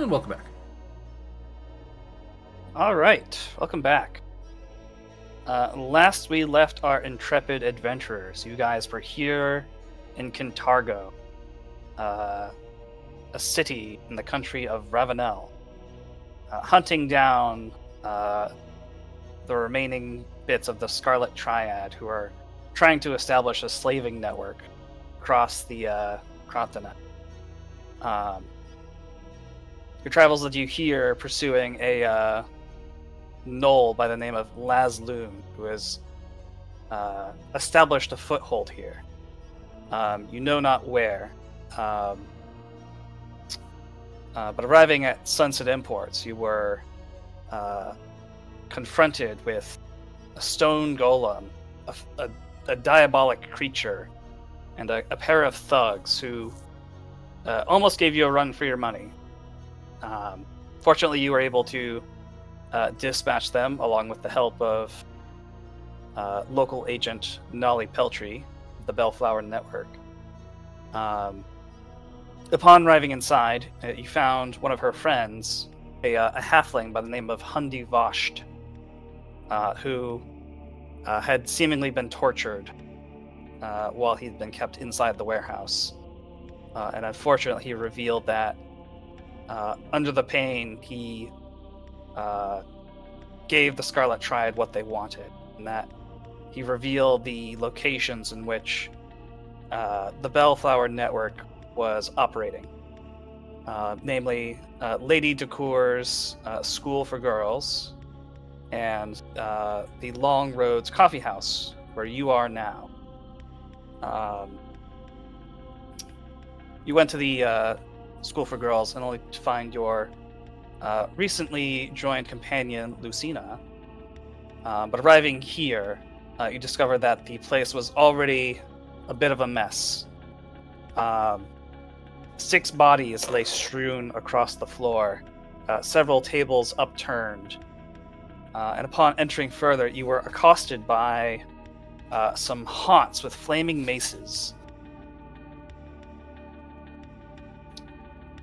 And welcome back. All right, welcome back. Uh, last we left our intrepid adventurers. You guys were here in Kintargo, uh, a city in the country of Ravounel, uh, hunting down uh, the remaining bits of the Scarlet Triad who are trying to establish a slaving network across the uh, continent. Um, your travels led you here pursuing a uh, gnoll by the name of Laslunn, who has uh, established a foothold here. Um, you know not where. Um, uh, but arriving at Sunset Imports, you were uh, confronted with a stone golem, a, a, a diabolic creature, and a, a, pair of thugs who uh, almost gave you a run for your money. Um, fortunately, you were able to uh, dispatch them along with the help of uh, local agent Nolly Peltry, the Bellflower Network. Um, upon arriving inside, uh, you found one of her friends, a, uh, a halfling by the name of Hundi Vosht, uh, who uh, had seemingly been tortured while he'd been kept inside the warehouse. and unfortunately, he revealed that under the pain, he uh, gave the Scarlet Triad what they wanted, and that he revealed the locations in which uh, the Bellflower Network was operating, uh, namely uh, Lady Decour's uh, School for Girls and uh, the Long Roads Coffee House, where you are now. Um, you went to the School for Girls and only to find your uh, recently joined companion Lucina. Um, but arriving here, uh, you discover that the place was already a bit of a mess. Um, six bodies lay strewn across the floor, uh, several tables upturned. Uh, and upon entering further, you were accosted by uh, some haunts with flaming maces.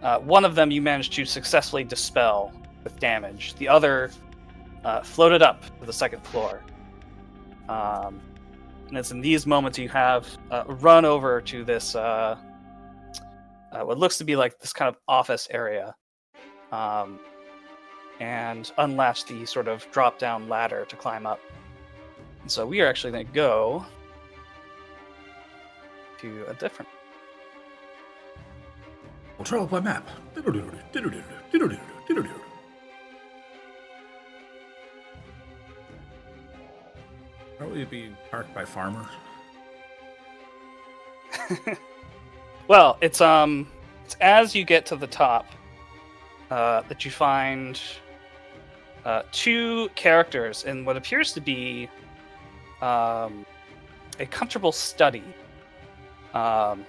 Uh, one of them you managed to successfully dispel with damage. The other uh, floated up to the second floor. Um, and it's in these moments you have uh, run over to this, uh, uh, what looks to be like this kind of office area, um, and unlatch the sort of drop down ladder to climb up. And so we are actually going to go to a different We'll travel by map. Probably be parked by farmers. well, it's um, it's as you get to the top uh, that you find uh, two characters in what appears to be um, a comfortable study. Um,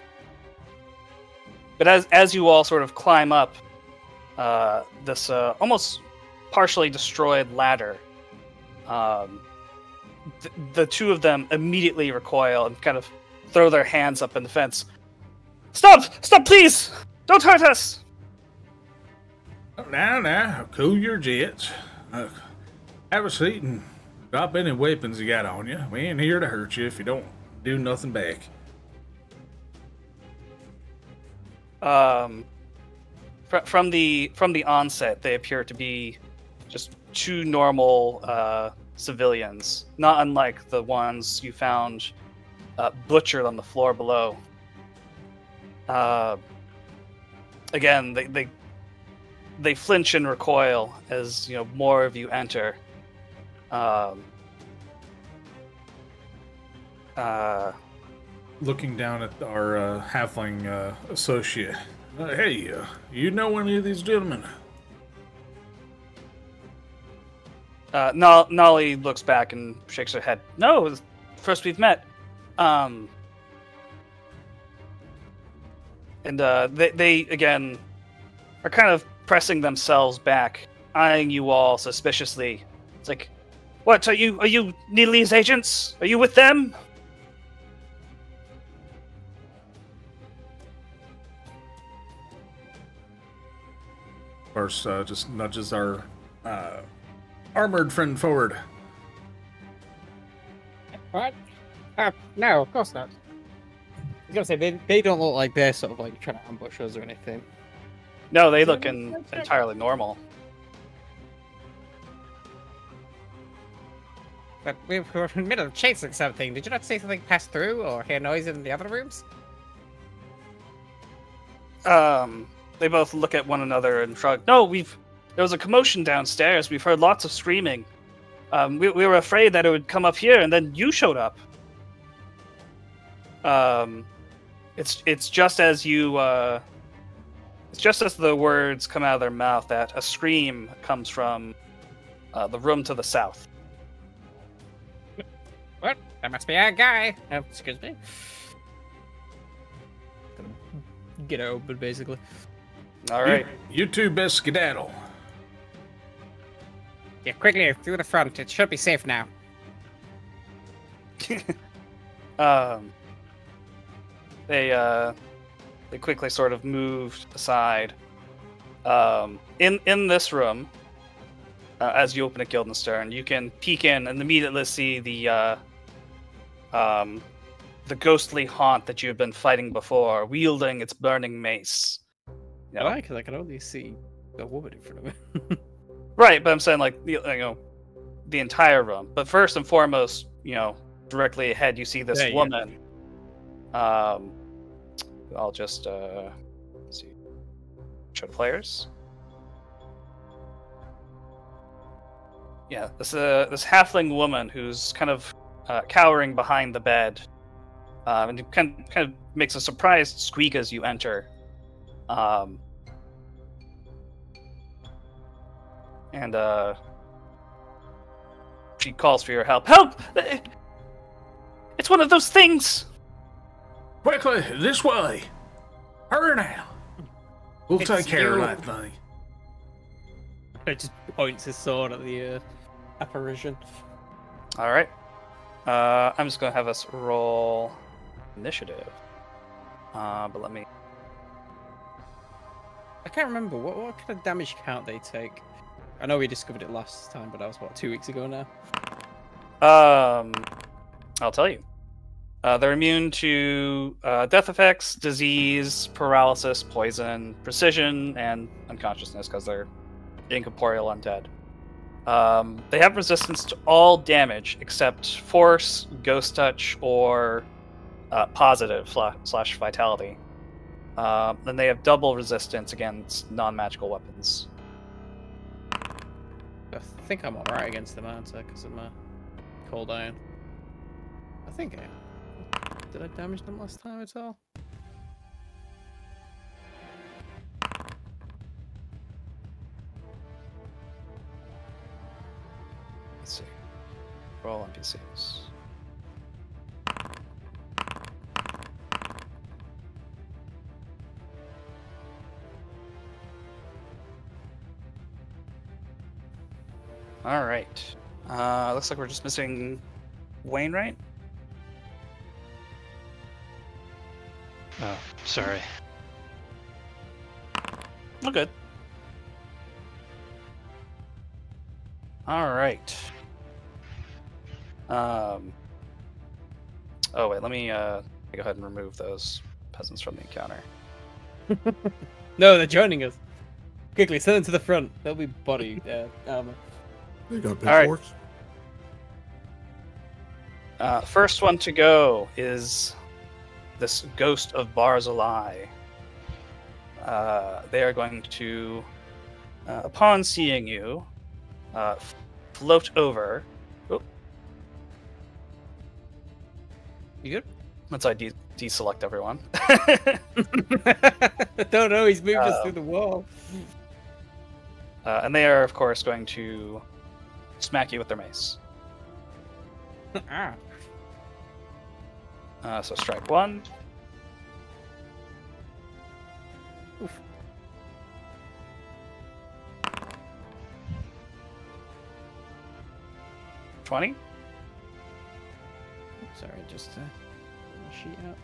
but as as you all sort of climb up uh, this uh, almost partially destroyed ladder, um, th- the two of them immediately recoil and kind of throw their hands up in the fence. Stop! Stop, please! Don't hurt us! Now, now, cool your jets. Have a seat and drop any weapons you got on you. We ain't here to hurt you if you don't do nothing back. Um, fr- from the from the onset, they appear to be just two normal uh, civilians, not unlike the ones you found uh, butchered on the floor below. Uh, again, they, they they flinch and recoil as you know more of you enter. Um, uh, looking down at our uh, halfling uh, associate. Uh, hey, uh, you know any of these gentlemen? Uh, Nolly looks back and shakes her head. No, first we've met. Um, and uh, they, they again are kind of pressing themselves back, eyeing you all suspiciously. It's like, what are you? Are you Neely's agents? Are you with them? Course, uh, just nudges our uh, armored friend forward. What? Uh, no, of course not. I was gonna say they they don't look like they're sort of like trying to ambush us or anything. No, they look in, entirely normal. But we were in the middle of chasing something. Did you not see something pass through or hear noise in the other rooms? Um, they both look at one another and shrug. No, we've there was a commotion downstairs. We've heard lots of screaming. Um, we, we were afraid that it would come up here, and then you showed up. Um, it's it's just as you uh, it's just as the words come out of their mouth that a scream comes from uh, the room to the south. What? That must be our guy. Oh, excuse me. Gonna get it open, basically. All right. You, you two best skedaddle. Yeah, quickly through the front. It should be safe now. um, they uh, they quickly sort of moved aside. Um, in in this room, uh, as you open a Guildenstern, you can peek in and immediately see the uh, um, the ghostly haunt that you have been fighting before, wielding its burning mace. Know? Why? Because I can only see the woman in front of me. Right, but I'm saying like you know the entire room. But first and foremost, you know, directly ahead you see this Yeah, yeah. woman. Um I'll just uh let's see. Show the players. Yeah, this uh this halfling woman who's kind of uh, cowering behind the bed. Um, and kind kind of makes a surprised squeak as you enter. Um, and uh she calls for your help help it's one of those things Quickly, this way. Hurry now. We'll It's take care you. of that thing. it just points his sword at the uh, apparition. all right uh i'm just gonna have us roll initiative uh but let me I can't remember what what kind of damage count they take. I know we discovered it last time, but that was what two weeks ago now. um i'll tell you uh, they're immune to uh, death effects, disease, paralysis, poison, precision, and unconsciousness because they're incorporeal undead. Um, they have resistance to all damage except force, ghost touch, or uh, positive slash vitality. Uh, then they have double resistance against non-magical weapons. I think I'm alright against them, aren't I? Because of my cold iron. I think I am. Did I damage them last time at all? Let's see. Roll NPCs. All right. Uh, looks like we're just missing Wainwright. Oh, sorry. Oh, good. All right. Um. Oh wait, let me uh go ahead and remove those peasants from the encounter. No, they're joining us. Quickly, send them to the front. They'll be body uh, armor. They got All right. pitchforks. Uh, first one to go is this ghost of Barzilai. Uh, they are going to, uh, upon seeing you, uh, f- float over. Oh, You good? once I de- deselect everyone. no, no, he's moved us Uh, through the wall. Uh, and they are, of course, going to smack you with their mace. ah, Uh, so strike one. Oof. Twenty. sorry, just uh, my sheet out.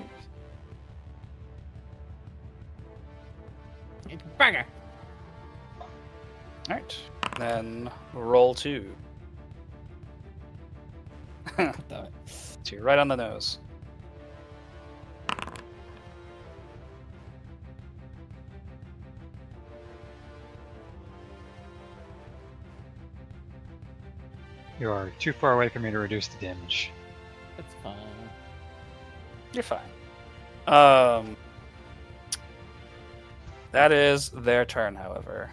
Oops. Banger. All right. Then roll two. Damn it. So you're right on the nose. You are too far away for me to reduce the damage. That's fine. You're fine. Um, that is their turn, however.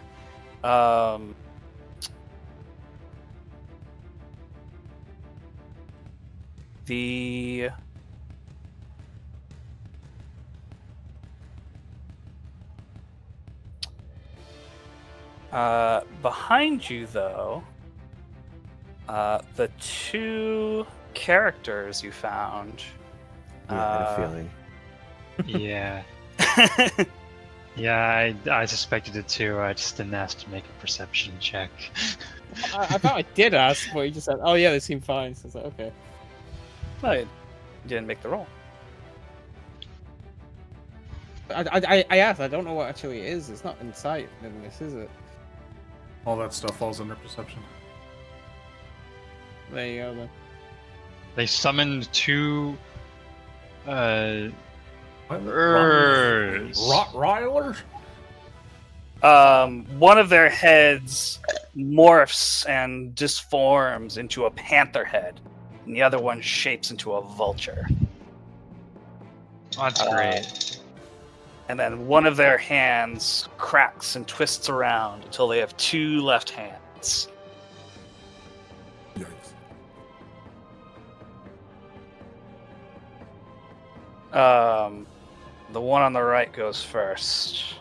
Um, the uh, behind you, though, uh, the two characters you found. Yeah, I had a uh, feeling. yeah. Yeah, I, I suspected it too. I just didn't ask to make a perception check. I, I thought I did ask, but you just said, "Oh yeah, they seem fine." So I was like, "Okay." Well, you didn't make the roll. I, I, I asked. I don't know what actually it is. It's not in insight in this, is it? All that stuff falls under perception. There you go. Then. They summoned two. Uh. What? Rottweilers? Um, one of their heads morphs and disforms into a panther head, and the other one shapes into a vulture. That's Uh, great. And then one of their hands cracks and twists around until they have two left hands. Yikes. Um, the one on the right goes first.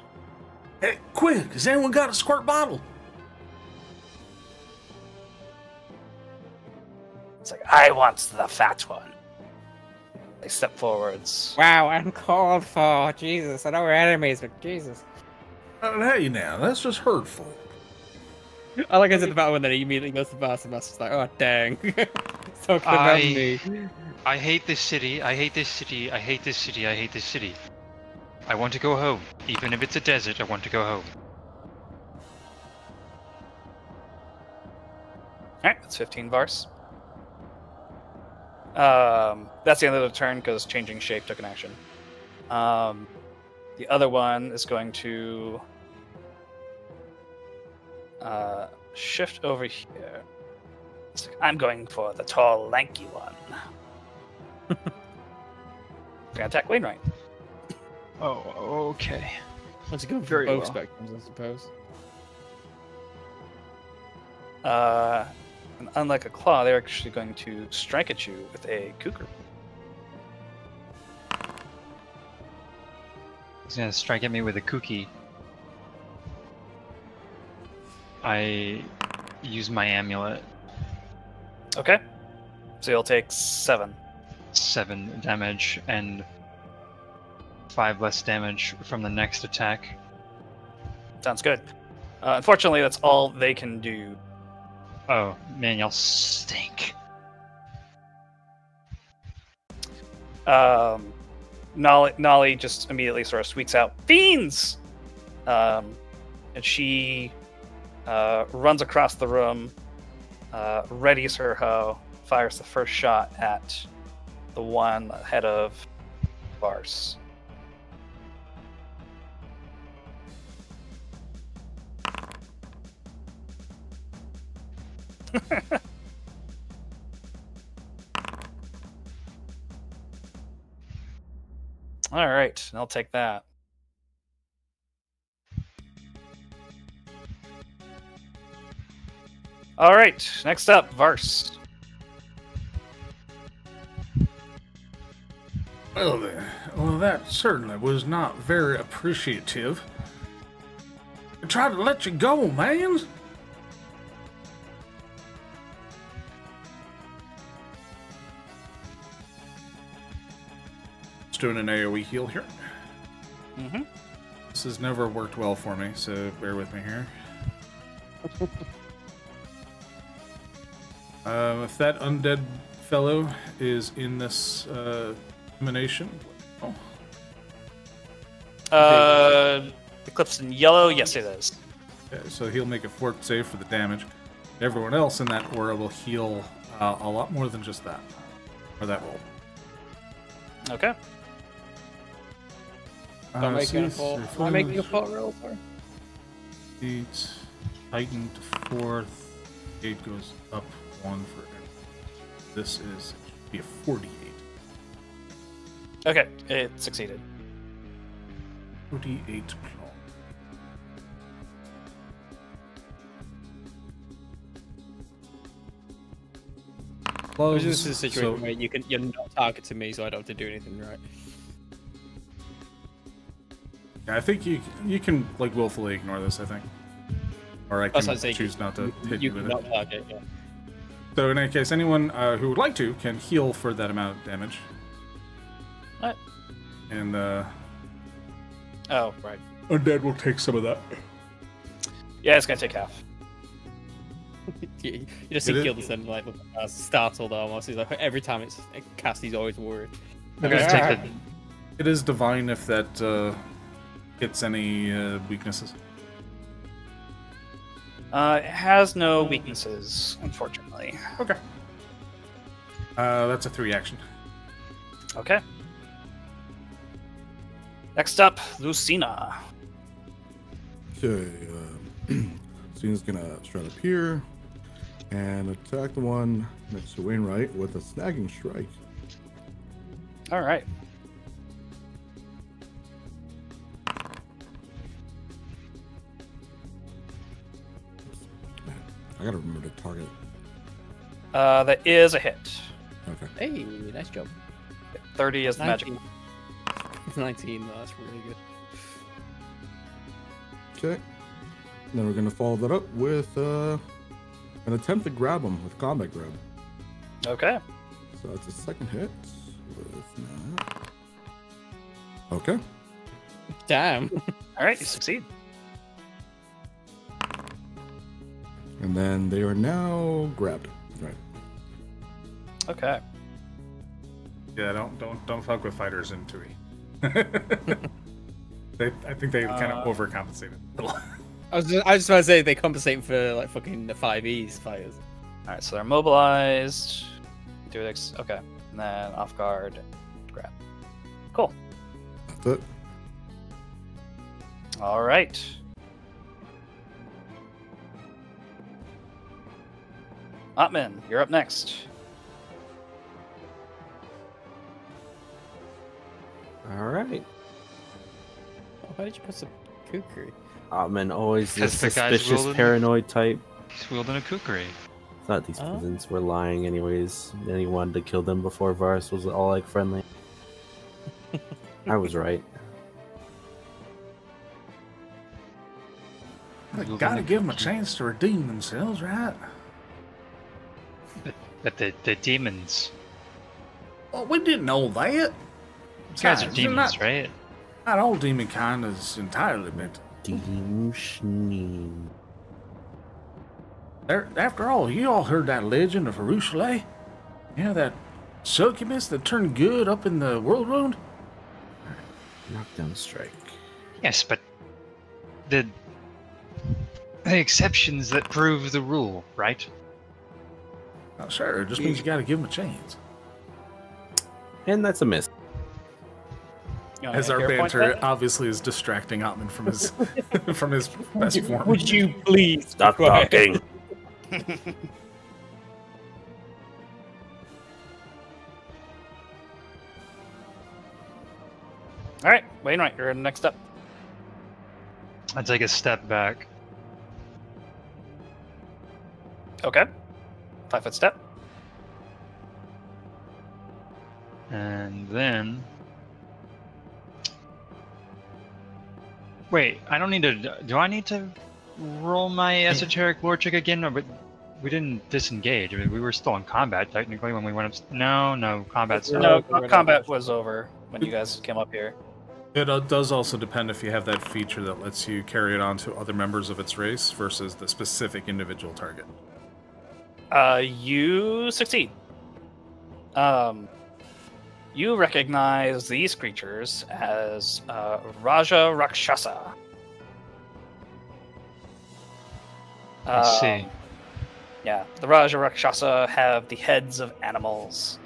Hey, quick! Has anyone got a squirt bottle? It's like, I want the fat one. They step forwards. Wow, I'm called for. Jesus, I know we're enemies, but Jesus. Uh, hey, now, that's just hurtful. I like I said the battle and then he immediately goes to Bass and Bass is like, oh dang. so good I- me. I hate this city. I hate this city. I hate this city. I hate this city. I want to go home. Even if it's a desert, I want to go home. Alright, that's 15 Vars. Um, that's the end of the turn because changing shape took an action. Um, the other one is going to uh, shift over here. I'm going for the tall, lanky one. Gonna attack Wainwright. Oh, okay. Let's go for Very both well. spectrums, I suppose. Uh, and unlike a claw, they're actually going to strike at you with a kukri. He's gonna strike at me with a cookie. I use my amulet. Okay. So you'll take seven. Seven damage and five less damage from the next attack. Sounds good. Uh, unfortunately, that's all they can do. Oh man, y'all stink. Um, Nolly, Nolly just immediately sort of squeaks out, "Fiends!" Um, and she uh, runs across the room, uh, readies her hoe, fires the first shot at the one ahead of Vars. All right, I'll take that. All right, next up, Vars. Well, then, well, that certainly was not very appreciative. I tried to let you go, man. Doing an AoE heal here. Mm-hmm. This has never worked well for me, so bear with me here. um, if that undead fellow is in this uh, emanation, oh, Uh, Eclipse in yellow. Yes, it is. Okay, so he'll make a fort save for the damage. Everyone else in that aura will heal uh, a lot more than just that, or that roll. Okay. I'm uh, making a cease fault. or Am I making a foes, fault roll? Sorry. Eight, Titan to fourth. Gate goes up one for. This is be a forty-eight. Okay, it succeeded. Forty-eight plus. Which This is a situation so- where you can you're not targeting me, so I don't have to do anything, right? Yeah, I think you you can like willfully ignore this. I think, or I can what choose not to hit you you with it. target. Yeah. So in any case, anyone uh, who would like to can heal for that amount of damage. What? And uh, Oh, right. undead will take some of that. Yeah, it's gonna take half. you, you just It see is- Gilderson like uh, startled almost. He's like every time it's cast, he's always worried. It Just is, take Alright. the- it is divine if that uh, hits any uh, weaknesses. Uh, it has no weaknesses, unfortunately. Okay. Uh, that's a three action. Okay. Next up, Lucina. Okay, uh, Cena's gonna strut up here and attack the one next to Wainwright with a snagging strike. All right. I gotta remember to target. Uh, that is a hit. Okay. Hey, nice job. 30 is the magic. 19. 19, though, that's really good. Okay. Then we're gonna follow that up with uh, an attempt to grab him with combat grab. Okay. So that's a second hit with that. Okay. Damn. All right, you succeed. And then they are now grabbed. Right. Okay. Yeah, don't don't don't fuck with fighters in Tui. they, I think they kind Uh, of overcompensated. a little. I was just, I was just about to say they compensate for like fucking the five E's fighters. All right, so they're mobilized. Do it. Okay, and then off guard. Grab. Cool. That's it. All right. Otman, you're up next. All right. Why did you put some kukri? Otman always the 'Cause the suspicious rolling- paranoid type. He's wielding a kukri. Thought these Oh. peasants were lying anyways. Then he wanted to kill them before Varus was all like friendly. I was right. They gotta give them a chance to redeem themselves, right? But the, the demons. Well, we didn't know that. These guys are demons, not, right? Not all demon kind is entirely mental. Demushnin. There, after all, you all heard that legend of Arueshalae? You know that succubus that turned good up in the Worldwound? Knockdown strike. Yes, but the the exceptions that prove the rule, right? Oh, sure, it just means you gotta give him a chance. And that's a miss. You wanna As make our banter obviously is distracting Otman from his from his best form. Would you please Stop talking. All right, Wainwright, you're next up. I take a step back. Okay. Five foot step. And then. Wait, I don't need to. Do I need to roll my esoteric lore check again? Or, but we didn't disengage. I mean, we were still in combat technically when we went up. No, no, combat's. No, not- we're combat was over when you guys came up here. It uh, does also depend if you have that feature that lets you carry it on to other members of its race versus the specific individual target. Uh, you succeed. Um, you recognize these creatures as uh, Raja Rakshasa. I um, see. Yeah, the Raja Rakshasa have the heads of animals,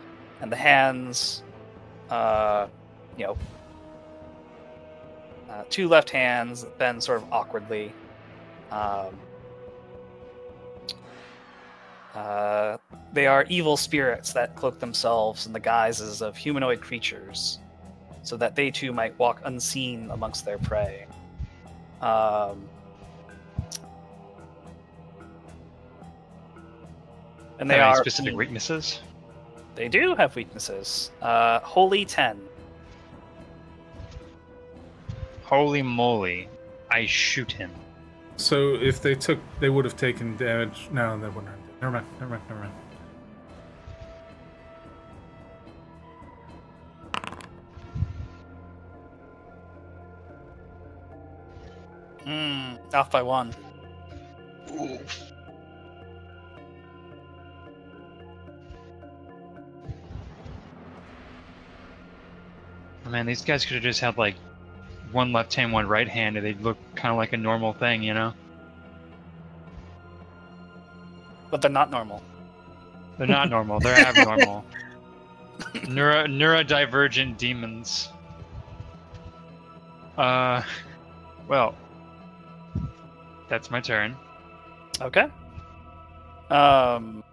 and the hands, uh, you know, uh, two left hands bend sort of awkwardly. Um, uh, they are evil spirits that cloak themselves in the guises of humanoid creatures, so that they too might walk unseen amongst their prey. Um, and they Have are specific weaknesses. They do have weaknesses. Uh, Holy Ten. Holy moly! I shoot him. So if they took, they would have taken damage. No, they wouldn't. Have. Never mind. Never mind. Never mind. Hmm, off by one. Oh, man, these guys could have just had like one left hand, one right hand, and they'd look kind of like a normal thing, you know? But they're not normal. They're not normal. They're abnormal. Neuro neurodivergent demons. Uh, well, that's my turn. Okay. Um.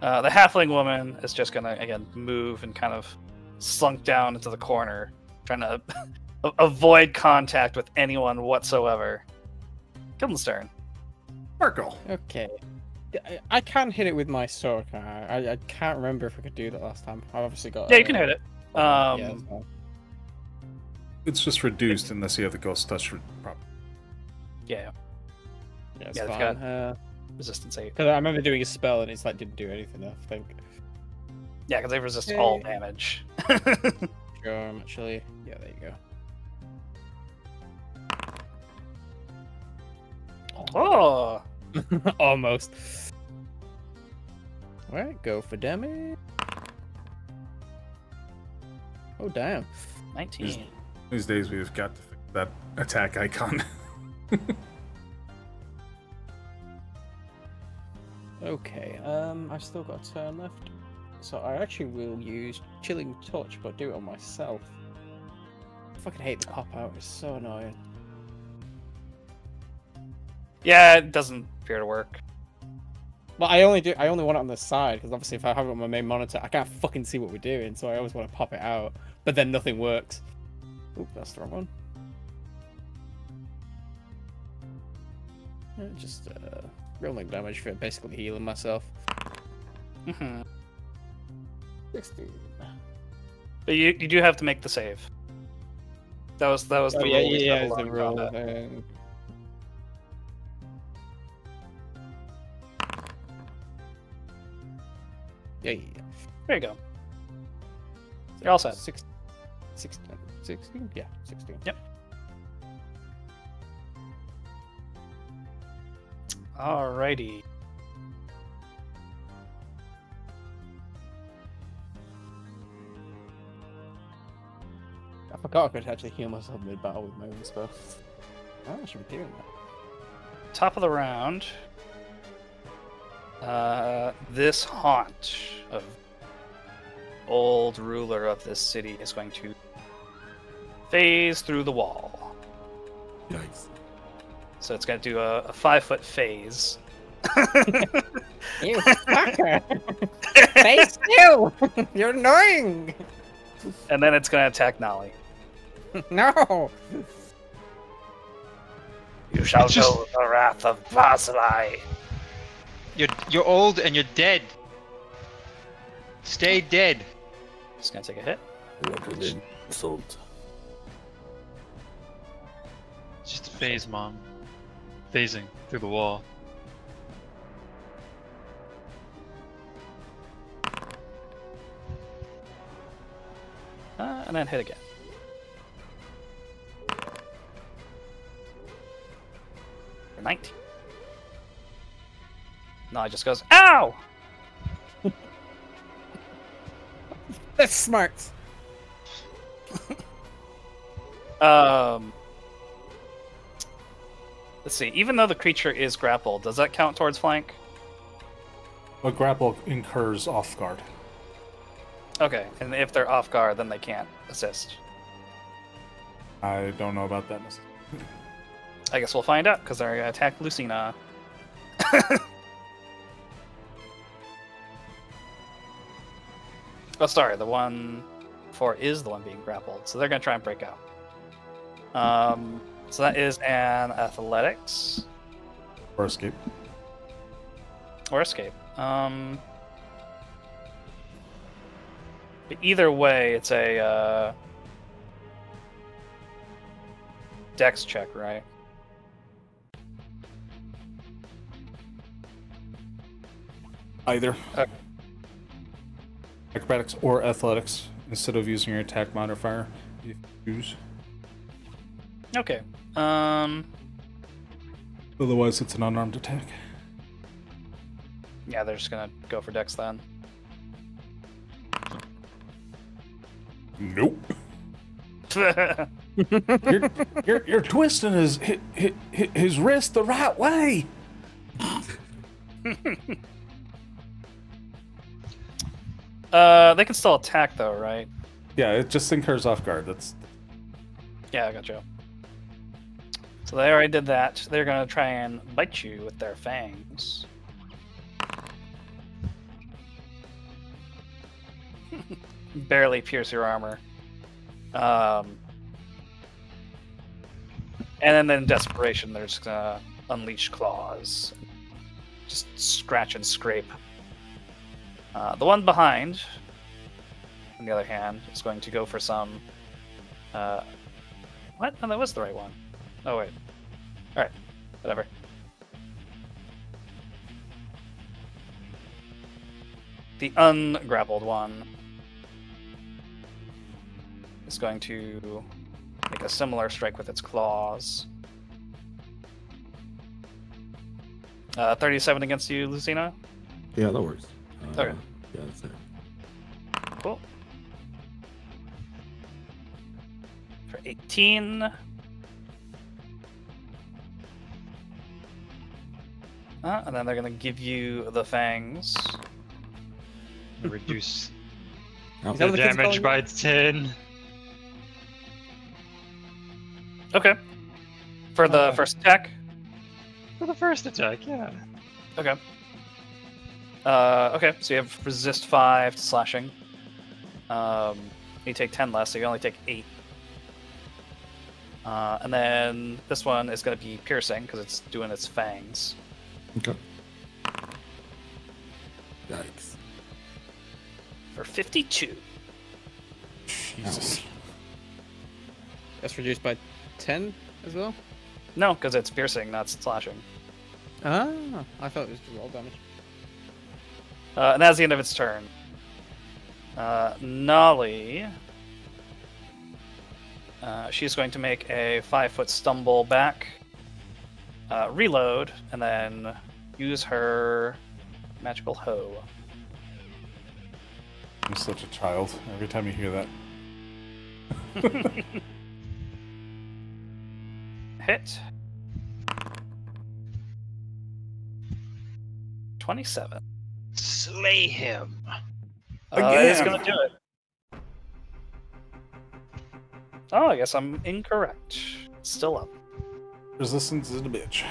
Uh, the halfling woman is just gonna again move and kind of slunk down into the corner, trying to avoid contact with anyone whatsoever. Guildenstern. Markle. Okay. I, I can hit it with my sword. Can I? I? I can't remember if I could do that last time. I obviously got. Yeah, you uh, can hit it. Um, that's fine. It's just reduced unless you have the ghost touch. re- prop- yeah, yeah, it's yeah, it's fine. got- Uh, resistance eight. 'cause I remember doing a spell and it's like didn't do anything. I think. Yeah, because they resist all damage. Sure, actually. Yeah, there you oh. Almost. Alright, go for damage. Oh damn. 19. These days we've got to fix that attack icon. Okay, um, I've still got a turn left. So I actually will use Chilling Touch, but do it on myself. I fucking hate the pop out, it's so annoying. Yeah, it doesn't appear to work. Well, I only do. I only want it on the side because obviously, if I have it on my main monitor, I can't fucking see what we're doing. So I always want to pop it out, but then nothing works. Oop, that's the wrong one. Just uh, rolling damage for basically healing myself. hmm Sixteen. But you, you do have to make the save. That was that was the Oh yeah, rule we yeah, set yeah. along The roll. Yeah, yeah, yeah. There you go. You're all set. Six, uh, 16, 16? Yeah, 16. Yep. Alrighty. I forgot I could actually heal myself mid battle with my own spell. I should be doing that. Top of the round. Uh, this haunt of old ruler of this city is going to phase through the wall. Yikes. So it's going to do a, a five foot phase. You fucker! Face you! You're annoying! and then it's going to attack Nolly. No! You shall It's just- know the wrath of Barzilai. You're you're old and you're dead. Stay dead. Just going to take a hit. What did insult? Just a phase, mom. Phasing through the wall. Uh, and then hit again. For 19. No, it just goes, ow! That's smart! Um, Let's see. Even though the creature is grappled, does that count towards flank? But grapple incurs off guard. Okay, and if they're off guard, then they can't assist. I don't know about that. I guess we'll find out because they're gonna attack Lucina. oh, sorry, the one for is the one being grappled, so they're gonna try and break out. Um, so that is an athletics Or escape. or escape. Um, but either way, it's a uh, dex check, right? Either. Okay. Acrobatics or athletics instead of using your attack modifier. If you choose. Okay. Um, Otherwise, it's an unarmed attack. yeah, they're just gonna go for dex then. Nope. you're, you're, you're twisting his, his, his, his wrist the right way. uh, they can still attack though, right? Yeah, it just incurs off guard. That's Yeah, I got you. So they already did that. They're gonna try and bite you with their fangs. Barely pierce your armor. Um, and then in desperation, they're just gonna unleash claws. Just scratch and scrape. Uh, the one behind, on the other hand, is going to go for some. Uh, what? No, that was the right one. Oh, wait. Alright. Whatever. The ungrappled one is going to make a similar strike with its claws. Uh, 37 against you, Lucina? Yeah, that works. Uh, Okay. Yeah, that's it. Cool. For 18. Uh, and then they're going to give you the fangs. Reduce the the damage by 10. Okay. For the Okay. first attack? For the first attack, yeah. Okay. Uh, okay, so you have resist 5 to slashing. Um, you take 10 less, so you only take 8. Uh, and then this one is going to be piercing because it's doing its fangs. Okay. Yikes. For 52. Jesus. That's reduced by 10 as well? No, because it's piercing, not slashing. Ah, I thought it was roll damage. Uh, and that's the end of its turn. Uh, Nolly. Uh, she's going to make a five foot stumble back, uh, reload, and then use her magical hoe. I'm such a child. Every time you hear that. Hit. 27. Slay him. Uh, it's gonna do it. Oh, I guess I'm incorrect. Still up. Resistance is a bitch.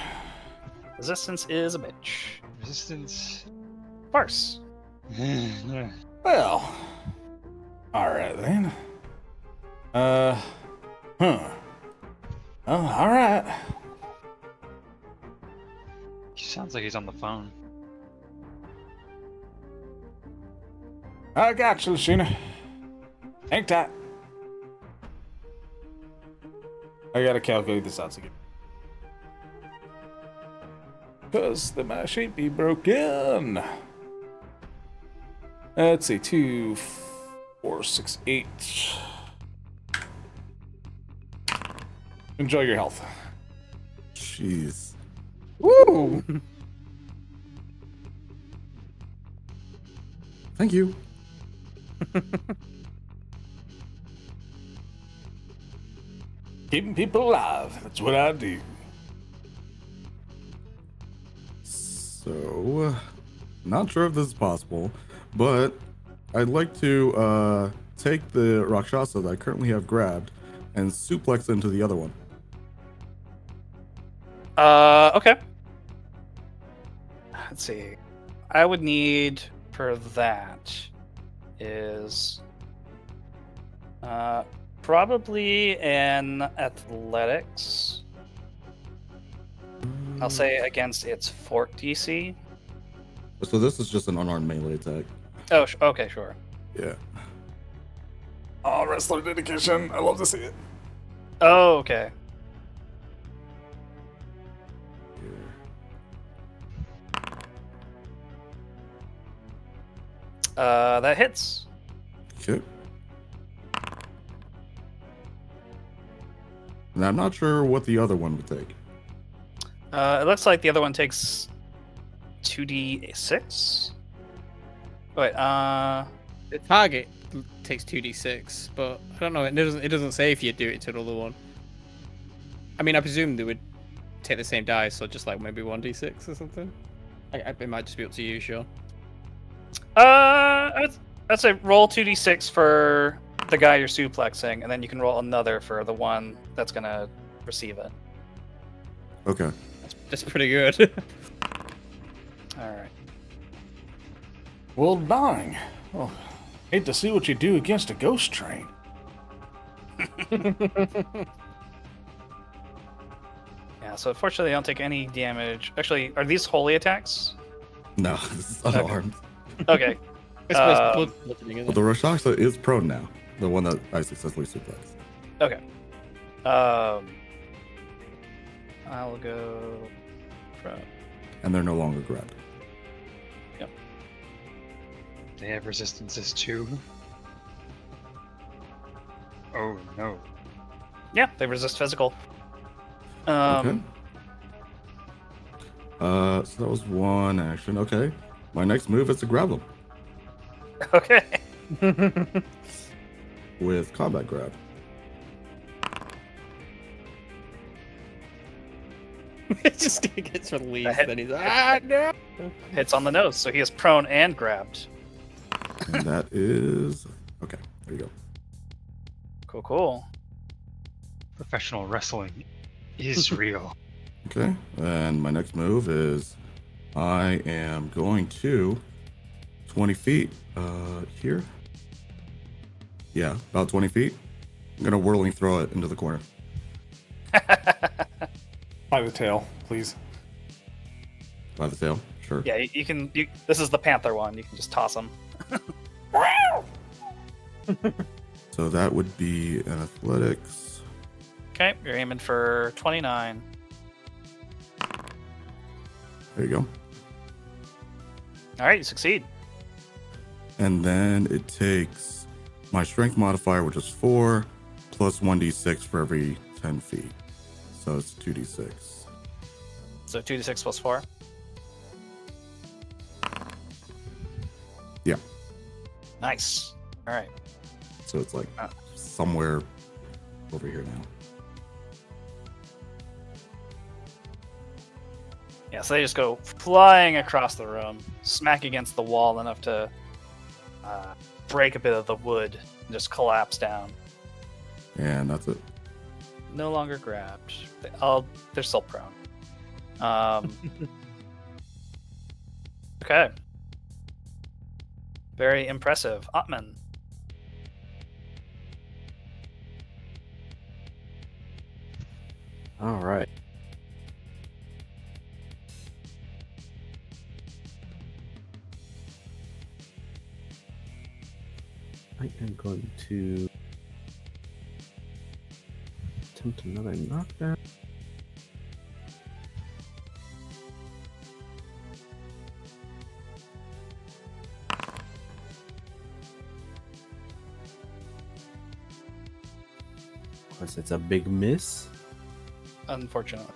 Resistance is a bitch. Resistance. Farce. Well, all right then. Uh, huh. Oh, all right. He sounds like he's on the phone. I got you, Lucina. Hang tight. I gotta calculate this out again. Cause the sheet be broken. Let's see, two, four, six, eight. Enjoy your health. Jeez. Woo! Thank you. Keeping people alive. That's what I do. So, not sure if this is possible, but I'd like to uh, take the Rakshasa that I currently have grabbed and suplex into the other one. Uh, okay. Let's see. I would need for that is uh, probably an athletics. I'll say against its fort DC. So this is just an unarmed melee attack. Oh, sh- okay, sure. Yeah. Oh, wrestler dedication. I love to see it. Oh, okay. Uh, that hits. Okay. And I'm not sure what the other one would take. Uh, it looks like the other one takes 2d6. Wait, uh, The target takes two d six, but I don't know. It doesn't. It doesn't say if you do it to another one. I mean, I presume they would take the same dice, so just like maybe one d six or something. I, I, it might just be up to you, Sean. Uh, I'd, I'd say roll 2d6 for the guy you're suplexing, and then you can roll another for the one that's gonna receive it. Okay. That's, that's pretty good. All right. Well, nine. Well, hate to see what you do against a ghost train. Yeah. So unfortunately, I don't take any damage. Actually, are these holy attacks? No, this is unarmed. Okay. It's Um, blood bludgeoning, isn't But the Rakshasa is prone now. The one that I successfully suplexed. Okay. Um, I'll go. Pro. And they're no longer grabbed. Yep. They have resistances too. Oh no. Yeah, they resist physical. Okay. Um, Uh, so that was one action. Okay. My next move is to grab them okay. with combat grab. it just gets released, hit- then he's ah no. Hits on the nose, so he is prone and grabbed. And that is okay. There you go. Cool, cool. Professional wrestling is real. Okay. And my next move is I am going to 20 feet uh here. Yeah, about 20 feet. I'm gonna whirling throw it into the corner. By the tail, please. By the tail. Sure. yeah, you, you can. You, this is the panther one. You can just toss him. So that would be an athletics. Okay, you're aiming for 29. There you go. All right, you succeed. And then it takes my strength modifier, which is four, plus 1d6 for every 10 feet. So it's 2d6. So 2d6 plus 4. Yeah. Nice. All right. So it's like Ah. somewhere over here now. Yeah, so they just go flying across the room, smack against the wall enough to uh, break a bit of the wood, and just collapse down. And that's it. No longer grabbed. They, oh, they're still prone. Um, okay. Very impressive. Otman. All right. I am going to attempt another knockdown. Of course, it's a big miss. Unfortunately.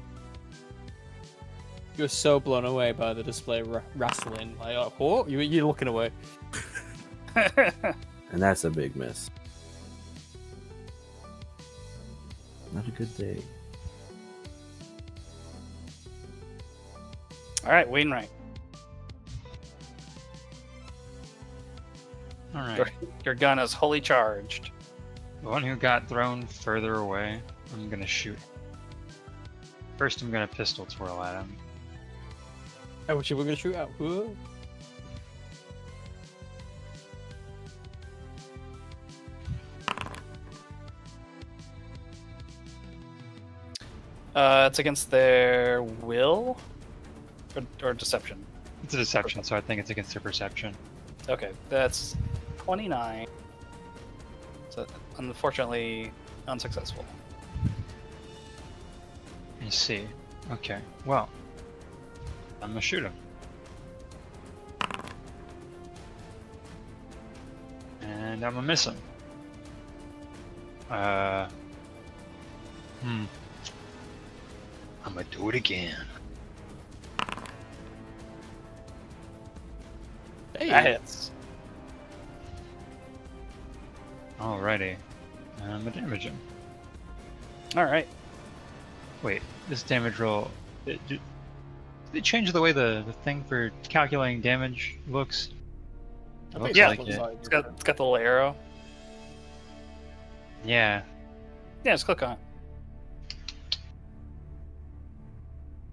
You were so blown away by the display wrestling. Like, oh? You, you're looking away. And that's a big miss. Not a good day. All right, Wainwright. All right. Your, gun is wholly charged. The one who got thrown further away, I'm going to shoot. First, I'm going to pistol twirl at him. I wish you were going to shoot at who? Uh, it's against their will or, or deception. It's a deception, so I think it's against their perception. Okay, that's 29. So, unfortunately, unsuccessful. I see. Okay. Well, I'm gonna shoot him. And I'm gonna miss him. Uh. Hmm. I'm gonna do it again. Hey. That hits. Alrighty. Um, I'm gonna damage him. All right. Wait, this damage roll. Uh, it, did, did they change the way the, the thing for calculating damage looks? It looks Yeah. like it. It's got, it's got the little arrow. Yeah. Yeah, just click on it.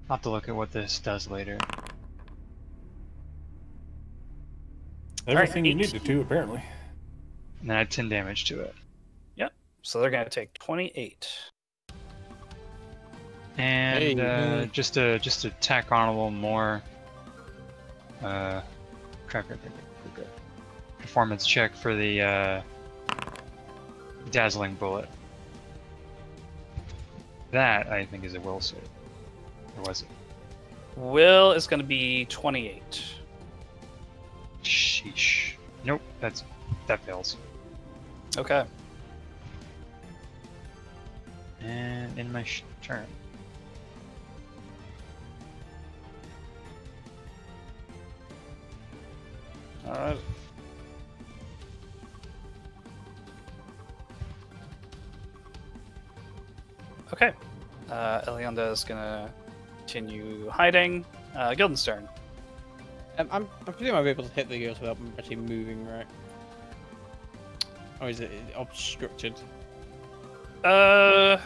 I'll have to look at what this does later. Everything you eight. needed to, apparently. And then add 10 damage to it. Yep. So they're gonna take 28. And Hey, uh, just to just to tack on a little more uh, crap, crap, crap, crap, crap. performance check for the uh, dazzling bullet. That I think is a will save. Or was it? Will is gonna be 28. Sheesh. Nope, that's that fails. Okay. And in my sh- turn. All right. Okay. Uh, Elianda is gonna continue hiding. Uh, Guildenstern. Um, I'm, I presume I'll be able to hit the girls without actually moving, right? Or is it obstructed? Uh, I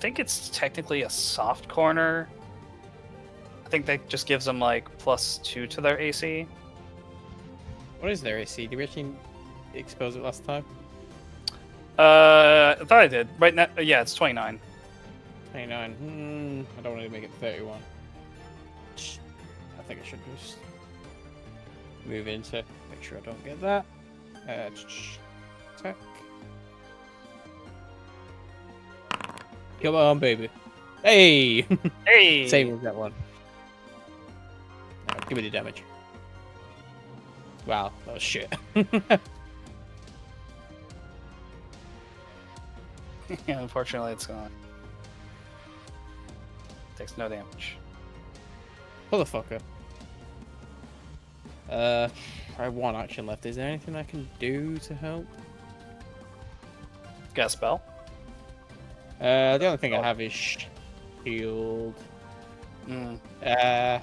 think it's technically a soft corner. I think that just gives them like plus two to their AC. What is their AC? Did we actually expose it last time? Uh, I thought I did. Right now, yeah, it's 29. 29. Hmm, I don't want to make it 31. I think I should just move into make sure I don't get that. Uh, ch- attack. Come on, baby. Hey! Hey! Same as that one. Give me the damage. Wow, that was shit. unfortunately, it's gone. Takes no damage. Motherfucker. Uh, I have one action left. Is there anything I can do to help? Got a spell? Uh, the only thing I have is shield. Mm. Uh,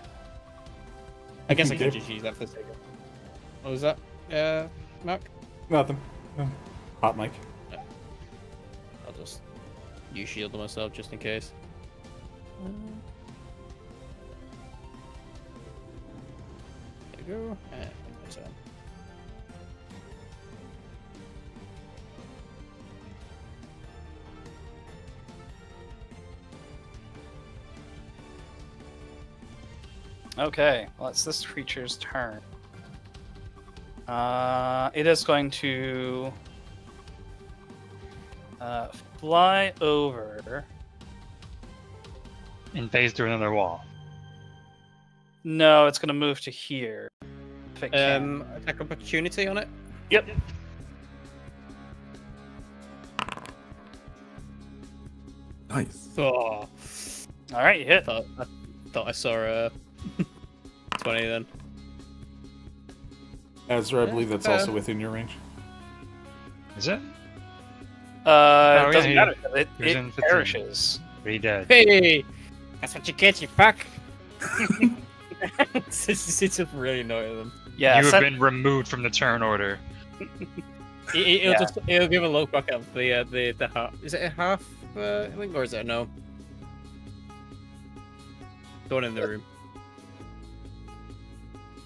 I guess I could just use that for a second. What was that? Uh, Mark? Nothing. Hot mic. I'll just use shield on myself just in case. There you go. Okay, well, it's this creature's turn. Uh, it is going to uh, fly over. And phase through another wall. No, it's going to move to here. If it can. Um, attack opportunity on it. Yep. Nice. Oh, All right, you hit. thought I thought I saw a twenty then. Ezra, I believe that's Uh, also within your range. Is it? Uh, yeah, it doesn't matter. It, he it in 15. perishes. But he dead. Hey, that's what you get, you fuck. it's, it's, it's just really annoying them. Yeah, you have sen- been removed from the turn order. It, it, will Yeah. just it'll give a look back at the uh, the the half. Is it a half uh, link or is it a no? The one in the room.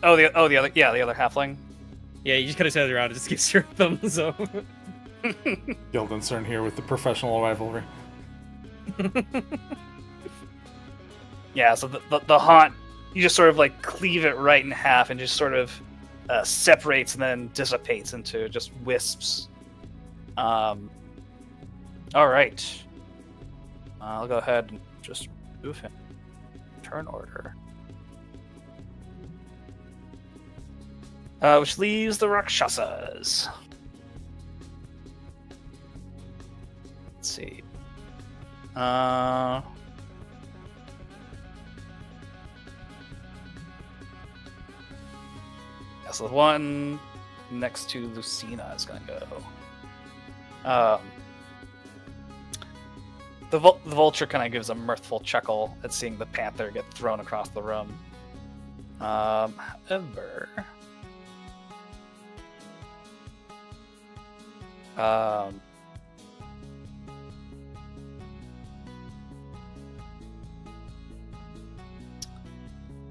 oh the oh the other yeah the other halfling. Yeah, you just kind of turn around and just gives your thumbs up. Guildenstern here with the professional rivalry. Yeah, so the, the, the haunt, you just sort of like cleave it right in half and just sort of uh, separates and then dissipates into just wisps. Um, all right. I'll go ahead and just move him. Turn order. Uh, which leaves the Rakshasas. Let's see. Uh, Yeah, so the one next to Lucina is gonna go. Um, the, vul- the vulture kind of gives a mirthful chuckle at seeing the panther get thrown across the room. Um, however, um,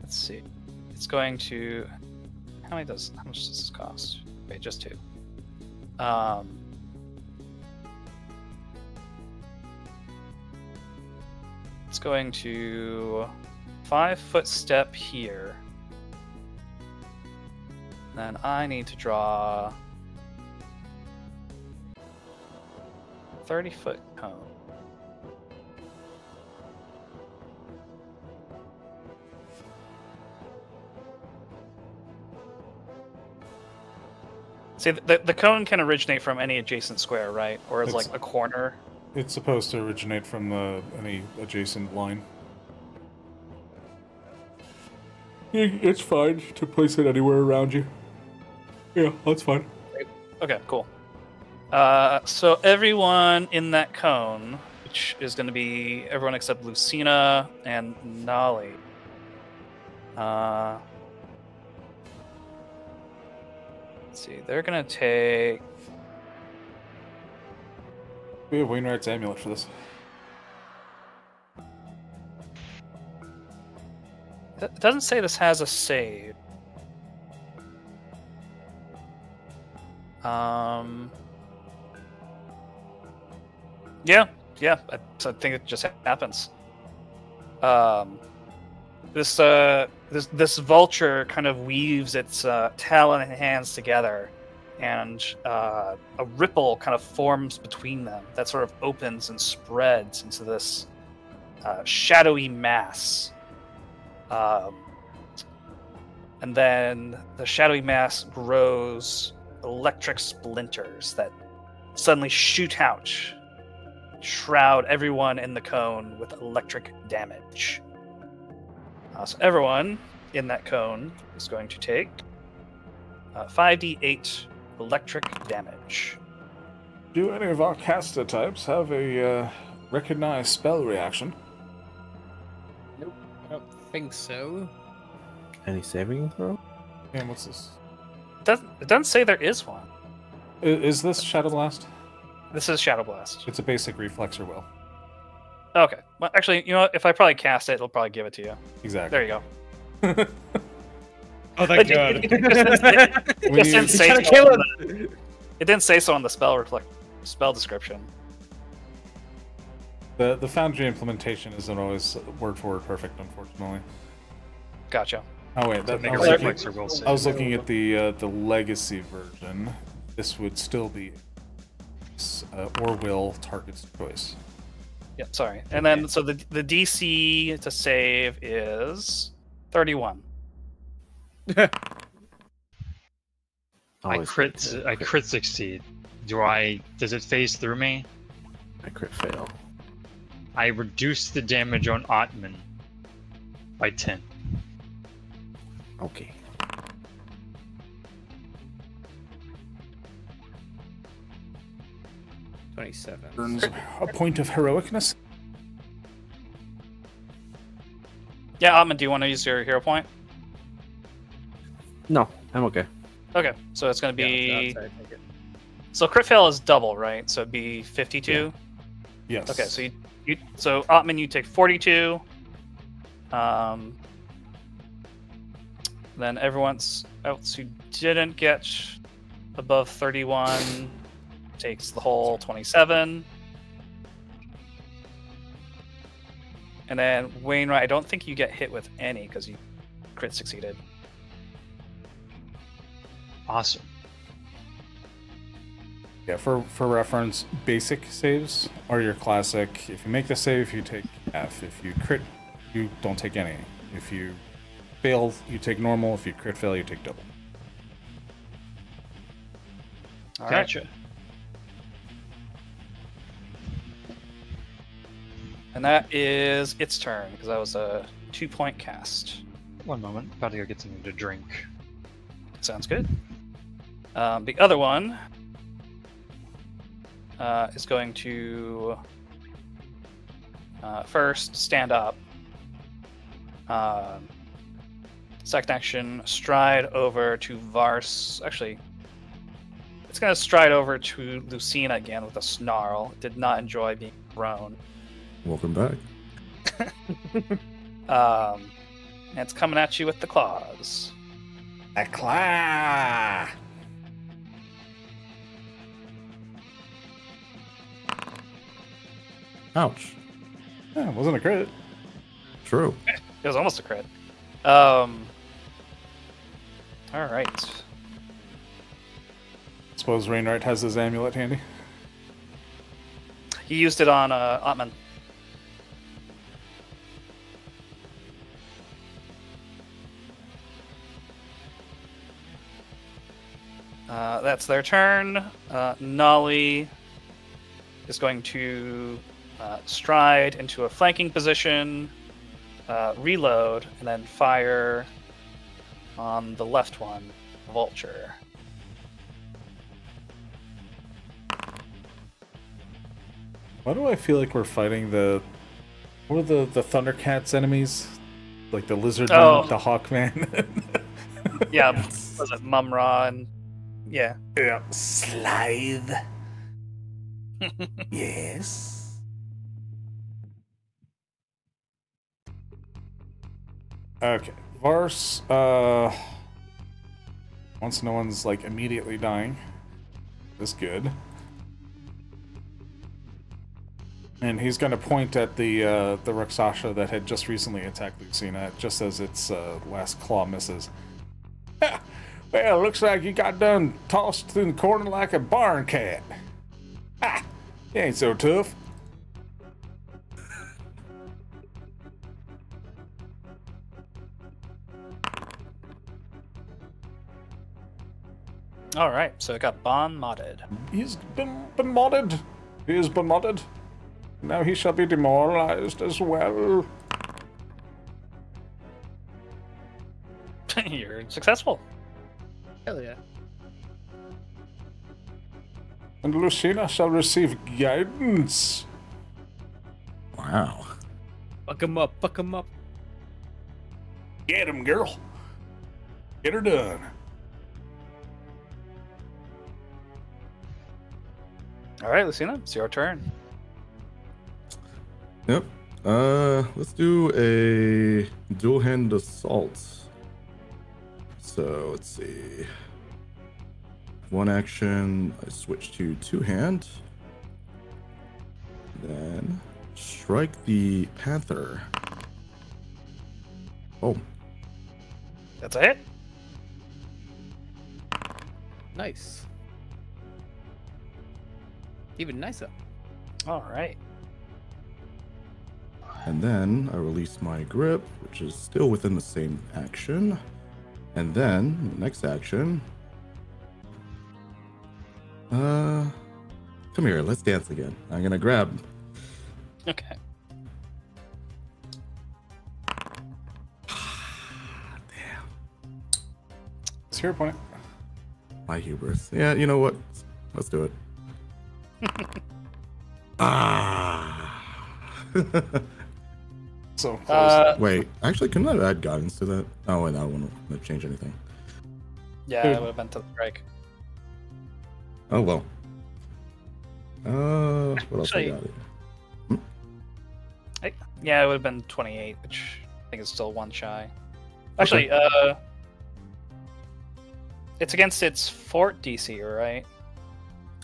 let's see. It's going to how many does how much does this cost? Wait, just two. Um It's going to five foot step here. Then I need to draw thirty foot cone. See, the, the cone can originate from any adjacent square, right? Or is It's- like a corner. It's supposed to originate from the any adjacent line. It's fine to place it anywhere around you. Yeah, that's fine. Okay, cool. Uh, so everyone in that cone, which is going to be everyone except Lucina and Nolly. Uh, let's see, they're going to take. We have Wainwright's amulet for this. It doesn't say this has a save. Um. Yeah, yeah. I, I think it just happens. Um. This uh, this this vulture kind of weaves its uh, talon and hands together, and uh, a ripple kind of forms between them that sort of opens and spreads into this uh, shadowy mass. Um, and then the shadowy mass grows electric splinters that suddenly shoot out, shroud everyone in the cone with electric damage. Uh, so everyone in that cone is going to take uh, 5d8 electric damage. Do any of our caster types have a uh, recognized spell reaction? Nope, I don't think so. Any saving throw? And what's this? It doesn't, it doesn't say there is one. I- Is this Shadow Blast? This is Shadow Blast. It's a basic reflex or will. Okay. Well, actually, you know what? If I probably cast it, it'll probably give it to you. Exactly. There you go. Oh, But thank it- God. it- it just didn't- it just you- didn't say so the- It didn't say so on the spell reflect spell description. The the Foundry implementation isn't always word for word perfect, unfortunately. Gotcha. Oh wait, So that, make I, a was looking, reflex or. I was looking at the uh, the legacy version. This would still be uh, or will target's choice. Yeah, sorry. And then so the the DC to save is 31. I Always crit. I crit succeed. Do I? Does it phase through me? I crit fail. I reduce the damage on Otman by ten. Okay. Twenty-seven. Earns a point of heroicness. Yeah, Otman, do you want to use your hero point? No, I'm okay. Okay, so it's going to be. so I'd say. So crit fail is double, right? So it'd be 52. Yes. Okay, so you, you so Otman, you take 42. Um, then everyone else who didn't get above 31 takes the whole 27. And then Wainwright, I don't think you get hit with any because you crit succeeded. Awesome. Yeah, for for reference, basic saves are your classic. If you make the save, you take F. If you crit, you don't take any. If you fail, you take normal. If you crit fail, you take double. All right. And that is its turn because that was a two point cast. One moment. About to go get something to drink. Sounds good. Um, the other one uh, is going to uh, first stand up. Um second action, stride over to Vars. Actually, it's going to stride over to Lucina again with a snarl. Did not enjoy being thrown. Welcome back. Um, it's coming at you with the claws. A claw. Ouch. Yeah, it wasn't a crit. True. It was almost a crit. Um. All right. Suppose Wainwright has his amulet handy. He used it on uh, Otman. Uh, that's their turn. Uh, Nolly is going to uh, stride into a flanking position, uh, reload, and then fire on the left one, Vulture. Why do I feel like we're fighting the what are the the Thundercats enemies? Like the lizard Oh. man, the Hawkman. Yeah, was it Mumm-Ra and yeah. yeah. Slithe. yes. Okay. Vars, uh once no one's like immediately dying. That's good. And he's gonna point at the uh the Rakshasa that had just recently attacked Lucina just as its uh, last claw misses. Well, looks like you got done tossed in the corner like a barn cat. Ha! You ain't so tough. All right, so it got Bon modded. He's been, been modded. He has been modded. Now he shall be demoralized as well. You're successful. Hell yeah. And Lucina shall receive guidance. Wow. Fuck him up. Fuck him up. Get him, girl. Get her done. All right, Lucina, it's your turn. Yep. Uh, let's do a dual hand assault. So let's see. One action, I switch to two hand. Then strike the panther. Oh, That's a hit. Nice. Even nicer. All right. and then I release my grip, which is still within the same action. And then the next action. Uh, come here. Let's dance again. I'm gonna grab Okay. Damn. It's your point. My hubris. Yeah, you know what? Let's do it. ah. So close. Uh, Wait, actually, can I add guidance to that? Oh, wait, that won't change anything. Yeah, Dude. it would have been to the strike. Oh well. Uh, what else Actually- I got? Here? Yeah, it would have been 28, which I think is still one shy. Actually, uh, it's against its fort DC, right?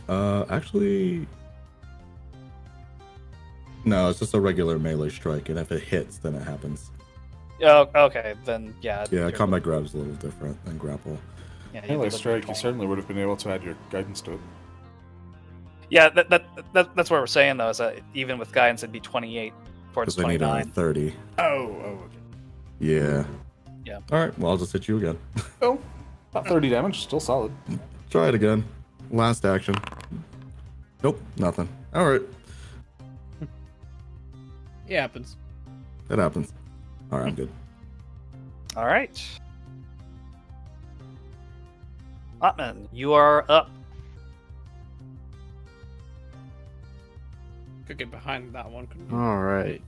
Uh, actually, no, it's just a regular melee strike, and if it hits, then it happens. Oh, okay, then yeah. Yeah, combat grab is a little different than grapple. Yeah, Melee strike, you certainly would have been able to add your guidance to it. Yeah, that, that, that that's what we're saying though. Is that even with guidance, it'd be 28 towards Because I need a 30. Oh, oh, okay. Yeah. Yeah. All right. Well, I'll just hit you again. Oh, about 30 damage, still solid. Try it again. Last action. Nope. Nothing. All right. It happens. It happens. All right. I'm good. All right. Otman, you are up. Could get behind that one. All right.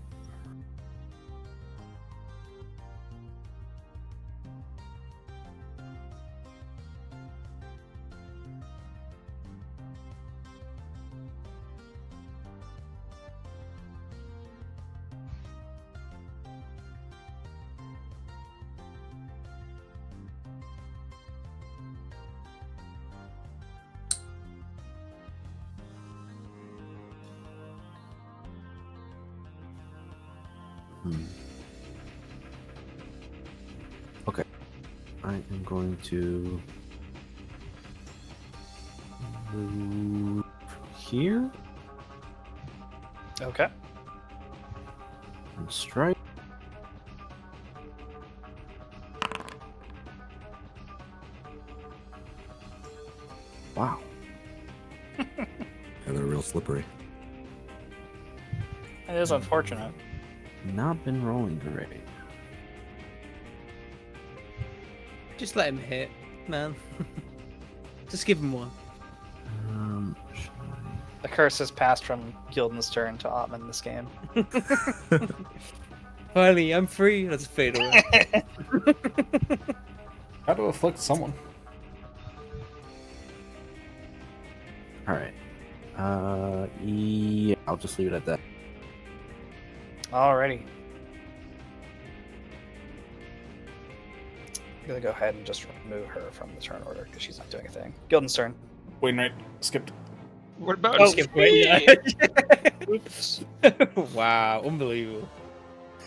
To move here Okay. and strike. Wow. Yeah, they're real slippery. It is unfortunate. Not been rolling great. Just let him hit, man. Just give him one. Um, The curse has passed from Guildenstern to Otman this game. Finally, I'm free. Let's fade away. How to afflict someone. All right. Uh, yeah, I'll just leave it at that. Alrighty. I'm gonna go ahead and just remove her from the turn order because she's not doing a thing. Guildenstern. Wait, right, skipped. What about Oh, Skip me. way, Oops. wow, unbelievable.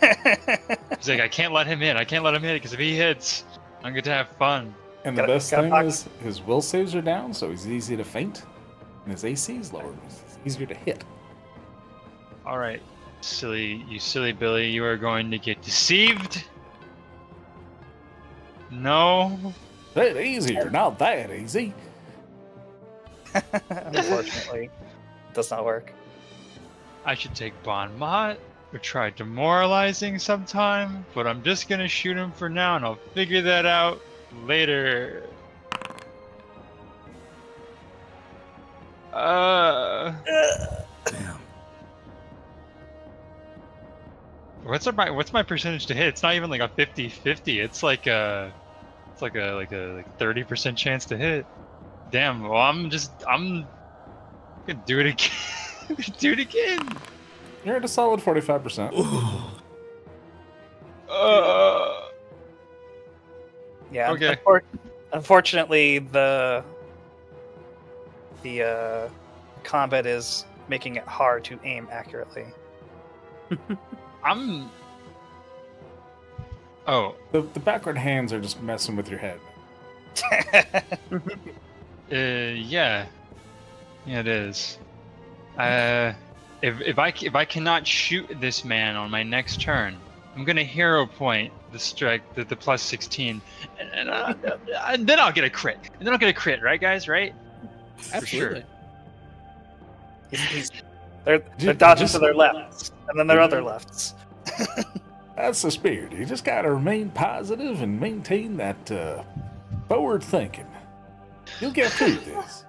He's like, I can't let him in. I can't let him in because if he hits, I'm going to have fun. And the Gotta- best gotta thing box- is his will saves are down, so he's easy to feint. And his AC is lower, so it's easier to hit. All right, silly, you silly Billy, you are going to get deceived. No. That easier, not that easy. Unfortunately, it does not work. I should take Bon Mot or try demoralizing sometime, but I'm just gonna shoot him for now and I'll figure that out later. Uh, Damn. What's my what's my percentage to hit? It's not even like a 50-50. It's like a it's like a like a like 30% chance to hit. Damn. Well, I'm just I'm gonna do it again. do it again. You're at a solid 45%. Uh, Yeah. Okay. unfor- unfortunately, the the uh, combat is making it hard to aim accurately. I'm. Oh, The, the backward hands are just messing with your head. uh, yeah, yeah, it is. Uh, if if I c- if I cannot shoot this man on my next turn, I'm gonna hero point the strike, the, the plus sixteen, and, and, uh, and then I'll get a crit, and then I'll get a crit, right, guys? Right? Absolutely. He's- he's- they're they're dodging to their lefts, and then there are other lefts. That's the spirit. You just gotta remain positive and maintain that uh, forward thinking. You'll get through this.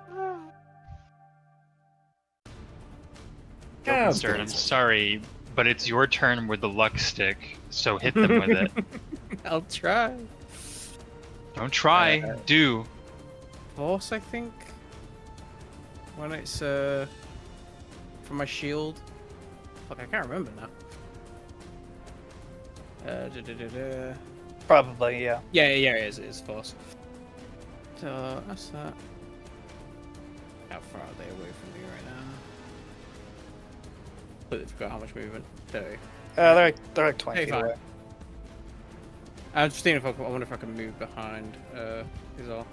God, Stern, I'm sorry, but it's your turn with the luck stick, so hit them with it. I'll try. Don't try. Uh, Do. Force, I think. When it's uh from my shield. Fuck, I can't remember now. Uh, da, da, da, da. Probably, yeah. Yeah, yeah, it is. It is force. So that's that. How far are they away from me right now? Completely forgot how much movement. Thirty. Uh, they're like, they're like 20 feet 25. away. I'm just thinking if I, I wonder if I can move behind. Uh, is all.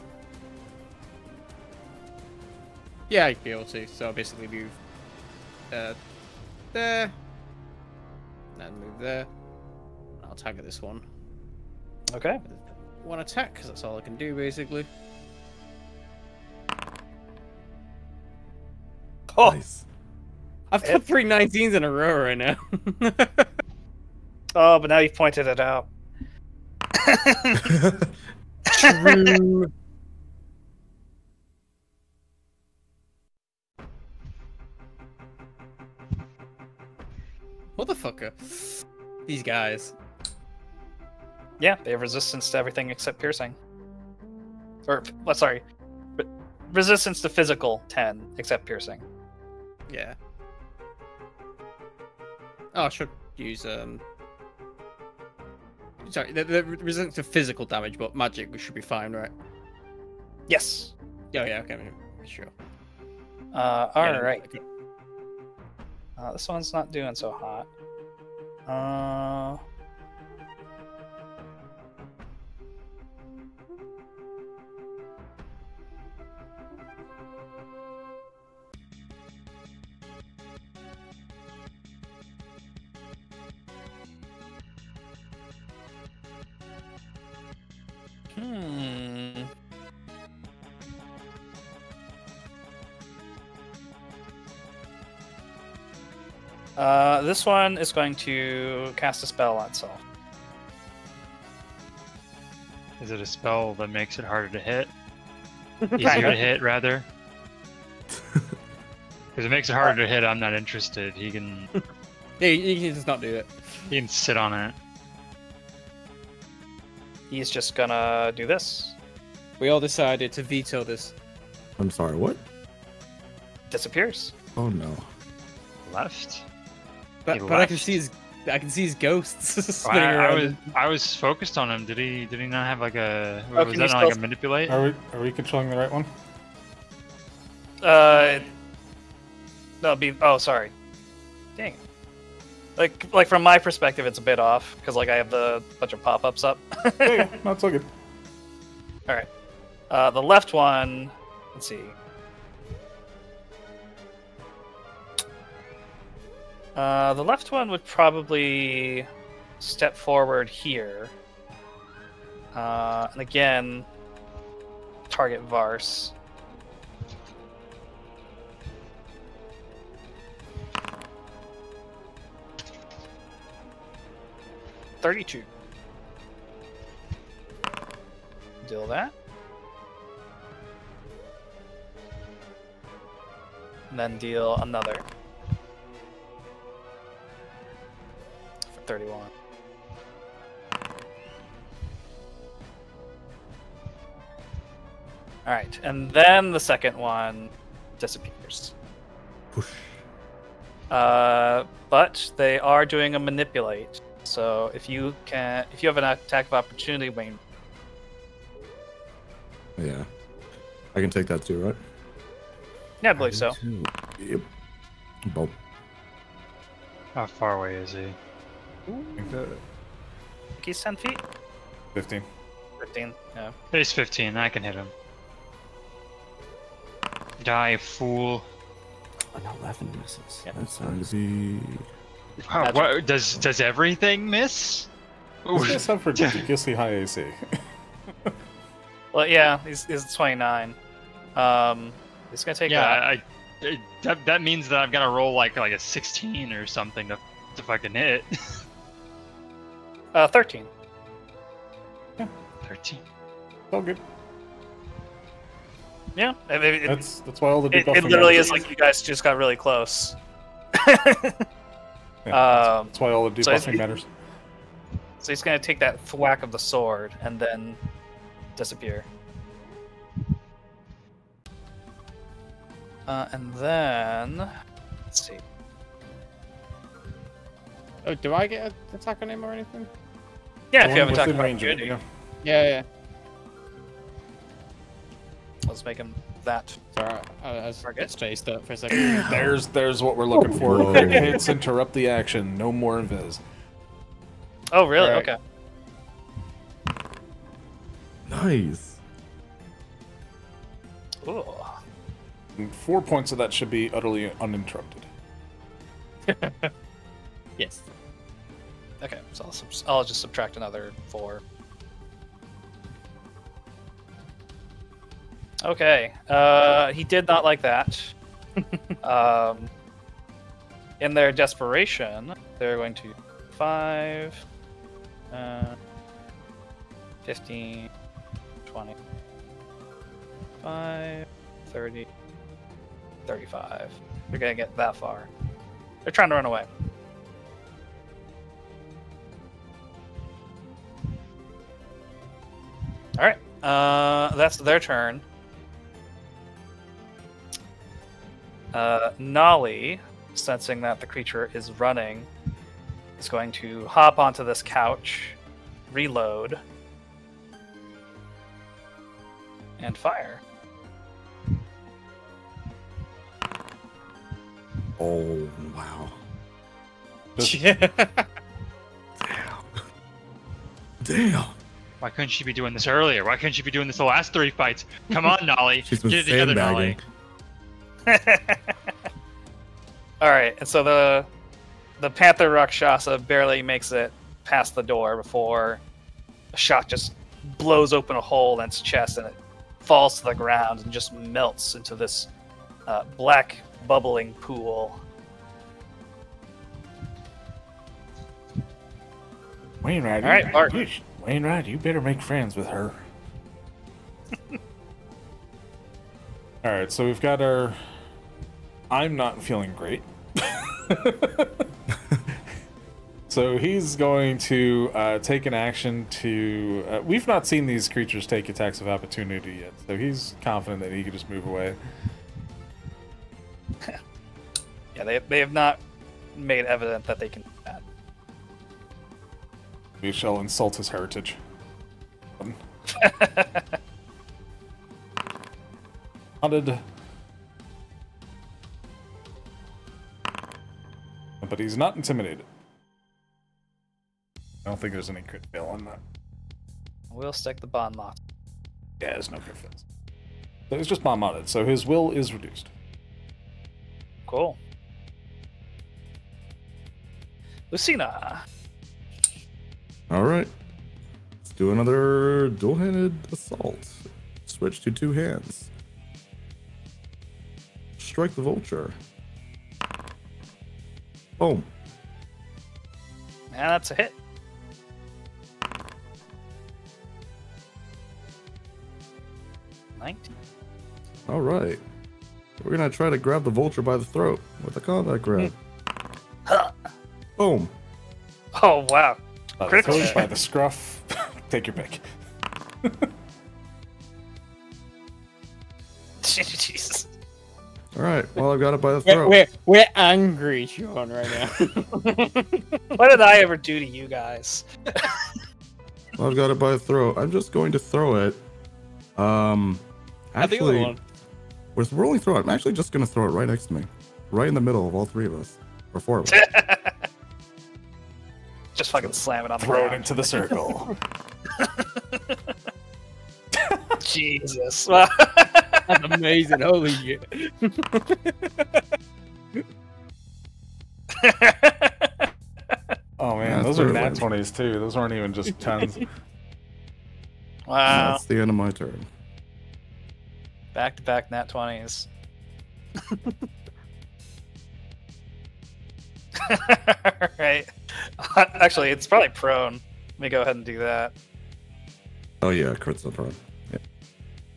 Yeah, I'd be able to. So I'll basically move. Uh, there. And move there. I'll target this one. Okay. One attack, because that's all I can do basically. Oh, Nice. I've got three 19s in a row right now. oh, but now you've pointed it out. True. Motherfucker. These guys. Yeah, they have resistance to everything except piercing. Or, well, sorry, resistance to physical 10 except piercing. Yeah. Oh, I should use um. Sorry, the, the resistance to physical damage, but magic we should be fine, right? Yes. Oh, yeah, okay, sure. Uh, Yeah, all right. okay. Uh, this one's not doing so hot. Uh, hmm. Uh, this one is going to cast a spell on itself. Is it a spell that makes it harder to hit? Easier to hit, rather? Because it makes it harder to hit, I'm not interested. He can Yeah, you, you can just not do it. he can sit on it. He's just gonna do this. We all decided to veto this. I'm sorry, what? Disappears. Oh no. Left. But, but I can see his I can see his ghosts I, spinning I around. was I was focused on him. Did he did he not have like a Oh, was that not like a manipulate? Are we are we controlling the right one? Uh, that'll be. Oh, sorry. Dang. Like, like from my perspective, it's a bit off because like I have the bunch of pop-ups up. yeah, yeah, no, it's all good. All right. Uh, the left one. Let's see. Uh, the left one would probably step forward here. Uh, and again, target Vars. Thirty-two. Deal that. And then deal another. 31. Alright, and then the second one disappears. Whoosh. Uh, but they are doing a manipulate. So if you can, if you have an attack of opportunity, Wayne, Yeah. I can take that too, right? yeah, I believe so. Two. Yep. Boom. How far away is he? He's ten feet, Fifteen. fifteen. Yeah. He's 15. I can hit him. Die, fool. An 11 misses. Yeah. That's Going nice. to be. Wow, what does does everything miss? Ooh, These guys have ridiculously high AC. Well, yeah, he's, he's twenty nine. Um, he's gonna take yeah, that. I, I that, that means that I've got to roll like like a 16 or something to to fucking hit. Uh, thirteen. Yeah. 13. all good. Yeah, I mean, it, That's that's why all the it, debuffing. it literally matters. is like you guys just got really close. Yeah, um, that's why all the so debuffing matters. So he's gonna take that thwack of the sword and then disappear. Uh, and then let's see. Oh, do I get an attack on him or anything? Yeah, if you have Within attack of range of it, yeah. Yeah, yeah. let's make him that. Sorry, I, I was Target? spaced up for a second. There's there's what we're looking for. Oh, whoa. Crit hits interrupt the action. No more invis. Oh, really? Alright. Okay. Nice. Ooh. Four points of that should be utterly uninterrupted. yes. Okay, so I'll, I'll just subtract another four. Okay, uh, he did not like that. um, in their desperation, they're going to 5, uh, 15, 20, 5, 30, 35. They're going to get that far. They're trying to run away. All right. Uh, that's their turn. Uh, Nolly, sensing that the creature is running, is going to hop onto this couch, reload, and fire. Oh wow. Yeah. Damn. Why couldn't she be doing this earlier? Why couldn't she be doing this the last three fights? Come on, Nolly. She's been Get it together, Nolly. All right, and so the the Panther Rakshasa barely makes it past the door before a shot just blows open a hole in its chest and it falls to the ground and just melts into this uh, black bubbling pool. Wayne, Wainwright. All right, Bart. You, Wainwright, you better make friends with her. All right, so we've got our. I'm not feeling great. so he's going to uh, take an action to. Uh, we've not seen these creatures take attacks of opportunity yet, so he's confident that he can just move away. Yeah, they, they have not made evident that they can do that. We shall insult his heritage. Hunted. But he's not intimidated. I don't think there's any crit fail on that. We'll stick the bond lock. Yeah, there's no crit fails. So he's just bomb modded, so his will is reduced. Cool. Lucina. All right. Let's do another dual-handed assault. Switch to two hands. Strike the vulture. Boom. And that's a hit. Nineteen. All right. We're gonna try to grab the vulture by the throat with a combat grab. Boom. Oh wow. By Critical throat, hit. by the scruff. Take your pick. Jesus. All right. Well, I've got it by the throat. we're, we're angry, Sean, right now. What did I ever do to you guys? Well, I've got it by the throat. I'm just going to throw it. Um, At the other actually, one. with rolling throw, I'm actually just gonna throw it right next to me, right in the middle of all three of us, or four of us. Just fucking slam it on the Throw it into the circle. Jesus. That's amazing. Holy shit. Oh man, That's those are nat 20s too. Those aren't even just tens. wow. That's the end of my turn. Back to back nat 20s. right. Actually, it's probably prone. Let me go ahead and do that. Oh yeah, crit's not prone. Yeah.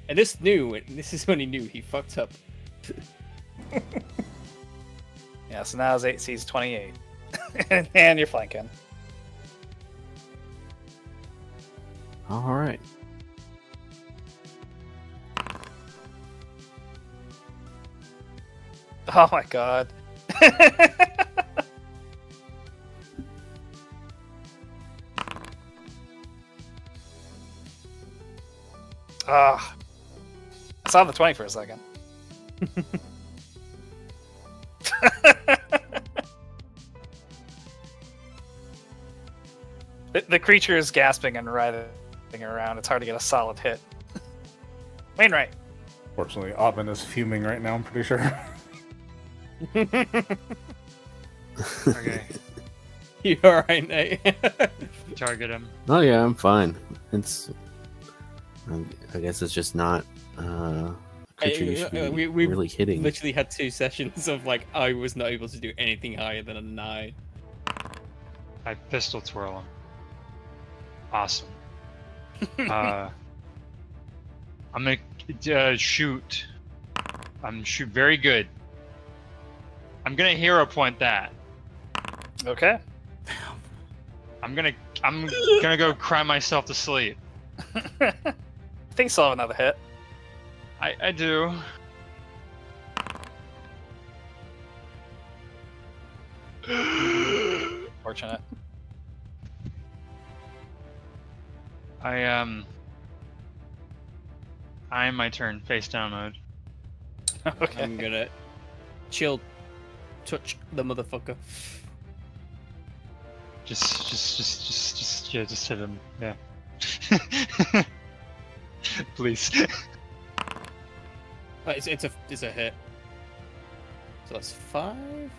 And this new, this is when he knew he fucked up. yeah, so now his eight C's twenty-eight, and you're flanking. All right. Oh my god. Ah. I saw the 20 for a second. the, the creature is gasping and writhing around. It's hard to get a solid hit. Wainwright. Fortunately, Otman is fuming right now, I'm pretty sure. Okay, You alright, Nate? target him. Oh yeah, I'm fine. It's. I guess it's just not. Uh, a creature you Uh, should uh, be we- we really hitting. Literally had two sessions of like I was not able to do anything higher than a nine. I pistol twirl him. Awesome. uh, I'm gonna uh, shoot. I'm shoot very good. I'm gonna hero point that. Okay. I'm gonna I'm gonna go cry myself to sleep. I think still have another hit. I I do. Fortunate. I um. I am my turn, face down mode. okay. I'm gonna chill, touch the motherfucker. Just just just just just yeah, just hit him. Yeah. Please. Uh, It's, it's a it's a hit. So that's five.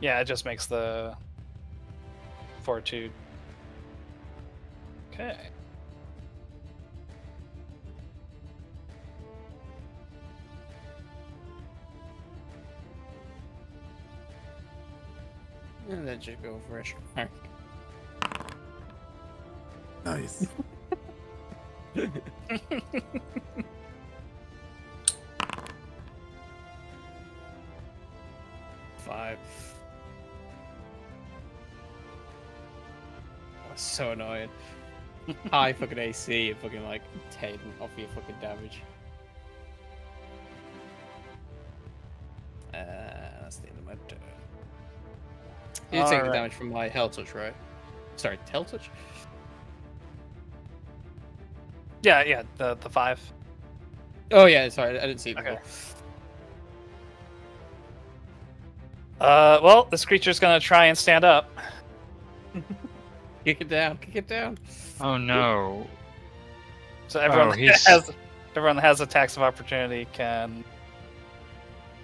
Yeah, it just makes the fortitude. Okay. And then just go for a shark. Nice. Five. That's so annoying. High fucking AC and fucking like 10 off your fucking damage. Uh, that's the end of my turn. You take the Alright. damage from my hell touch, right? Sorry, tail touch? Yeah, yeah, the the five. Oh yeah, sorry, I didn't see it Okay. before. Uh, well, this creature's gonna try and stand up. Kick it down, kick it down. Oh no. So everyone Oh, that he's- has everyone that has attacks of opportunity can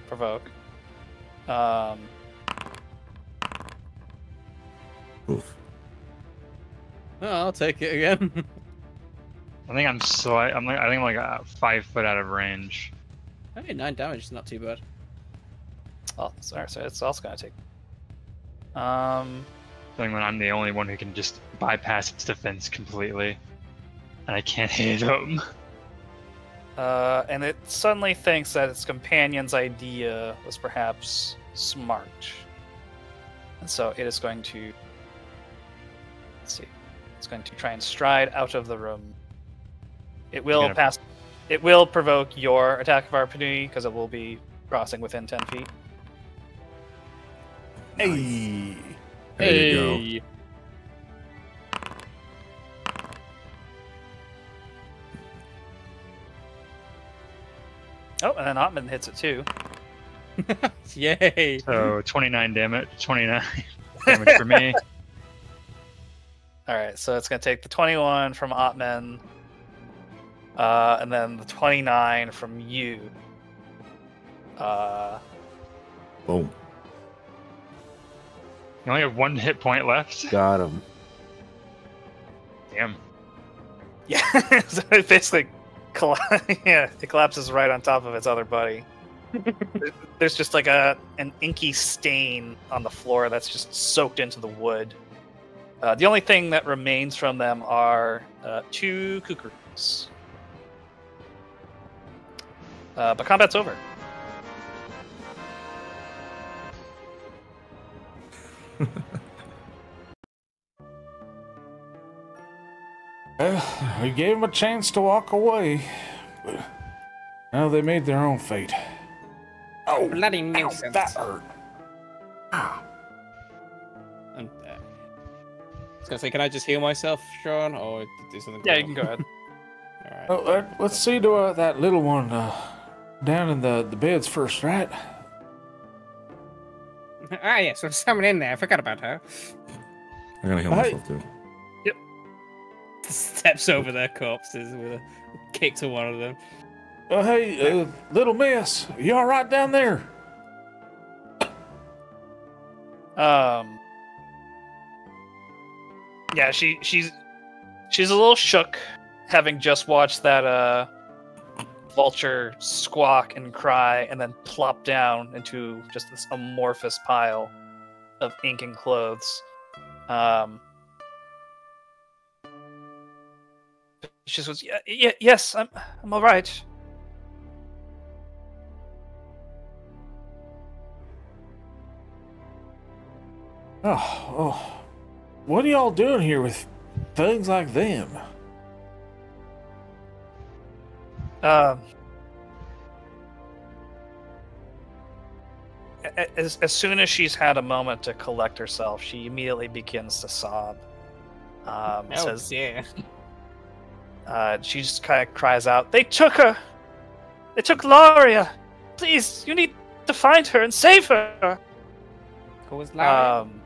provoke. Um, Oof. Oh, I'll take it again. I think I'm slight. I'm like I think I'm like uh, five foot out of range. hey, nine damage is not too bad. oh, sorry, so it's also gonna take. Um, Feeling when I'm the only one who can just bypass its defense completely, and I can't hit him. uh, and it suddenly thinks that its companion's idea was perhaps smart, and so it is going to. Let's see. It's going to try and stride out of the room. It will gonna- pass. It will provoke your attack of opportunity because it will be crossing within ten feet. Hey. There you go. Oh, and then Otman hits it too. Yay. So 29 damage. 29 damage for me. All right, so it's gonna take the 21 from Otman, uh, and then the 29 from you. Uh, Boom. You only have one hit point left. Got him. Damn. yeah, so it basically, colla- yeah, it collapses right on top of its other buddy. There's just like a an inky stain on the floor that's just soaked into the wood. Uh, the only thing that remains from them are uh, two cuckoos. Uh, but combat's over. Well, we gave them a chance to walk away, but now they made their own fate. Oh, Bloody ow, nuisance. that hurt. Ah. And, uh, I was gonna say, can I just heal myself, Sean, or do something? Yeah, you can go ahead. Alright. Oh, let, let's see to uh, that little one uh, down in the, the beds first, right? Ah, yes, there's someone in there. I forgot about her. I'm gonna heal myself too. Yep. Steps over their corpses with a kick to one of them. Uh, hey, uh, little miss, you all right down there? Um. Yeah, she she's she's a little shook, having just watched that uh vulture squawk and cry, and then plop down into just this amorphous pile of ink and clothes. Um. She goes, yeah, yeah, yes, I'm, I'm all right. Oh, oh, what are y'all doing here with things like them? Um, as, as soon as she's had a moment to collect herself, she immediately begins to sob. Um, Oh, says, yeah. uh, she just kind of cries out, "They took her! They took Laria! Please, you need to find her and save her!" Who was loud? Um,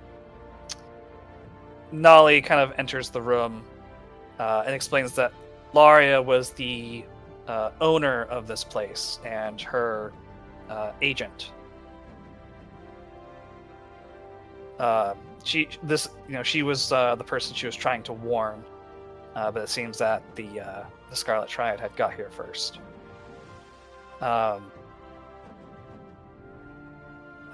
Nolly kind of enters the room uh, and explains that Laria was the uh, owner of this place and her uh, agent. Uh, she this you know she was uh, the person she was trying to warn, uh, but it seems that the uh, the Scarlet Triad had got here first. Um,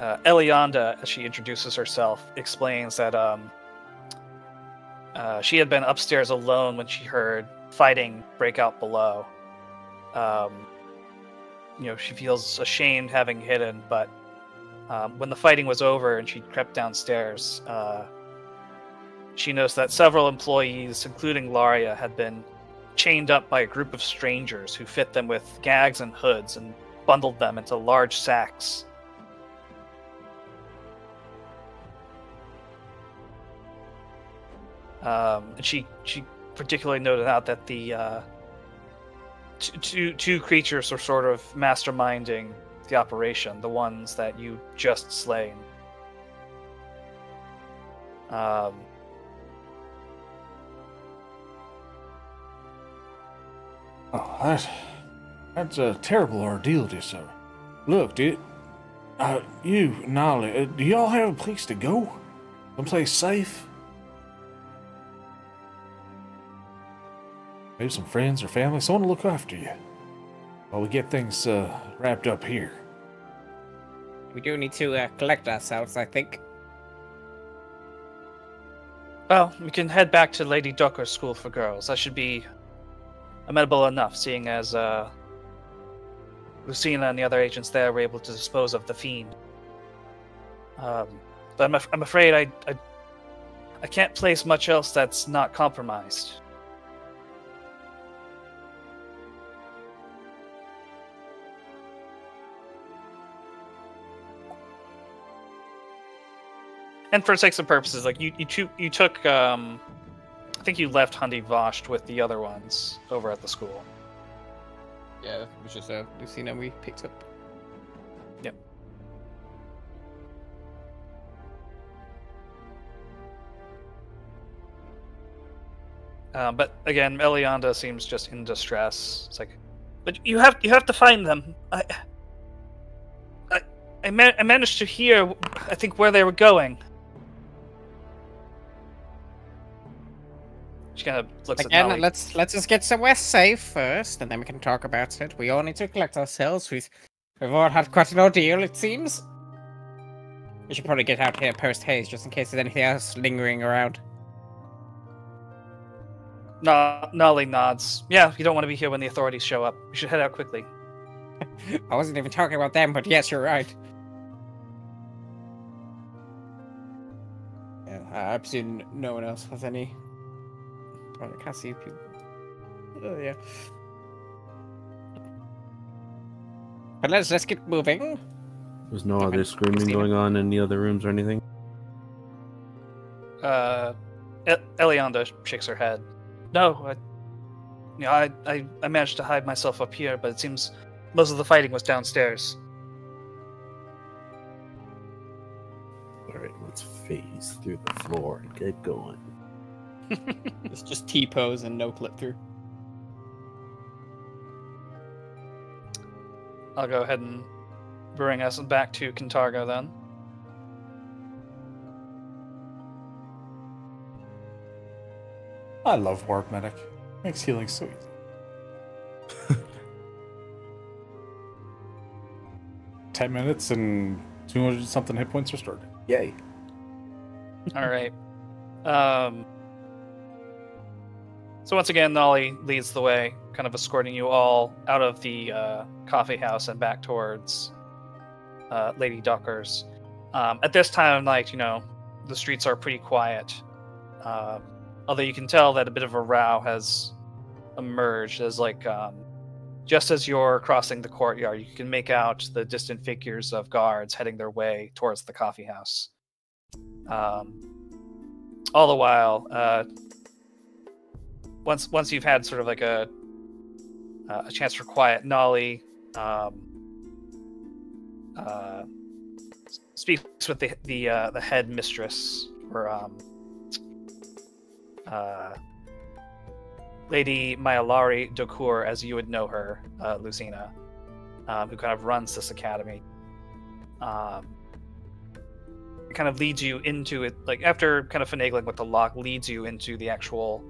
Elianda, as she introduces herself, explains that um, she had been upstairs alone when she heard fighting break out below. Um, you know, she feels ashamed having hidden, but um, when the fighting was over and she crept downstairs, uh, she noticed that several employees, including Laria, had been chained up by a group of strangers who fit them with gags and hoods and bundled them into large sacks. Um, and she she particularly noted out that the uh, two two creatures are sort of masterminding the operation, the ones that you just slain. Um, Oh, that, that's a terrible ordeal, dear sir. Look, dude, uh, you, Nolly, uh, do y'all have a place to go? Someplace safe? Maybe some friends or family, someone to look after you while we get things uh, wrapped up here. we do need to uh, collect ourselves, I think. well, we can head back to Lady Docker's School for Girls. That should be amenable enough, seeing as uh, Lucina and the other agents there were able to dispose of the fiend. Um, but I'm, af- I'm afraid I, I I can't place much else that's not compromised. And for sakes of purposes, like you, you, you took, um, I think you left Hundi Vosht with the other ones over at the school. Yeah, it was just uh, Lucina we picked up. Um, but again, Elianda seems just in distress. It's like, but you have you have to find them. I I I, I managed to hear. I think where they were going. She kind of looks at Again, let's let's just get somewhere safe first, and then we can talk about it. We all need to collect ourselves. We've we've all had quite an ordeal, it seems. We should probably get out here post haste, just in case there's anything else lingering around. No- Nolly nods. Yeah, you don't want to be here when the authorities show up. We should head out quickly. I wasn't even talking about them, but yes, you're right. Yeah, I presume no one else has any. I can't see people. Oh yeah. But let's let's get moving. There's no other screaming going on in the other rooms or anything. Uh, E- Elianda shakes her head. No, I, you know, I, I, I managed to hide myself up here, but it seems most of the fighting was downstairs. All right, let's phase through the floor and get going. It's just T pose and no clip through. I'll go ahead and bring us back to Kintargo then. I love Ward Medic. Makes healing so easy. Ten minutes and two hundred something hit points restored. Yay! All right. Um. So once again, Nolly leads the way, kind of escorting you all out of the uh, coffee house and back towards uh, Lady Ducker's. Um, at this time of night, you know, the streets are pretty quiet. Um, although you can tell that a bit of a row has emerged as, like, um, just as you're crossing the courtyard, you can make out the distant figures of guards heading their way towards the coffee house. Um, all the while, uh, once once you've had sort of like a uh, a chance for quiet, Nolly um, uh, speaks with the the uh, the head mistress or um, uh, Lady Mayalari Dokur, as you would know her, uh, Lucina, um, who kind of runs this academy. Um, it kind of leads you into it, like after kind of finagling with the lock, leads you into the actual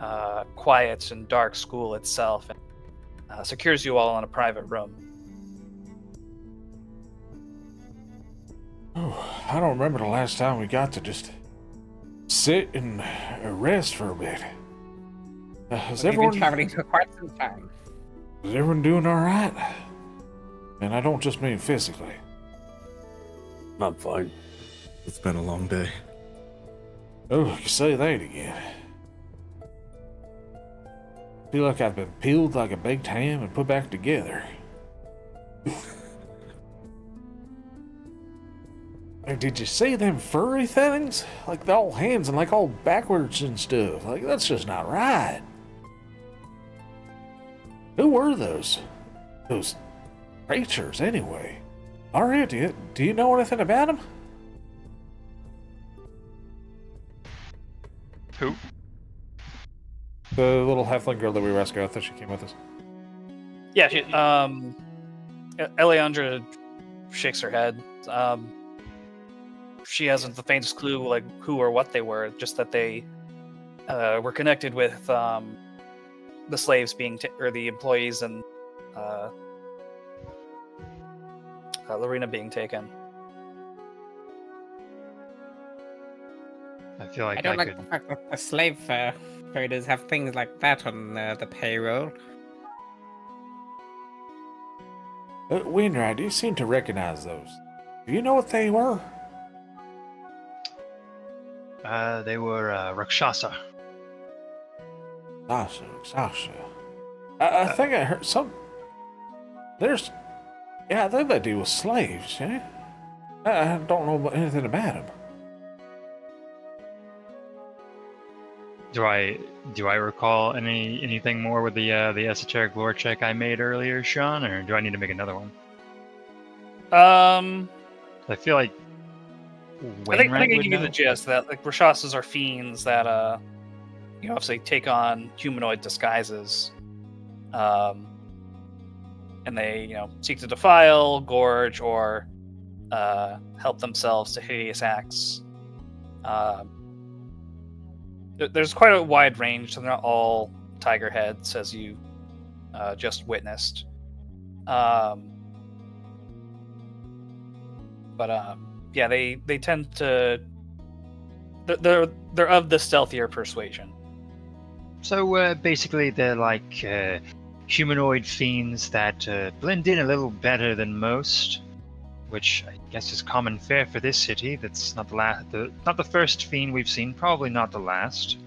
uh, quiet and dark school itself, and uh, secures you all in a private room. Oh, I don't remember the last time we got to just sit and rest for a bit. Uh, is We've everyone been traveling for quite some time. is everyone doing all right? And I don't just mean physically. I'm fine. It's been a long day. Oh, you say that again. Feel like I've been peeled like a baked ham and put back together. Hey, did you see them furry things? Like all hands and like all backwards and stuff. Like that's just not right. Who were those? Those creatures, anyway. Aria, do you, do you know anything about them? Who? The little halfling girl that we rescued, I thought she came with us. Yeah, she, um, Eleandra shakes her head. Um, she hasn't the faintest clue like who or what they were. Just that they uh, were connected with um, the slaves being ta- or the employees and uh, uh, Lorena being taken. I feel like I I, don't like could. the fact that the slave uh, traders have things like that on uh, the payroll. Uh, Wainwright, you seem to recognize those. Do you know what they were? Uh, they were uh, Rakshasa. Sasha, Sasha. I, I think I heard some. There's. Yeah, I think they deal with slaves, yeah? I, I don't know anything about them. Do I do I recall any anything more with the uh, the esoteric lore check I made earlier, Sean, or do I need to make another one? Um, I feel like I think, I think I give you the gist that like Rakshasas are fiends that uh you know obviously take on humanoid disguises. Um and they, you know, seek to defile, gorge, or uh help themselves to hideous acts. Um there's quite a wide range, so they're not all tiger heads as you uh, just witnessed. Um but um yeah, they they tend to they're they're, they're of the stealthier persuasion. So uh, basically, they're like uh, humanoid fiends that uh, blend in a little better than most, which I guess is common fare for this city. That's not the last, the, not the first fiend we've seen. Probably not the last.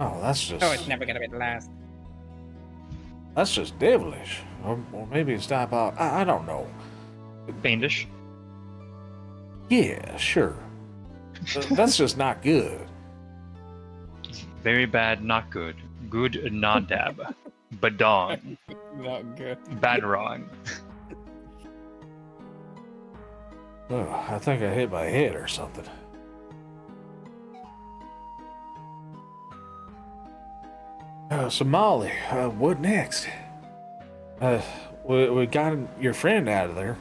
Oh, that's just. Oh, it's never gonna be the last. That's just devilish. Or, or maybe it's diabolical. I, I don't know. Fiendish. Yeah, sure. That's just not good. Very bad, not good. Good, not dab. Badong. Not good. Bad wrong. Oh, I think I hit my head or something. Uh, so Molly, uh, what next? Uh, we, we got your friend out of there.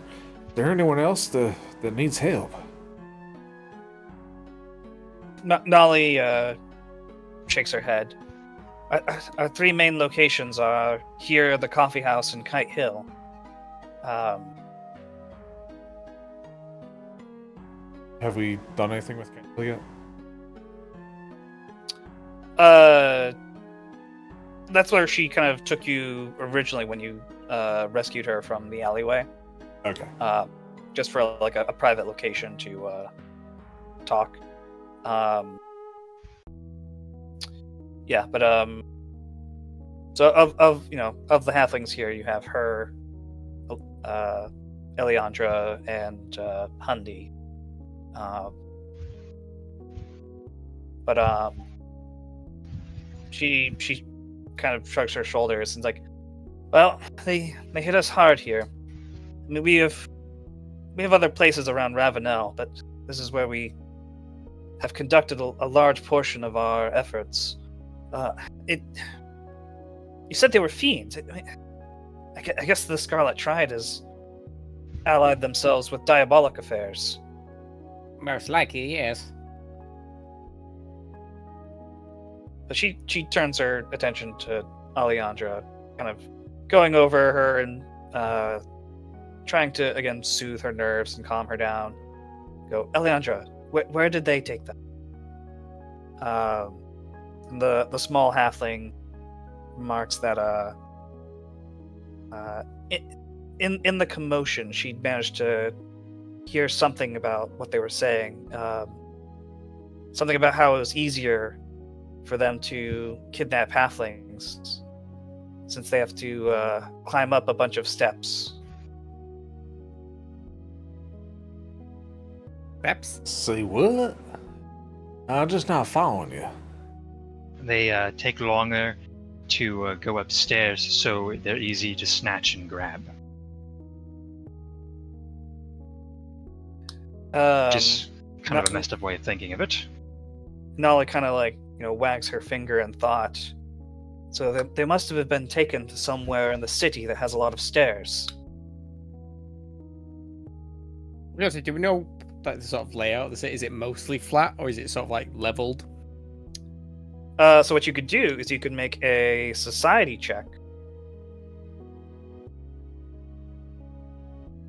Is there anyone else that, that needs help? N- Nolly uh, shakes her head. Our, our three main locations are here, the coffee house, and Kite Hill. Um, Have we done anything with Kendall yet? uh, that's where she kind of took you originally when you uh, rescued her from the alleyway. Okay. uh, just for like a, a private location to uh, talk. Um, yeah, but um, so of of you know of the halflings here, you have her, uh, Eliandra, and uh, Hundi. Um, but um, she she kind of shrugs her shoulders and is like, well, they they hit us hard here. I mean, we have we have other places around Ravounel, but this is where we have conducted a, a large portion of our efforts. Uh, it. You said they were fiends. I, mean, I I guess the Scarlet Triad has allied themselves with diabolic affairs. Most likely, yes. But she she turns her attention to Alejandra, kind of going over her and uh, trying to again soothe her nerves and calm her down. Go, Alejandra, where, where did they take them? Um, the the small halfling remarks that uh, uh, in, in in the commotion, she'd managed to hear something about what they were saying. Um, something about how it was easier for them to kidnap halflings since they have to uh, climb up a bunch of steps. Perhaps. Say what? I'm just not following you. They uh, take longer to uh, go upstairs, so they're easy to snatch and grab. Um, Just kind of a messed up way of thinking of it. Nala kind of like you know wags her finger in thought. So they, they must have been taken to somewhere in the city that has a lot of stairs. Honestly, do we know like the sort of layout? of the city? Is it mostly flat or is it sort of like leveled? Uh, so what you could do is you could make a society check.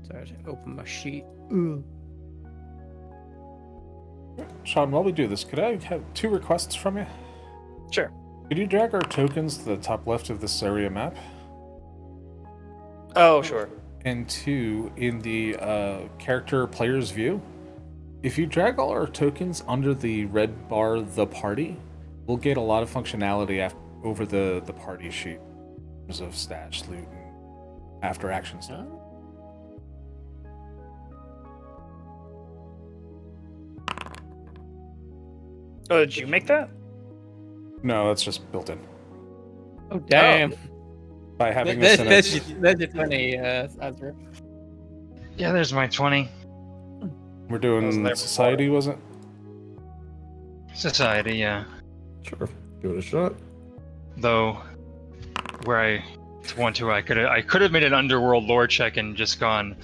Sorry, I open my sheet. Sean, while we do this, could I have two requests from you? Sure. Could you drag our tokens to the top left of this area map? Oh, sure. And two, in the uh, character player's view, if you drag all our tokens under the red bar, the party, we'll get a lot of functionality af- over the, the party sheet in terms of stats, loot, and after action stuff. Oh, did you make that? No, that's just built in. Oh damn! By having There's, this in there's, it, your, there's twenty, uh, Azra. Yeah, there's my 20. we're doing there society, was it? Society, yeah. Sure. Give it a shot. Though, where I want to, I could I could have made an underworld lore check and just gone,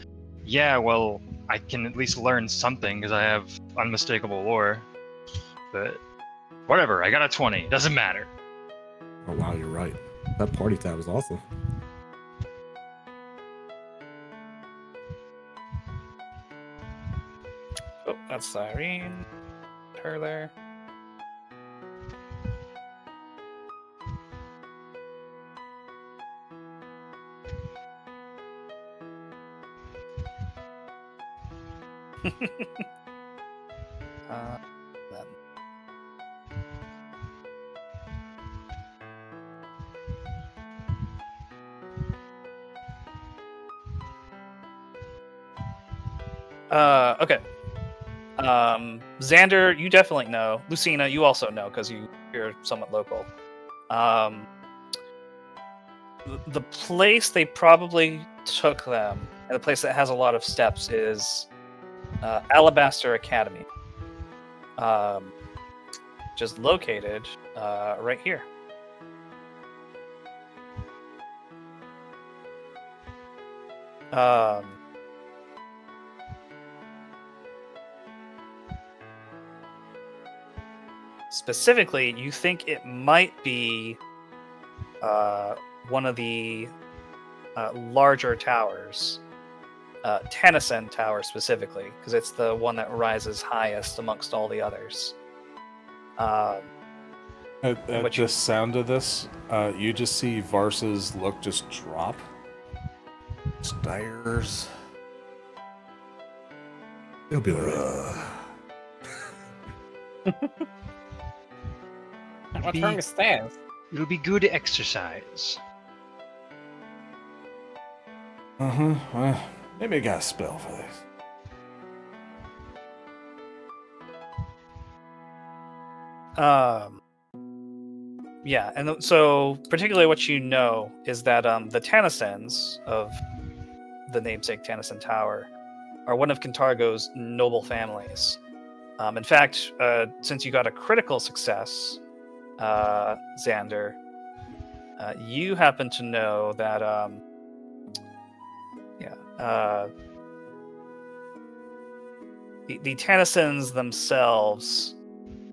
yeah, well, I can at least learn something because I have unmistakable lore. But whatever, I got a 20. Doesn't matter. Oh wow, you're right. That party tab was awesome. Oh, that's Irene. Her there. uh, Uh, okay. Um, Xander, you definitely know. Lucina, you also know because you you're somewhat local. Um, the place they probably took them, and the place that has a lot of steps, is uh, Alabaster Academy, um, just located uh, right here. Um, specifically, you think it might be uh, one of the uh, larger towers, uh, Tennyson Tower specifically, because it's the one that rises highest amongst all the others. Um, At, at the you- sound of this, uh, you just see Varsa's look just drop. Stairs. He'll be alright. What's Be- wrong with stairs? It'll be good exercise. Uh huh. Well, maybe I got a spell for this. Um, yeah, and th- so particularly what you know is that um, the Tennysons of the namesake Tennyson Tower are one of Kintargo's noble families. Um, in fact, uh, since you got a critical success, uh, Xander, uh, you happen to know that, um, yeah, uh, the, the Tennysons themselves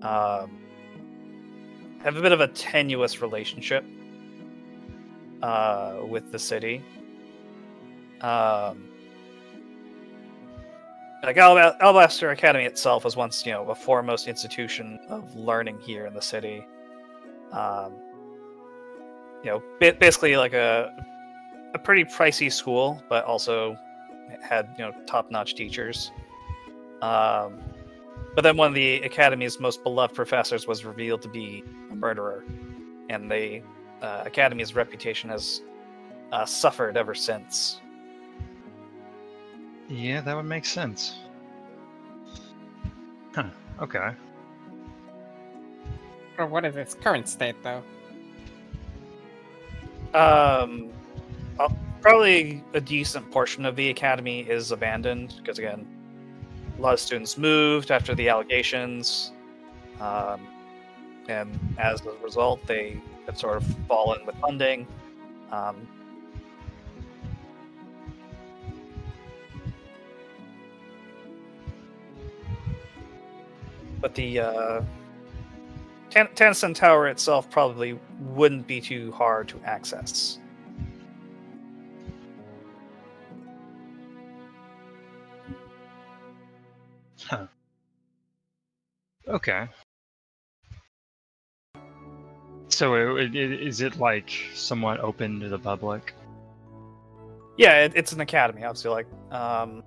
um, have a bit of a tenuous relationship uh, with the city. Um, like Alab- Alabaster Academy itself was once, you know, a foremost institution of learning here in the city. Um, you know, basically like a a pretty pricey school, but also had you know top-notch teachers. Um, but then one of the academy's most beloved professors was revealed to be a murderer, and the uh, academy's reputation has uh, suffered ever since. Yeah, that would make sense. Huh. Okay. Or what is its current state, though? Um, uh, probably a decent portion of the academy is abandoned because again, a lot of students moved after the allegations, um, and as a result, they have sort of fallen with funding. Um, but the uh, Tan- Tennyson Tower itself probably wouldn't be too hard to access. Huh. Okay. So it, it, is it like somewhat open to the public? Yeah, it, it's an academy, obviously. Like, um,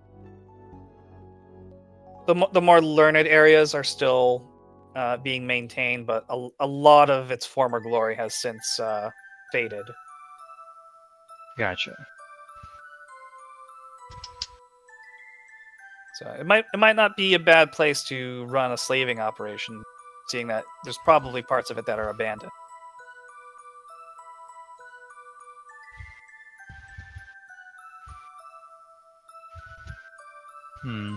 the the more learned areas are still uh, being maintained, but a, a lot of its former glory has since uh, faded. Gotcha. So it might it might not be a bad place to run a slaving operation, seeing that there's probably parts of it that are abandoned. Hmm.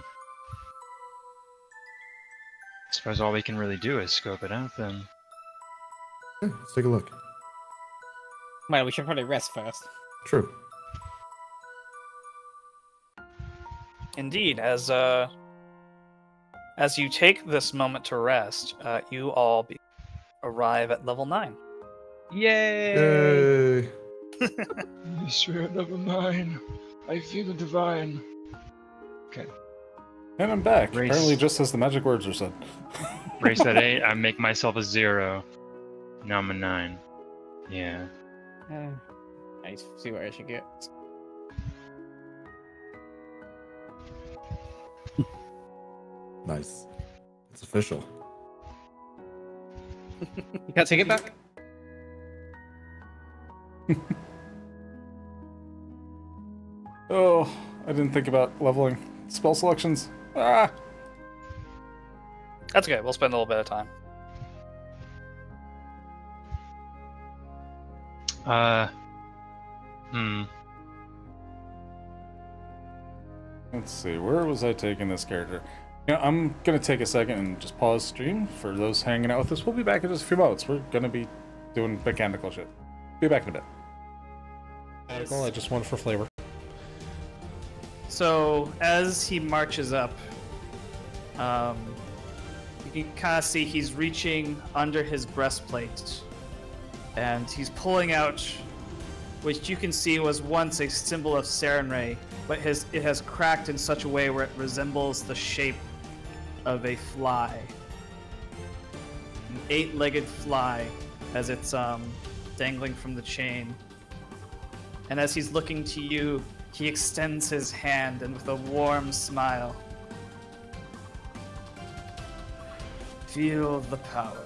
Suppose all we can really do is scope it out then. Yeah, let's take a look. Well, we should probably rest first. True. Indeed, as uh, as you take this moment to rest, uh, you all be- arrive at level nine. Yay! Yay! Spirit of mine, I feel the divine. And I'm back. Race. Apparently, just as the magic words are said. Race at eight, I make myself a zero. Now I'm a nine. Yeah. Uh, I see what I should get. Nice. It's official. You can't take it back? Oh, I didn't think about leveling. spell selections. Ah, That's okay. We'll spend a little bit of time. Uh. Hmm. let's see. Where was I taking this character? You know, I'm gonna take a second and just pause stream for those hanging out with us. We'll be back in just a few moments. We're gonna be doing mechanical shit. Be back in a bit. Mechanical, I just wanted for flavor. So as he marches up, um, you can kind of see he's reaching under his breastplate, and he's pulling out, which you can see was once a symbol of Sarenrae, but has it has cracked in such a way where it resembles the shape of a fly, an eight-legged fly, as it's um, dangling from the chain. And as he's looking to you, he extends his hand and with a warm smile. Feel the power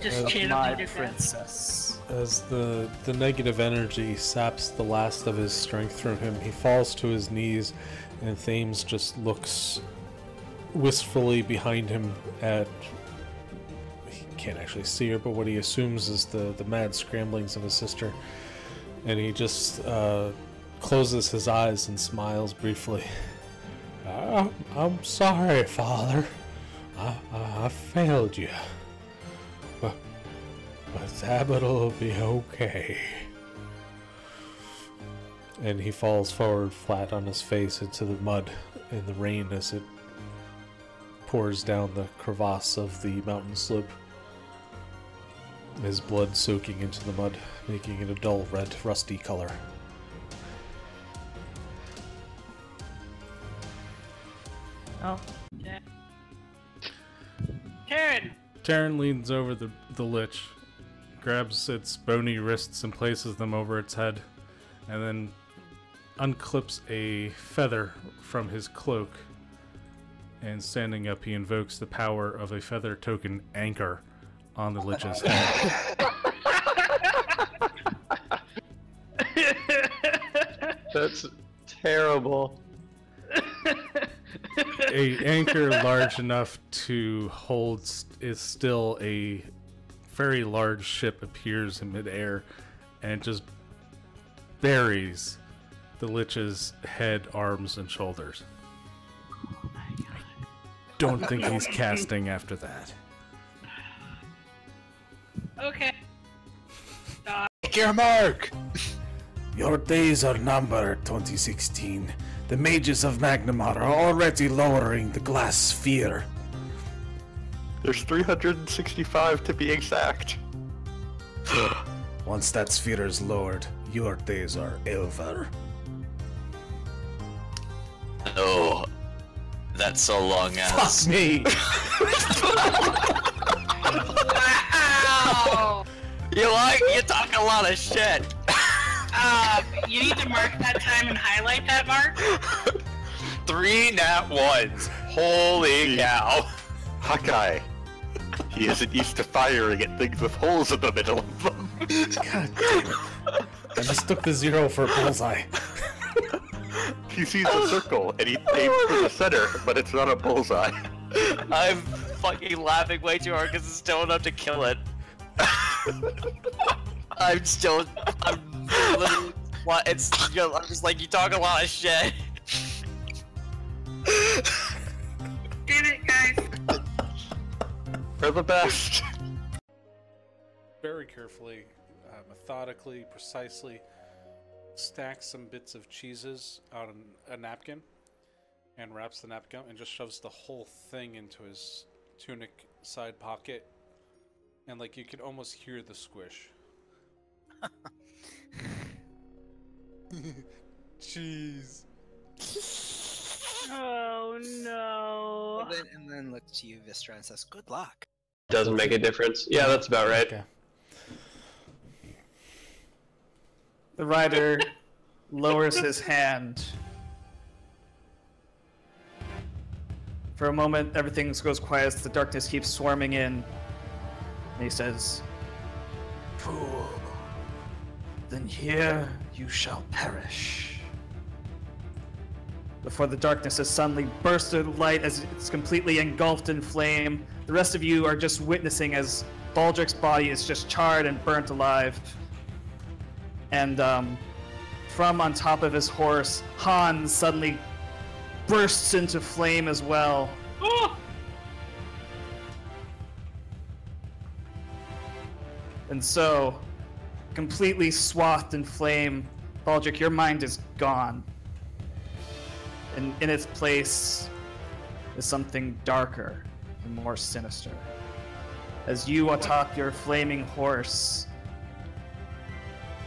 Just of my princess. As the, the negative energy saps the last of his strength from him, he falls to his knees, and Thames just looks wistfully behind him at. He can't actually see her, but what he assumes is the, the mad scramblings of his sister. And he just uh, closes his eyes and smiles briefly. "Ah, I'm sorry, Father. I, I, I failed you. But but Zabit'll be okay. And he falls forward flat on his face into the mud in the rain as it pours down the crevasse of the mountain slope. His blood soaking into the mud, making it a dull red, rusty color. Oh, Karen! Taryn leans over the, the lich, grabs its bony wrists and places them over its head, and then unclips a feather from his cloak. And standing up, he invokes the power of a feather token anchor on the lich's head. That's terrible. a anchor large enough to hold is still a very large ship appears in midair and it just buries the lich's head, arms, and shoulders. Don't think he's casting after that. Okay. Take your mark! Your days are numbered, 2016. The mages of Magnimar are already lowering the glass sphere. There's 365 to be exact. Once that sphere is lowered, your days are over. No. That's so long as. Fuck me! Wow. You like you talk a lot of shit. Uh, you need to mark that time and highlight that mark. Three nat ones. Holy cow. Hawkeye. He isn't used to firing at things with holes in the middle of them. God damn it. I mistook the zero for a bullseye. He sees a circle and he aims for the center, but it's not a bullseye. I'm fucking laughing way too hard because it's still enough to kill it. I'm still. I'm literally. What? It's. You know, I'm just like, you talk a lot of shit. Did it, guys. We're the best. Very carefully, uh, methodically, precisely stacks some bits of cheeses on a napkin and wraps the napkin and just shoves the whole thing into his tunic side pocket. And like you could almost hear the squish. Cheese. Oh no. And then, and then looks to you, Vistra, and says, "Good luck." Doesn't make a difference. Yeah, that's about right. Okay. The rider lowers his hand. For a moment, everything goes quiet as the darkness keeps swarming in. And he says, Fool, then here you shall perish. before the darkness has suddenly bursted with light as it's completely engulfed in flame. The rest of you are just witnessing as Baldric's body is just charred and burnt alive. And um, from on top of his horse, Han suddenly bursts into flame as well. And so, completely swathed in flame, Baldric, your mind is gone. And in its place is something darker and more sinister. As you atop your flaming horse,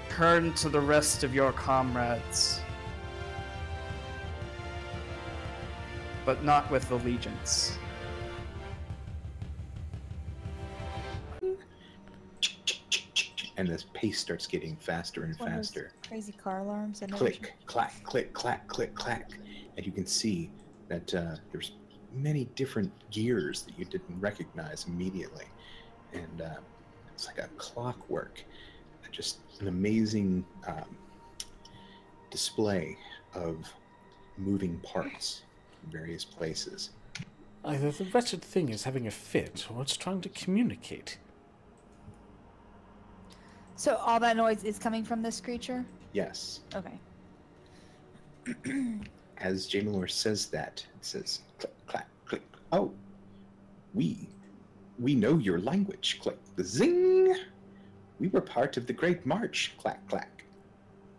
turn to the rest of your comrades, but not with allegiance. And this pace starts getting faster and One of those faster. Crazy car alarms. I never Click, clack, click, clack, click, clack, and you can see that uh, there's many different gears that you didn't recognize immediately, and uh, it's like a clockwork, just an amazing um, display of moving parts in various places. Either the wretched thing is having a fit, or it's trying to communicate. So all that noise is coming from this creature? Yes, Okay. as Jamalor says that, it says click, clack, click. Oh, we, we know your language. Click, the zing. We were part of the Great March. Clack, clack.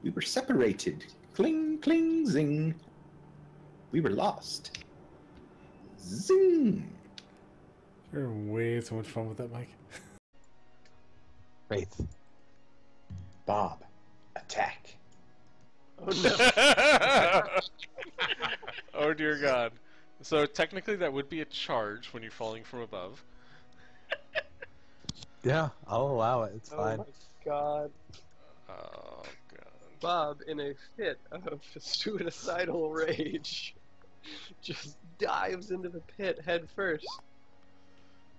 We were separated. Cling, cling, zing. We were lost. Zing. You're way too much fun with that, Mike. Wraith. Bob, attack. oh no. oh dear God. So technically, that would be a charge when you're falling from above. Yeah, I'll allow it. It's Oh fine. Oh my god. Oh god. Bob, in a fit of suicidal rage, just dives into the pit head first.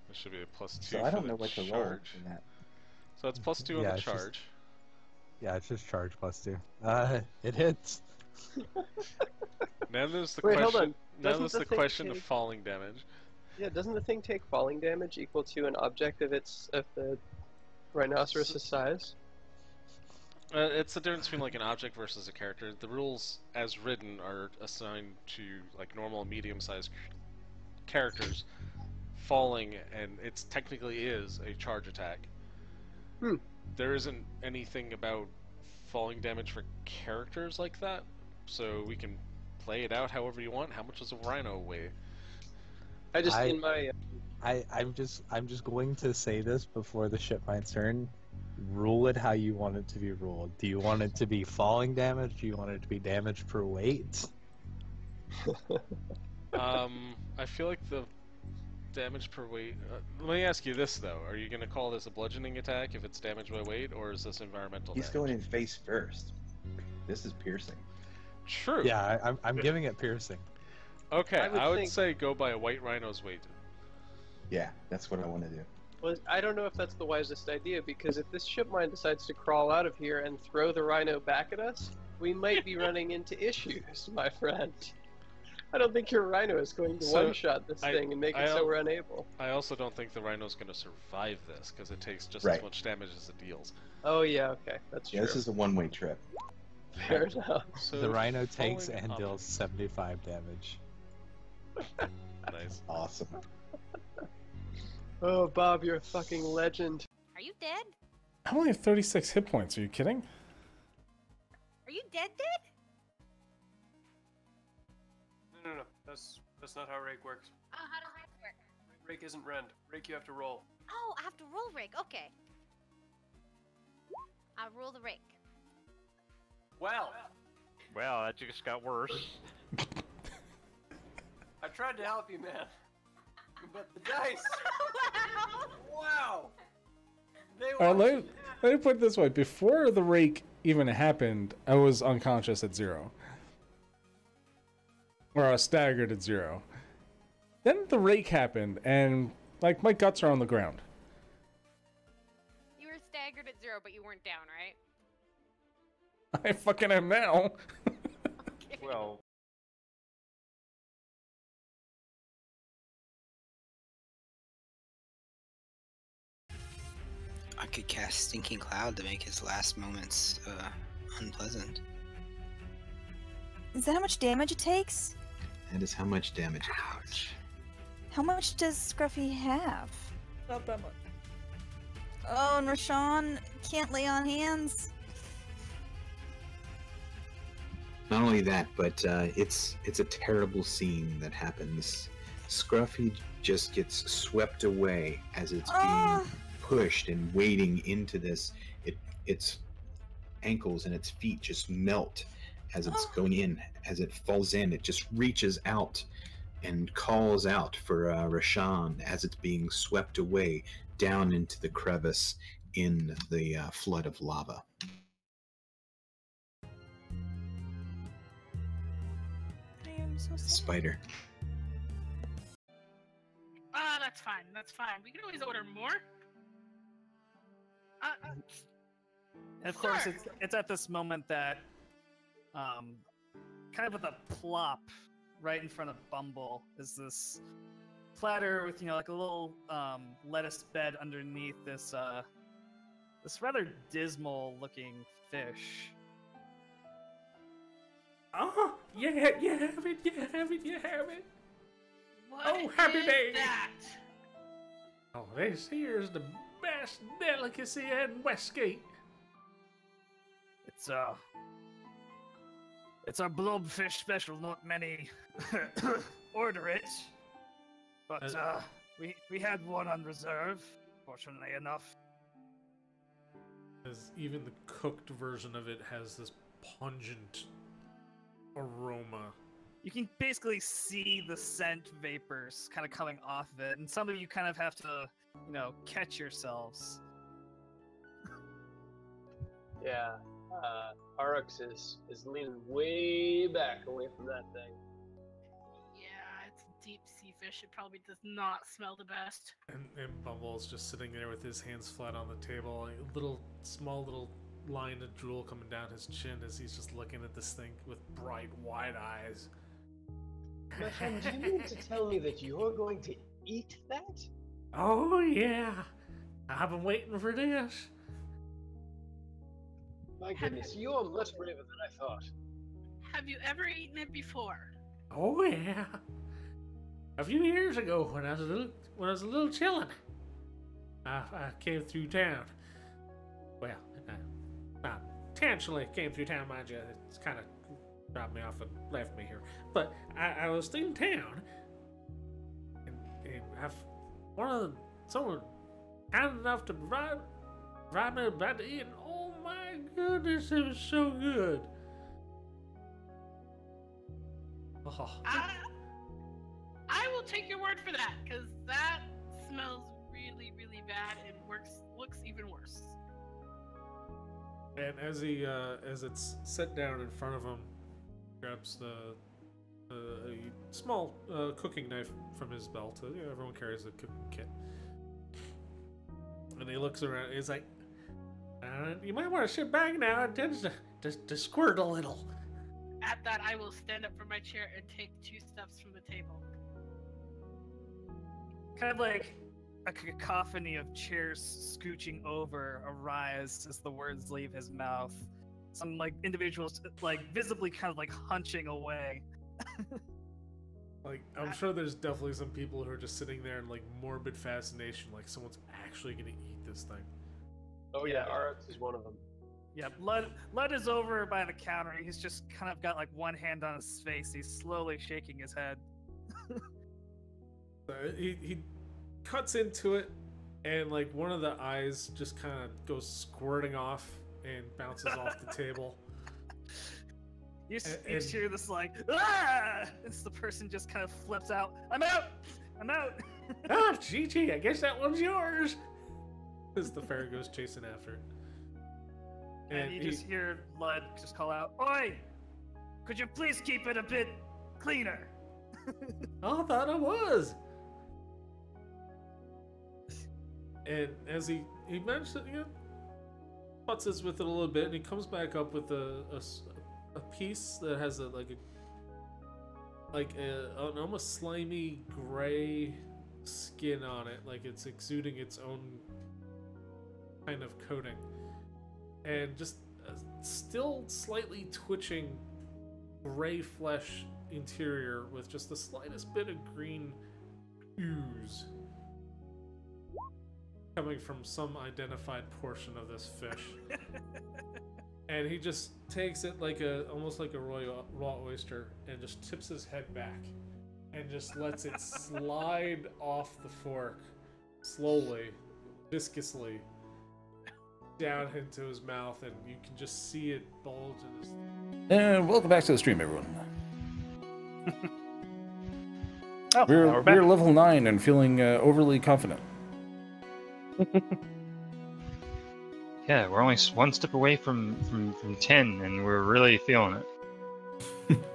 This should be a plus two. So I for don't the know what to roll charge. in that. So it's plus two on Yeah, the it's just- charge. Yeah, it's just charge plus two. Uh, it hits. Now there's the Wait, hold question. on. Now there's the the thing question of falling damage. Yeah, doesn't the thing take falling damage equal to an object of its of the rhinoceros's size? Uh, it's the difference between like an object versus a character. The rules, as written, are assigned to like normal, medium-sized c- characters. Falling, and it's technically is a charge attack. Hmm. There isn't anything about falling damage for characters like that, so we can play it out however you want. How much does a rhino weigh? I just I- in my uh, I, I'm just I'm just going to say this before the ship mind's turn. Rule it how you want it to be ruled. Do you want it to be falling damage? Do you want it to be damage per weight? um, I feel like the damage per weight. Uh, let me ask you this though: Are you going to call this a bludgeoning attack if it's damage by weight, or is this environmental? He's damage? going in face first. This is piercing. True. Yeah, I, I'm I'm giving it piercing. Okay, I I would would, think- say go by a white rhino's weight. Yeah, that's what I want to do. well, I don't know if that's the wisest idea because if this ship mine decides to crawl out of here and throw the rhino back at us, we might be running into issues, my friend. I don't think your rhino is going to So, one-shot this I- thing and make it so we're unable. I also don't think the rhino's going to survive this because it takes just Right. as much damage as it deals. Oh yeah, okay, that's Yeah, true. this is a one-way trip. Fair enough. So the rhino takes and up- deals 75 damage. Nice. Awesome. Oh, Bob, you're a fucking legend. Are you dead? I only have 36 hit points. Are you kidding? Are you dead dead? No, no, no. That's that's not how rake works. Oh, how does that work? Rake isn't rend. Rake you have to roll. Oh, I have to roll rake. Okay. I roll the rake. Well. Well, that just got worse. I tried to help you, man. But the dice. wow. They All right, want let, me- let me put it this way: before the rake even happened, I was unconscious at zero, or I was staggered at zero. Then the rake happened, and like my guts are on the ground. You were staggered at zero, but you weren't down, right? I fucking am now. okay. Well. I could cast Stinking Cloud to make his last moments uh, unpleasant. Is that how much damage it takes? That is how much damage it takes. How much does Scruffy have? Not that much. Oh, and Rashawn can't lay on hands. Not only that, but uh, it's it's a terrible scene that happens. Scruffy just gets swept away as it's Ah. being pushed and wading into this. It its ankles and its feet just melt as it's going in. As it falls in, it just reaches out and calls out for uh, Rashan as it's being swept away down into the crevice in the uh, flood of lava. I am so sad. Spider. Ah, that's fine. That's fine. We can always order more. Uh, uh, And of course, Sure. it's it's at this moment that, um, kind of with a plop right in front of Bumble is this platter with you know like a little um, lettuce bed underneath this uh, this rather dismal looking fish. Oh, yeah, you have it, you have it, you have it. what Oh, happy is baby. that? Oh, this here's the best delicacy in Westgate. It's uh, it's our blobfish special. Not many order it, but Uh, uh, we we had one on reserve. Fortunately enough. As even the cooked version of it has this pungent aroma. you can basically see the scent vapors kind of coming off of it, and some of you kind of have to, you know, catch yourselves. Yeah, uh, Arux is is leaning way back away from that thing. Yeah, it's a deep sea fish. It probably does not smell the best. And, and Bumble's just sitting there with his hands flat on the table, a little small little line of drool coming down his chin as he's just looking at this thing with bright, wide eyes. My friend, do you mean to tell me that you're going to eat that? Oh, yeah. I've been waiting for this. My goodness, you are much braver than I thought. Have you ever eaten it before? Oh, yeah. A few years ago, when I was a little, when I was a little chillin', I, I came through town. Well, uh, not intentionally came through town, mind you. It's kind of dropped me off and left me here. But I, I was in town, and, and I've one of them, someone kind enough to provide a to eat. Oh my goodness, it was so good. Oh. I, I will take your word for that, because that smells really, really bad and works looks even worse. And as he, uh, as it's set down in front of him, grabs the, uh, a small uh, cooking knife from his belt. Uh, yeah, everyone carries a cooking kit. And he looks around. He's like, uh, "You might want to sit back now. It tends to, to, to squirt a little." At that, I will stand up from my chair and take two steps from the table. Kind of like a cacophony of chairs scooching over arise as the words leave his mouth. Some like individuals like visibly kind of like hunching away. Like, I'm sure there's definitely some people who are just sitting there in like morbid fascination, like someone's actually gonna eat this thing. Oh yeah, Arux is one of them. Yeah, Lud Lud is over by the counter. He's just kind of got like one hand on his face. He's slowly shaking his head. So he, he cuts into it, and like one of the eyes just kind of goes squirting off and bounces off the table. You, s- And- you and- hear this like ah! As the person just kind of flips out. I'm out. I'm out. ah, GG, I guess that one's yours. As the fairy goes chasing after it. And, you he- just hear Lud just call out, "Oi! Could you please keep it a bit cleaner?" Oh, I thought it was. And as he he mentions, it, you know, putzes with it a little bit, and he comes back up with a a piece that has a like a like a, an almost slimy gray skin on it, like it's exuding its own kind of coating, and just a still slightly twitching gray flesh interior with just the slightest bit of green ooze coming from some identified portion of this fish. and he just takes it like a almost like a raw, raw oyster and just tips his head back and just lets it slide off the fork slowly, viscously down into his mouth, and you can just see it bulge in his. And welcome back to the stream, everyone. Oh, we're, we're we're, level 9 and feeling uh, overly confident. Yeah, we're only one step away from, from, from 10, and we're really feeling it.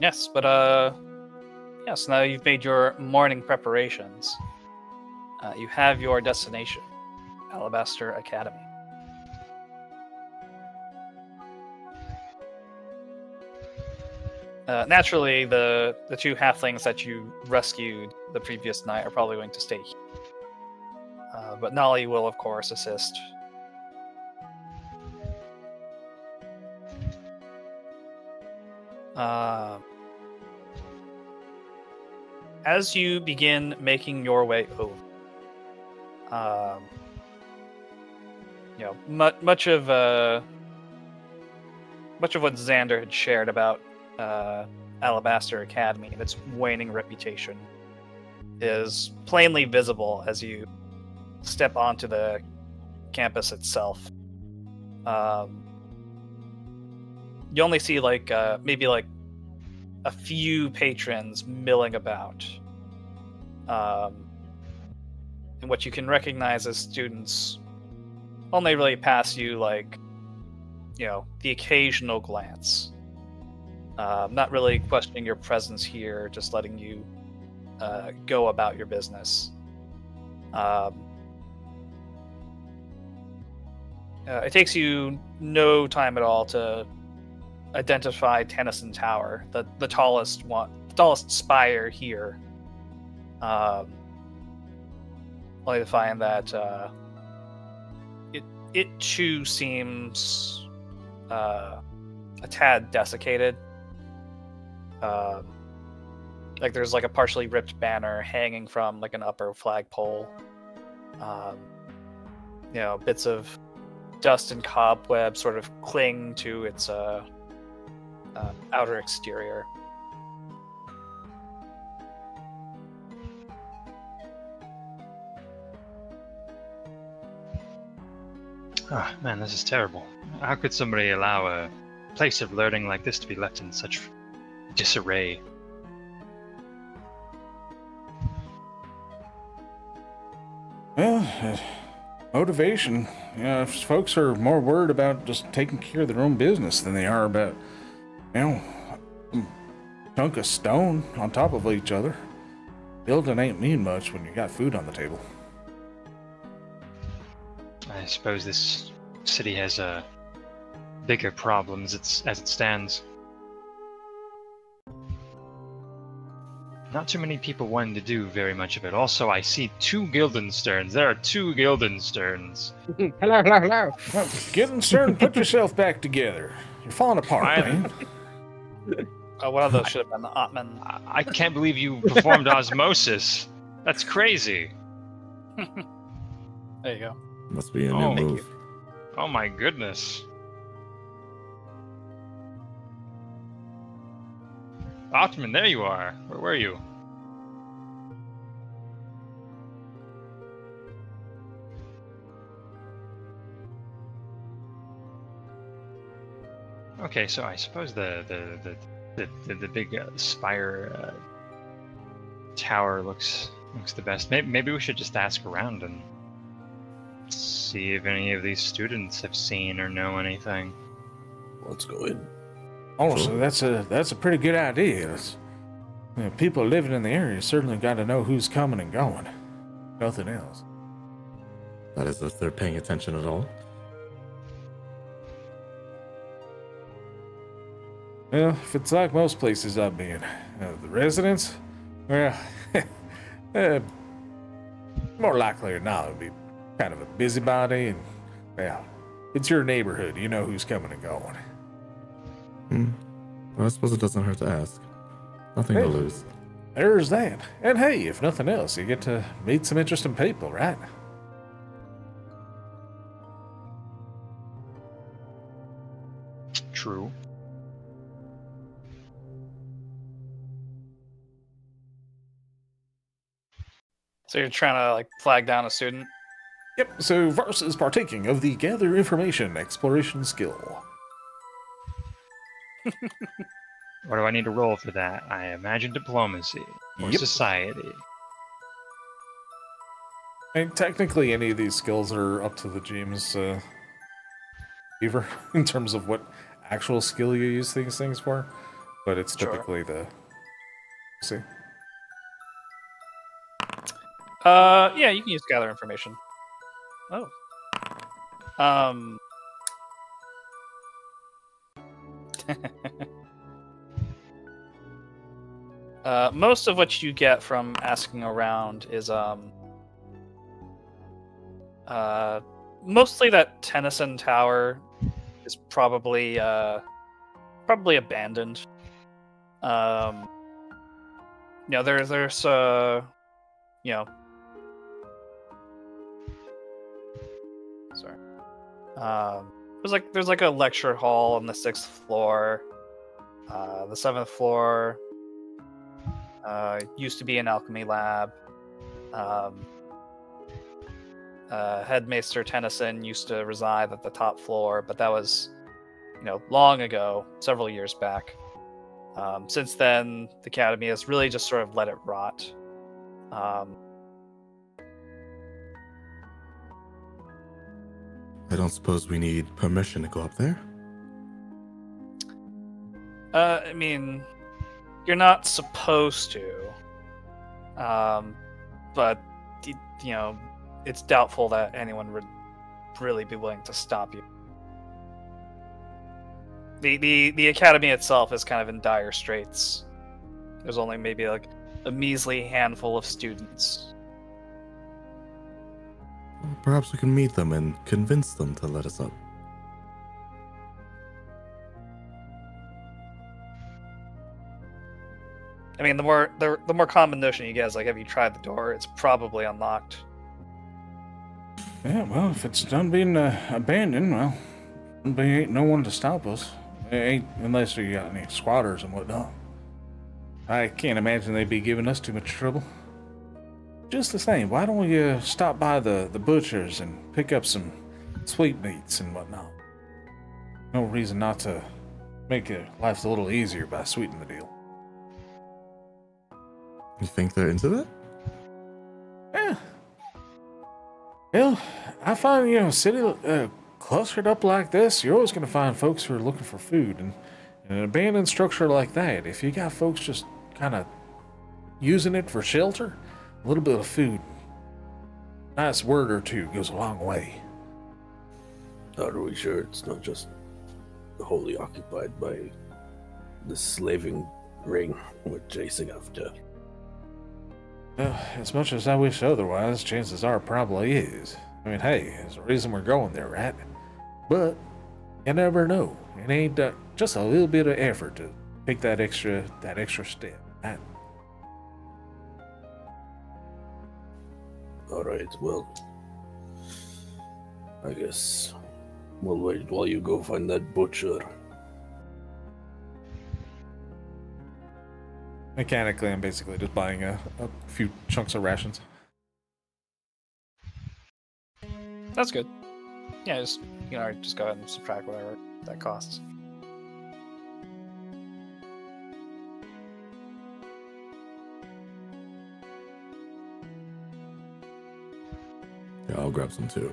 Yes, but uh, yes. Now you've made your morning preparations. Uh, you have your destination, Alabaster Academy. Uh, naturally, the the two halflings that you rescued the previous night are probably going to stay here. Uh, but Nolly will, of course, assist. Uh, as you begin making your way over, um, you know, much much of uh, much of what Xander had shared about uh, Alabaster Academy and its waning reputation is plainly visible as you step onto the campus itself. Um, you only see like uh, maybe like a few patrons milling about. Um, and what you can recognize as students only really pass you like, you know, the occasional glance. Um, not really questioning your presence here, just letting you uh, go about your business. Um, uh, it takes you no time at all to identify Tennyson Tower, the the tallest one, the tallest spire here. Um, only to find that uh, it it too seems uh, a tad desiccated. Um, like there's like a partially ripped banner hanging from like an upper flagpole. Um, you know, bits of dust and cobweb sort of cling to its uh, uh, outer exterior. Ah, man, this is terrible. How could somebody allow a place of learning like this to be left in such disarray? Well, uh, motivation. You know, folks are more worried about just taking care of their own business than they are about, you know, a chunk of stone on top of each other. Building ain't mean much when you got food on the table. I suppose this city has uh, bigger problems it's, as it stands. Not too many people wanting to do very much of it. Also, I see two Guildensterns. There are two Guildensterns. hello, hello, hello. Guildenstern, put yourself back together. You're falling apart, I- man. Uh, one of those should have been the Otman. I, I can't believe you performed osmosis. That's crazy. There you go. Must be a new Oh. Move. Oh my goodness. Ottoman, there you are. Where were you? Okay, so I suppose the the the the, the, the big uh, spire uh, tower looks looks the best. Maybe, maybe we should just ask around and see if any of these students have seen or know anything. Let's go in. Honestly, that's a that's a pretty good idea. It's- you know, people living in the area certainly got to know who's coming and going. Nothing else. That is if they're paying attention at all. Well, if it's like most places I've been, uh, the residents, well, uh, more likely than not, it'll be kind of a busybody, and well, it's your neighborhood. You know who's coming and going. Hmm. Well, I suppose it doesn't hurt to ask. Nothing to lose. There's that. And hey, if nothing else, you get to meet some interesting people, right? True. So you're trying to like flag down a student? Yep. So Vars is partaking of the gather information exploration skill. What do I need to roll for that? I imagine diplomacy or Yep. society. And technically, any of these skills are up to the GM's uh, favor in terms of what actual skill you use these things for, but it's Sure. typically the. See. Uh, yeah, you can use gather information. Oh. Um. uh, most of what you get from asking around is um. Uh, mostly that Tennyson Tower is probably uh, probably abandoned. Um. You know, there's there's uh, you know, Um, there's like there's like a lecture hall on the sixth floor. Uh, the seventh floor uh, used to be an alchemy lab. Um, uh, Headmaster Tennyson used to reside at the top floor, but that was, you know, long ago, several years back. Um, since then, the academy has really just sort of let it rot. Um, I don't suppose we need permission to go up there. Uh, I mean, you're not supposed to. Um, but you know, it's doubtful that anyone would really be willing to stop you. The the the academy itself is kind of in dire straits. There's only maybe like a measly handful of students. Perhaps we can meet them and convince them to let us up. I mean, the more the the more common notion you get is like, have you tried the door? It's probably unlocked. Yeah, well, if it's done being uh, abandoned, well, there ain't no one to stop us. There ain't unless you got any squatters and whatnot. I can't imagine they'd be giving us too much trouble. Just the same, why don't we uh, stop by the, the butchers and pick up some sweetmeats and whatnot? No reason not to make your life a little easier by sweetening the deal. You think they're into that? Yeah. Well, I find, you know, city uh, clustered up like this, you're always going to find folks who are looking for food. And in an abandoned structure like that, if you got folks just kind of using it for shelter, a little bit of food, nice word or two goes a long way. Are we sure it's not just wholly occupied by the slaving ring we're chasing after? Well, as much as I wish otherwise, chances are it probably is. I mean, hey, there's a reason we're going there, right? But you never know. It ain't uh, just a little bit of effort to take that extra that extra step. Right? All right, well, I guess we'll wait while you go find that butcher. Mechanically, I'm basically just buying a, a few chunks of rations. That's good. Yeah, just you know, just go ahead and subtract whatever that costs. Yeah, I'll grab some too.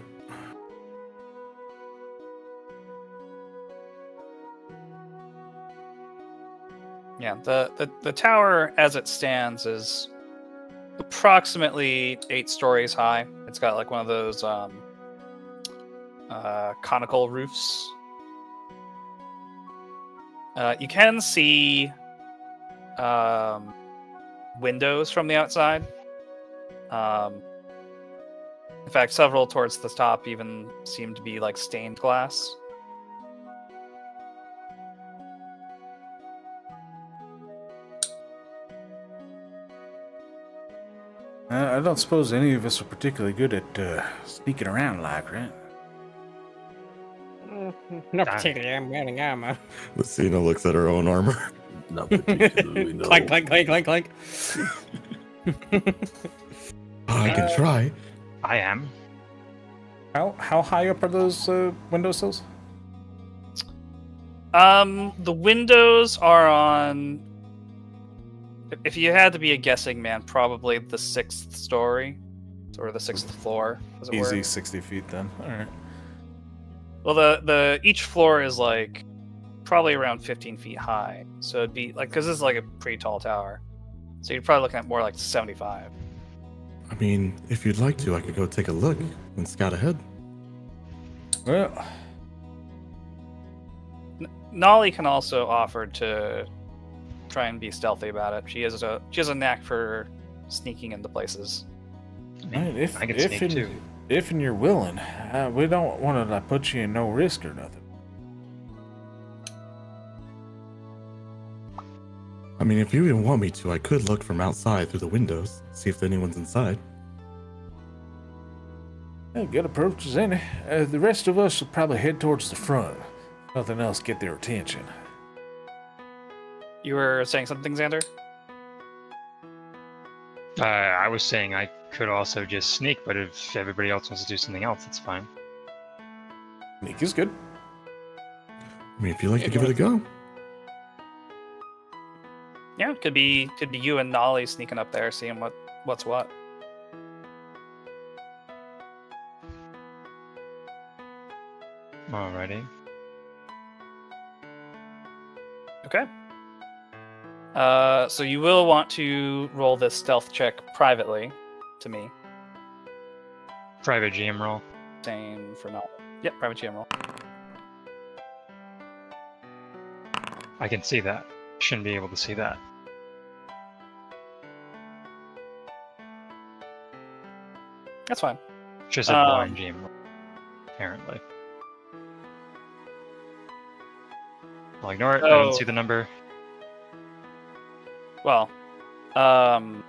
Yeah, the, the the tower as it stands is approximately eight stories high. It's got like one of those um, uh, conical roofs. Uh, you can see um, windows from the outside. Um, in fact, several towards the top even seem to be like stained glass. I don't suppose any of us are particularly good at uh, sneaking around like, right? Not particularly. I'm wearing armor. Lucina looks at her own armor. Not particularly, no. Clank, clank, clank, clank, clank. I can try. I am. How how high up are those uh, windowsills? Um, the windows are on. if- If you had to be a guessing man, probably the sixth story, or the sixth floor, as it were. Easy, sixty feet then. All right. Well, the the each floor is like probably around 15 feet high, so it'd be like because this is like a pretty tall tower, so you're probably looking at more like 75. I mean, if you'd like to, I could go take a look and scout ahead. Well, Nolly can also offer to try and be stealthy about it. She has a she has a knack for sneaking into places. right, if I can if sneak and, too. if and you're willing, uh, we don't want to like, put you in no risk or nothing. I mean, if you even want me to, I could look from outside through the windows, see if anyone's inside. Yeah, good approach as any. Uh, the rest of us will probably head towards the front. Nothing else get their attention. You were saying something, Xander? Uh, I was saying I could also just sneak, but if everybody else wants to do something else, that's fine. Sneak is good. I mean, if you'd like to give it a go. Yeah, could be could be you and Nolly sneaking up there, seeing what what's what. Alrighty. Okay. Uh, so you will want to roll this stealth check privately to me. Private GM roll. Same for Nolly. Yep, private GM roll. I can see that. Shouldn't be able to see that. That's fine. Just a Um, blind GM roll, apparently. I'll ignore it. I Oh. don't see the number. Well, um,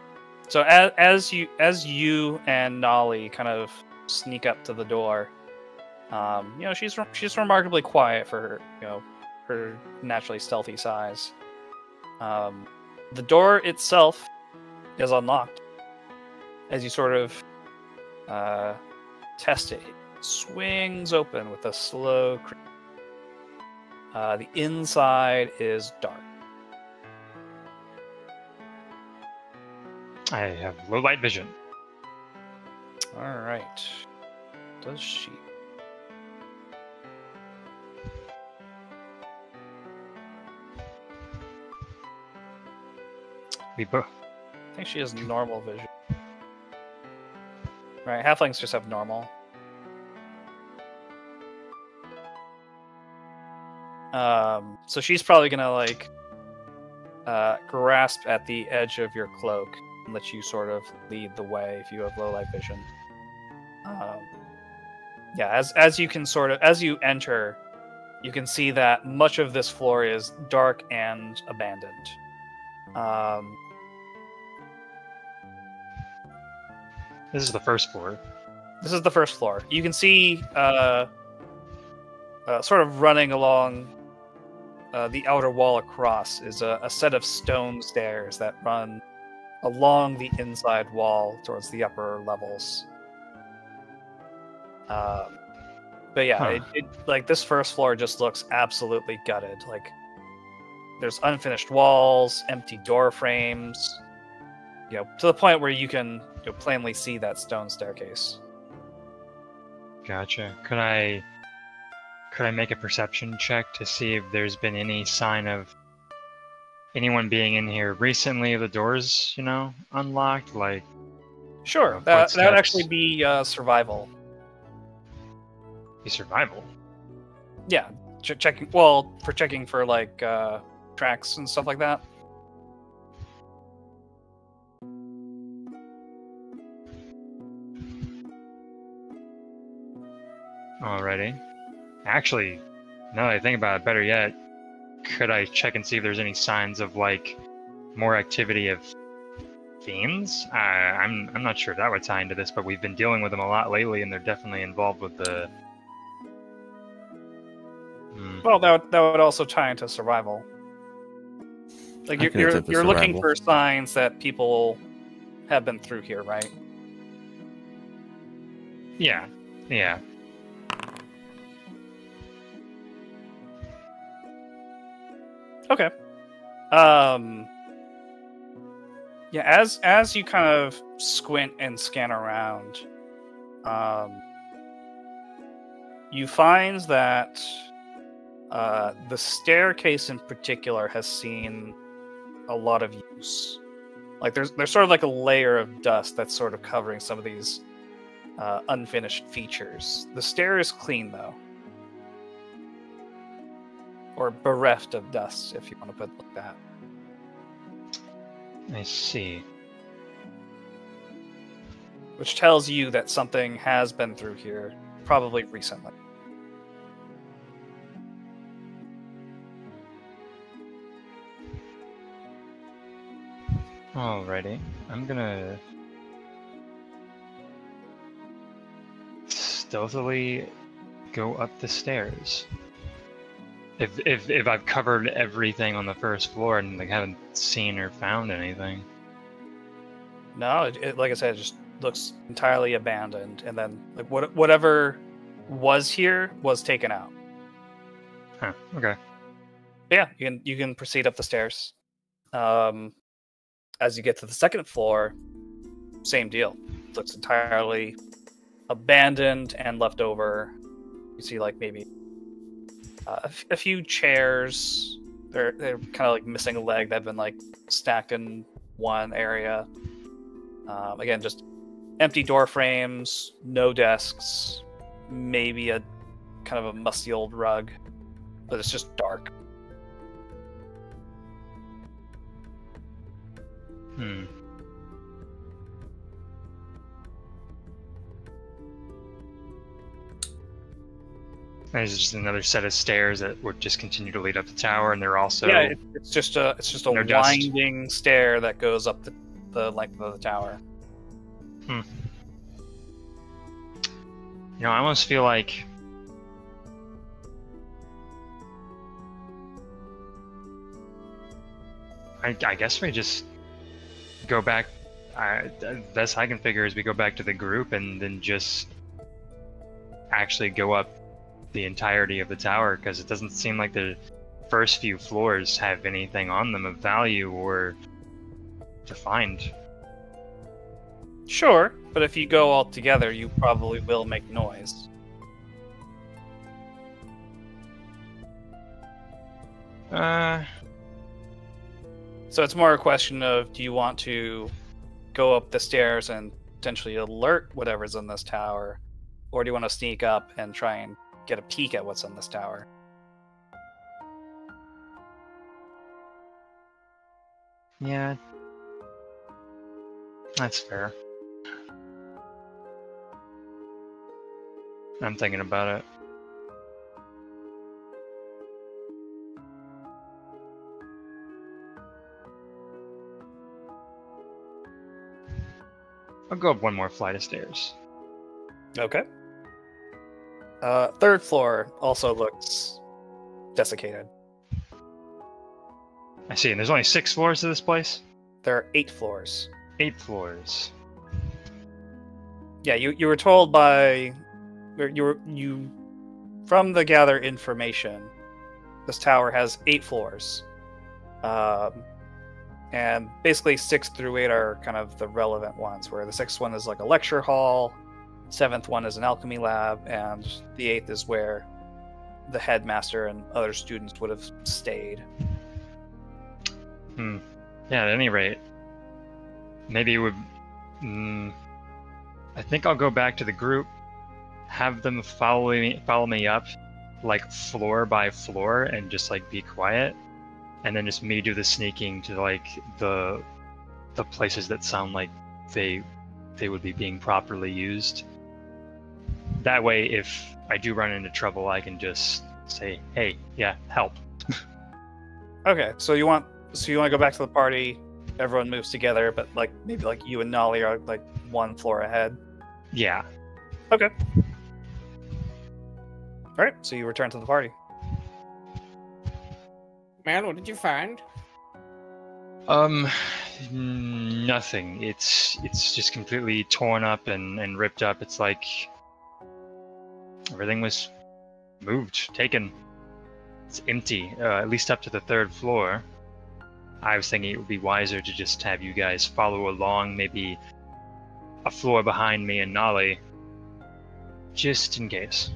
so as, as you as you and Nolly kind of sneak up to the door, um, you know she's she's remarkably quiet for her you know her naturally stealthy size. Um, the door itself is unlocked as you sort of uh, test it. It swings open with a slow creak. Uh, the inside is dark. I have low light vision. All right. Does she? We both. I think she has normal vision. Right, halflings just have normal. Um, so she's probably gonna like uh, grasp at the edge of your cloak and let you sort of lead the way if you have low light vision. Um, yeah, as as you can sort of as you enter, you can see that much of this floor is dark and abandoned. Um, This is the first floor. This is the first floor. You can see, uh, uh, sort of running along uh, the outer wall across, is a, a set of stone stairs that run along the inside wall towards the upper levels. Um, but yeah, Huh. it, it, like this first floor just looks absolutely gutted. Like there's unfinished walls, empty door frames. You know, to the point where you can you know, plainly see that stone staircase. Gotcha. Could I could I make a perception check to see if there's been any sign of anyone being in here recently? The doors, you know, unlocked. Like Sure, Uh, that, that would actually be uh, survival. be survival. Yeah, Ch- checking. Well, for checking for like uh, tracks and stuff like that. Alrighty. Actually, now that I think about it, better yet, could I check and see if there's any signs of like more activity of fiends? Uh, I'm I'm not sure if that would tie into this, but we've been dealing with them a lot lately, and they're definitely involved with the. Hmm. Well, that would, that would also tie into survival. Like you're you're, you're looking for signs that people have been through here, right? Yeah, yeah. Okay. Um Yeah, as as you kind of squint and scan around, um you find that uh the staircase in particular has seen a lot of use. Like there's there's sort of like a layer of dust that's sort of covering some of these uh, unfinished features. The stair is clean though or bereft of dust, if you want to put it like that. I see. Which tells you that something has been through here, probably recently. Alrighty. I'm gonna stealthily go up the stairs. If if if I've covered everything on the first floor and like haven't seen or found anything. No, it, it, like I said, it just looks entirely abandoned, and then like what whatever was here was taken out. Huh. Okay. But yeah, you can you can proceed up the stairs. Um, as you get to the second floor, same deal. looks entirely abandoned and left over. You see, like maybe a, a few chairs. They're they're kind of like missing a leg. They've been like stacked in one area. Um, again, just empty door frames, no desks, maybe a kind of a musty old rug, but it's just dark. Hmm. There's just another set of stairs that would just continue to lead up the tower, and they're also yeah, it, it's just a it's just a No dust. winding stair that goes up the, the length of the tower. Hmm. You know, I almost feel like I, I guess we just go back. I, the best I can figure is we go back to the group and then just actually go up the entirety of the tower because it doesn't seem like the first few floors have anything on them of value or to find. Sure, but if you go all together, you probably will make noise. Uh, So it's more a question of do you want to go up the stairs and potentially alert whatever's in this tower, or do you want to sneak up and try and get a peek at what's on this tower? yeah. That's fair. I'm thinking about it. I'll go up one more flight of stairs. Okay. Uh, third floor also looks desiccated. I see, and there's only six floors to this place? There are eight floors. Eight floors. Yeah, you, you were told by you were you from the gather information. This tower has eight floors, um, and basically six through eight are kind of the relevant ones. Where the sixth one is like a lecture hall, seventh one is an alchemy lab, and the eighth is where the headmaster and other students would have stayed. Hmm. Yeah, at any rate, maybe it would. Mm, I think I'll go back to the group, have them follow me, follow me up, like floor by floor and just like be quiet, and then just me do the sneaking to like the the places that sound like they they would be being properly used. That way, if I do run into trouble, I can just say, "Hey, yeah, help." Okay, so you want so you want to go back to the party. Everyone moves together, but like maybe like you and Nolly are like one floor ahead. Yeah. Okay. All right, so you return to the party. Man, what did you find? Um, nothing. It's it's just completely torn up and and ripped up. It's like everything was moved, taken. It's empty, uh, at least up to the third floor. I was thinking it would be wiser to just have you guys follow along, maybe a floor behind me and Nolly, just in case.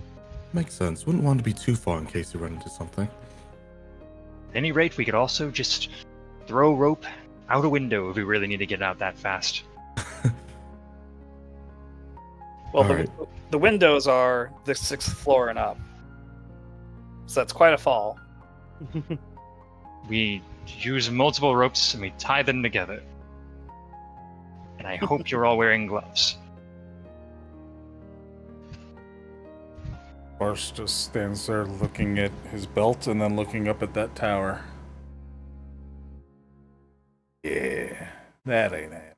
Makes sense. Wouldn't want to be too far in case you run into something. At any rate, we could also just throw rope out a window if we really need to get out that fast. Well, the, Alright. The windows are the sixth floor and up, so that's quite a fall. We use multiple ropes and we tie them together. And I hope you're all wearing gloves. Bars just stands there looking at his belt and then looking up at that tower. Yeah, that ain't it.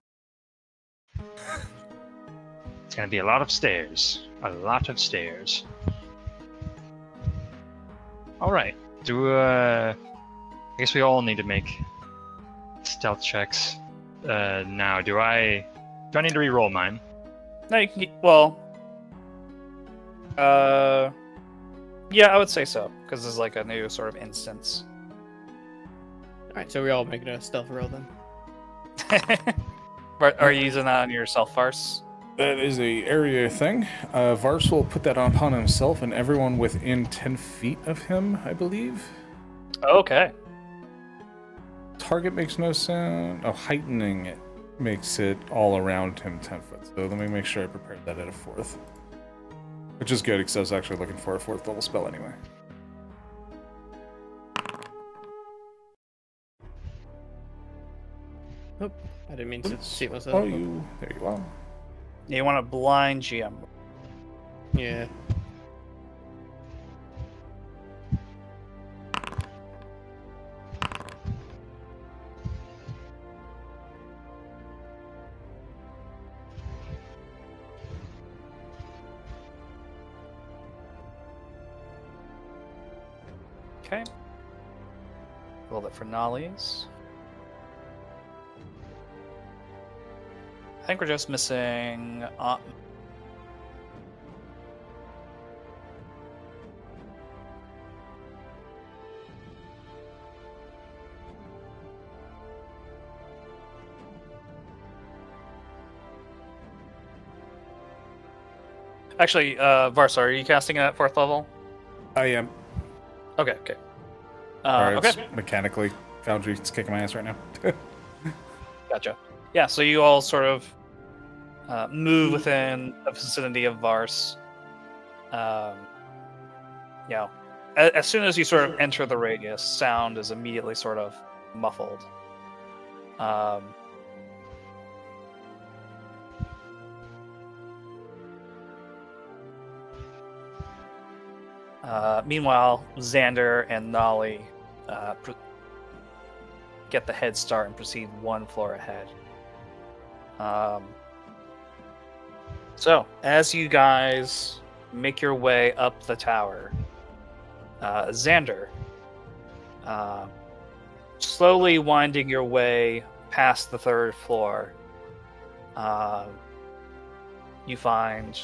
It's gonna be a lot of stairs. A lot of stairs. Alright. Do uh I guess we all need to make stealth checks uh now. Do I do I need to re-roll mine? No, you can get, well. Uh, yeah, I would say so because this is like a new sort of instance. All right, so we all making a stealth roll then. Are, are you using that on yourself, Vars? That is a area thing. Uh, Vars will put that upon himself and everyone within 10 feet of him, I believe. Okay. Target makes no sound. Oh, heightening it makes it all around him 10 foot. So let me make sure I prepared that at a fourth. Which is good because I was actually looking for a fourth level spell anyway. Oh, I didn't mean to see myself. Oh, you. There you are. You want to blind GM. Yeah. Okay. Roll that for Nollies. I think we're just missing. Uh, Actually, uh, Varsa, are you casting at fourth level? I am. Okay, okay. Uh, okay. mechanically. Foundry is kicking my ass right now. Gotcha. Yeah, so you all sort of uh, move within the vicinity of Vars. Um, you know, a- as soon as you sort of enter the radius, sound is immediately sort of muffled. Um, uh, meanwhile, Xander and Nolly uh, get the head start and proceed one floor ahead. Um, so, as you guys make your way up the tower, uh, Xander, uh, slowly winding your way past the third floor, uh, you find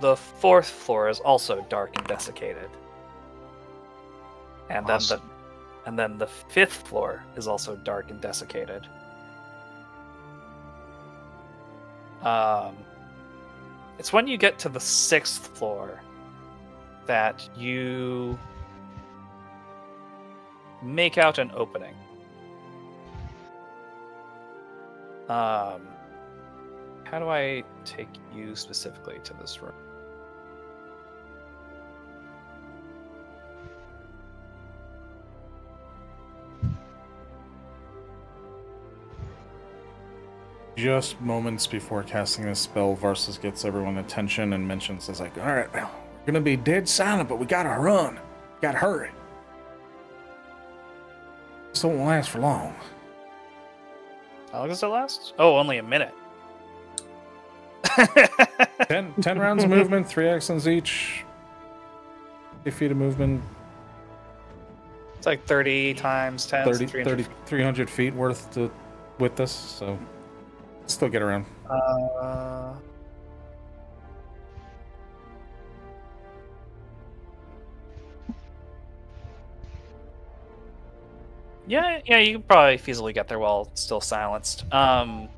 the fourth floor is also dark and desiccated. And then the and then the fifth floor is also dark and desiccated. Um, it's when you get to the sixth floor that you make out an opening. Um, how do I take you specifically to this room? Just moments before casting this spell, Varsus gets everyone attention and mentions, "Is like, all right, well, we're gonna be dead silent, but we gotta run. Gotta hurry. This don't last for long." How long does it last? Oh, only a minute. ten, 10 rounds of movement, three actions each. 50 feet of movement, It's like 30 times 10. 30, 300 30 300 feet worth to, with this, so still get around. Uh, yeah, yeah, you can probably feasibly get there while still silenced. Um,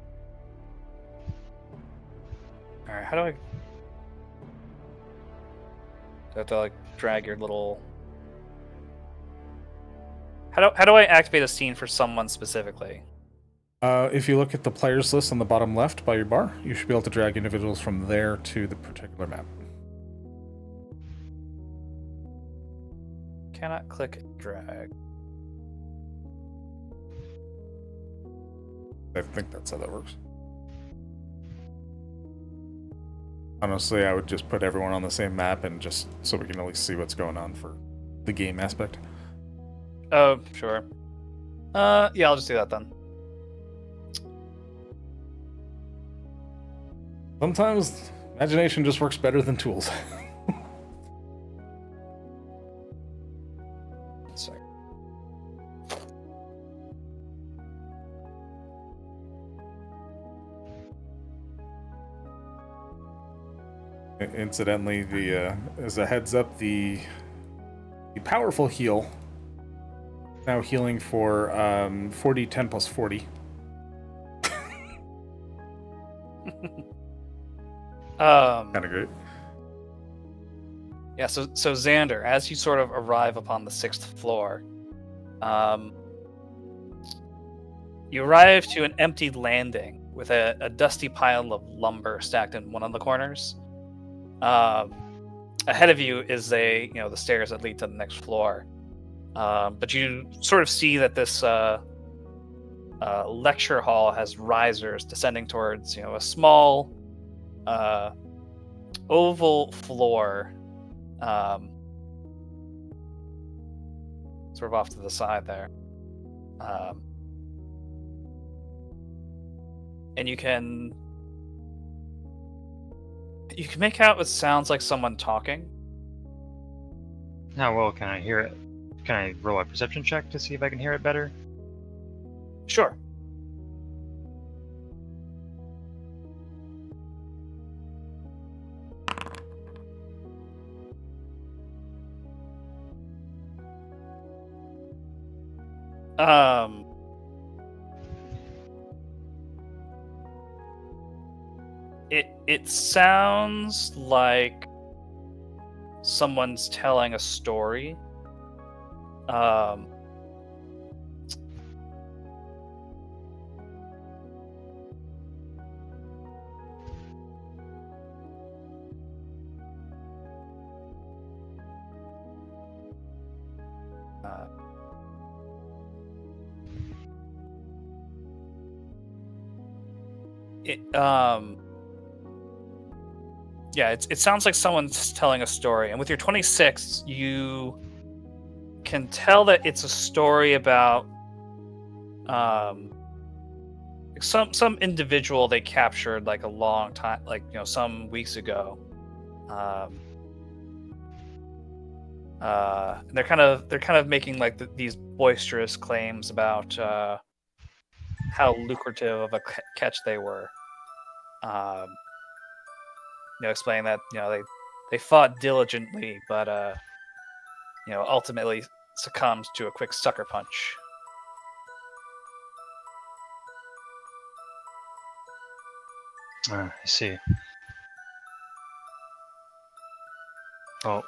all right, how do I? Do I have to like drag your little? How do how do I activate a scene for someone specifically? Uh, if you look at the players list on the bottom left by your bar, you should be able to drag individuals from there to the particular map. Cannot click drag. I think that's how that works. Honestly, I would just put everyone on the same map and just so we can at least see what's going on for the game aspect. Oh, sure. Uh, yeah, I'll just do that then. Sometimes imagination just works better than tools. Incidentally, the uh, as a heads up, the the powerful heal now healing for um, 40, 10 plus 40. Um, kind of great. Yeah, so so Xander, as you sort of arrive upon the sixth floor, um, you arrive to an empty landing with a, a dusty pile of lumber stacked in one of the corners. Um, ahead of you is a you know the stairs that lead to the next floor, um, but you sort of see that this uh, uh, lecture hall has risers descending towards you know a small uh, oval floor um, sort of off to the side there. Um, and you can you can make out what sounds like someone talking. How well can I hear it? Can I roll a perception check to see if I can hear it better? Sure. Um. It it sounds like someone's telling a story. Um. Um yeah it's, it sounds like someone's telling a story and with your 26 you can tell that it's a story about um some some individual they captured like a long time like you know some weeks ago um uh and they're kind of they're kind of making like th these boisterous claims about uh how lucrative of a catch they were. Um, you know, explaining that you know they they fought diligently, but uh, you know, ultimately succumbed to a quick sucker punch. Ah, I see. Well,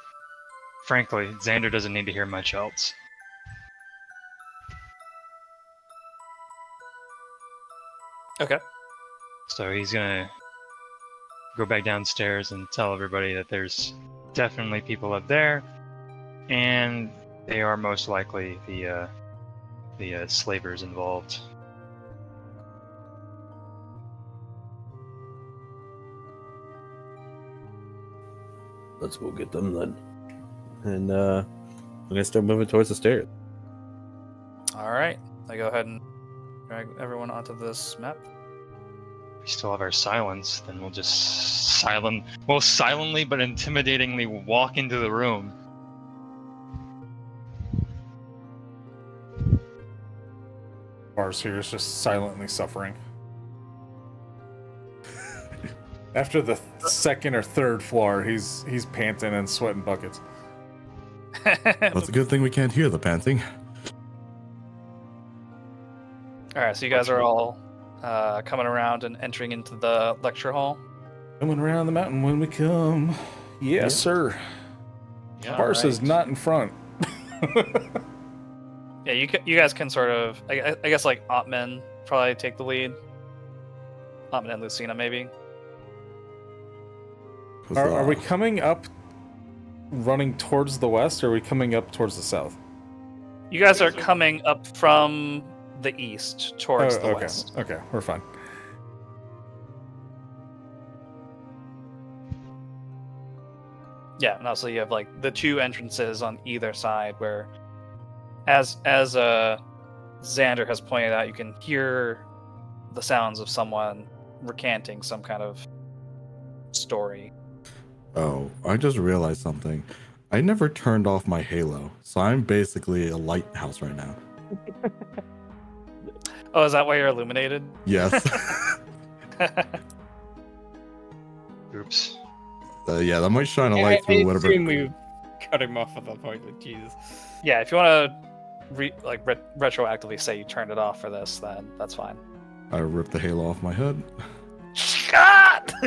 frankly, Xander doesn't need to hear much else. Okay. So he's gonna go back downstairs and tell everybody that there's definitely people up there, and they are most likely the uh, the uh, slavers involved. Let's go get them then, and uh, I'm gonna start moving towards the stairs. All right, I go ahead and drag everyone onto this map we still have our silence, then we'll just silent, well, silently but intimidatingly walk into the room. Mars here is just silently suffering. After the th- second or third floor, he's he's panting and sweating buckets. Well, it's a good thing we can't hear the panting. All right, so you guys are all uh, coming around and entering into the lecture hall. Coming around the mountain when we come. Yes, Yeah. sir. Yeah, Mars is not in front. Yeah, you you guys can sort of, I, I- I guess, like Otman probably take the lead. Otman and Lucina, maybe. Are, are we coming up, running towards the west, or are we coming up towards the south? You guys are coming up from the east towards Oh, the okay. west. Okay, we're fine. Yeah, and also you have like the two entrances on either side where, as as uh, Xander has pointed out, you can hear the sounds of someone recanting some kind of story. Oh, I just realized something. I never turned off my halo, so I'm basically a lighthouse right now. Oh, is that why you're illuminated? Yes. Oops. uh, yeah, that might shine a light I through whatever. assume we cut him off at that point. Like Jesus. Yeah, if you want to re- like re- retroactively say you turned it off for this, then that's fine. I ripped the halo off my head. God!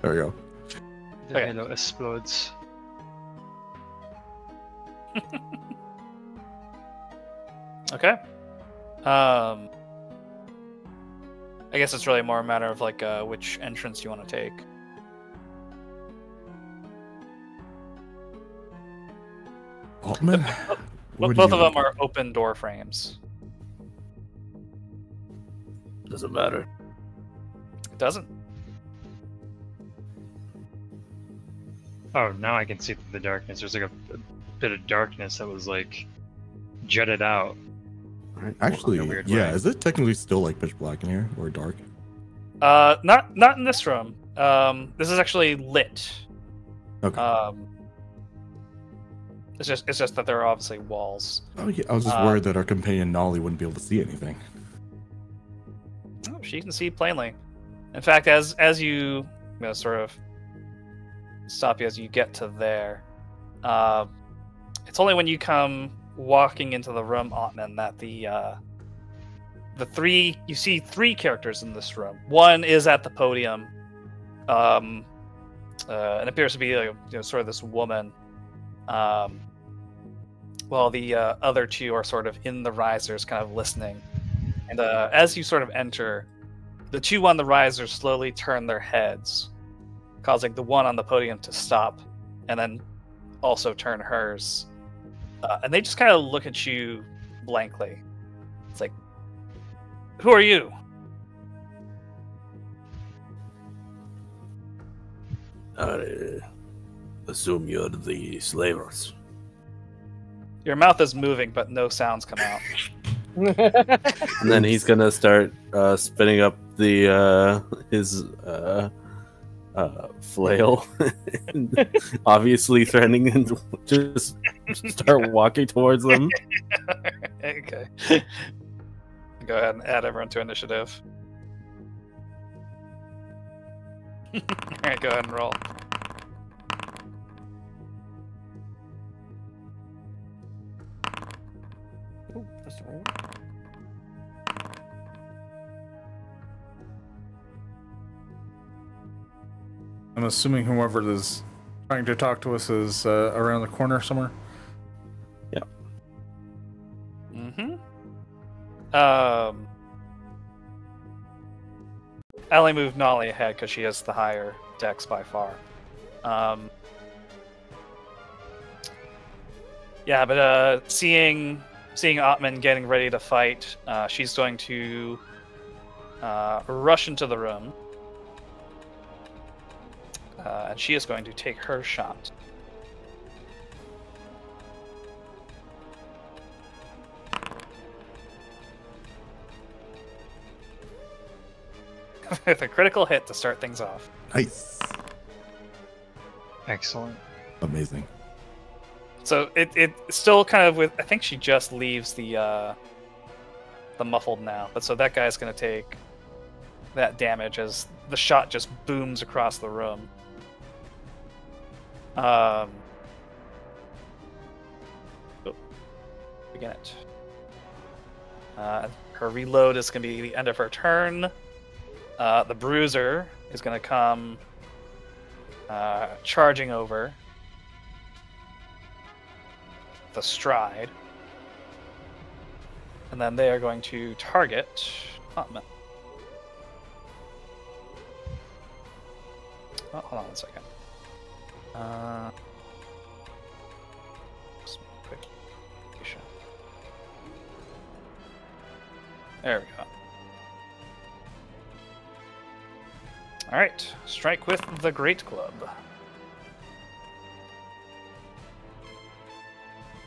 There we go. The Okay. halo explodes. Okay. Um, I guess it's really more a matter of like uh, which entrance you want to take. Otman? Bo- both of them like? are open door frames. Doesn't matter. It doesn't. Oh, now I can see through the darkness. There's like a, a bit of darkness that was like jutted out. Actually, in weird yeah, way. is it technically still like pitch black in here or dark? Uh, not not in this room. Um, this is actually lit. Okay. Um, it's just it's just that there are obviously walls. Oh yeah, I was just Uh, worried that our companion Nolly wouldn't be able to see anything. Oh, she can see plainly. In fact, as as you, you know, sort of stop you as you get to there, uh, it's only when you come walking into the room, Otman, that the uh, the three you see three characters in this room. One is at the podium, um, uh, and appears to be like, you know, sort of this woman. Um, while the uh, other two are sort of in the risers, kind of listening. And uh, as you sort of enter, the two on the risers slowly turn their heads, causing the one on the podium to stop, and then also turn hers. Uh, and they just kind of look at you blankly. It's like, who are you? I assume you're the slavers. Your mouth is moving, but no sounds come out. and then he's gonna start uh, spinning up the uh, his uh, uh, flail, obviously threatening and just start walking towards them. okay. Go ahead and add everyone to initiative. Alright, go ahead and roll. I'm assuming whoever is trying to talk to us is uh, around the corner somewhere. Mm-hmm. Um, Ellie moved Nolly ahead because she has the higher dex by far. Um, yeah, but uh, seeing seeing Otman getting ready to fight, uh, she's going to uh, rush into the room. Uh, and she is going to take her shot. With a critical hit to start things off. Nice. Excellent. Amazing. So it it still kind of with I think she just leaves the uh the muffled now. But so that guy's gonna take that damage as the shot just booms across the room. Um oh, begin it. Uh, her reload is gonna be the end of her turn. Uh, the bruiser is gonna come uh, charging over the stride. And then they are going to target Otman. Oh, hold on one second. Uh, just a quick. There we go. All right, strike with the Great Club.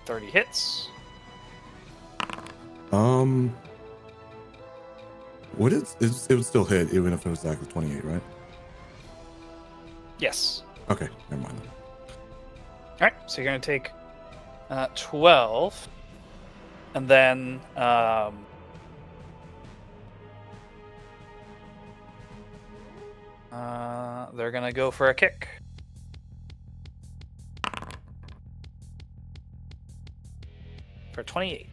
30 hits. Um, would it? It, it would still hit even if it was exactly 28, right? Yes. Okay, never mind. All right, so you're going to take uh, 12, and then um, uh, they're going to go for a kick. For 28.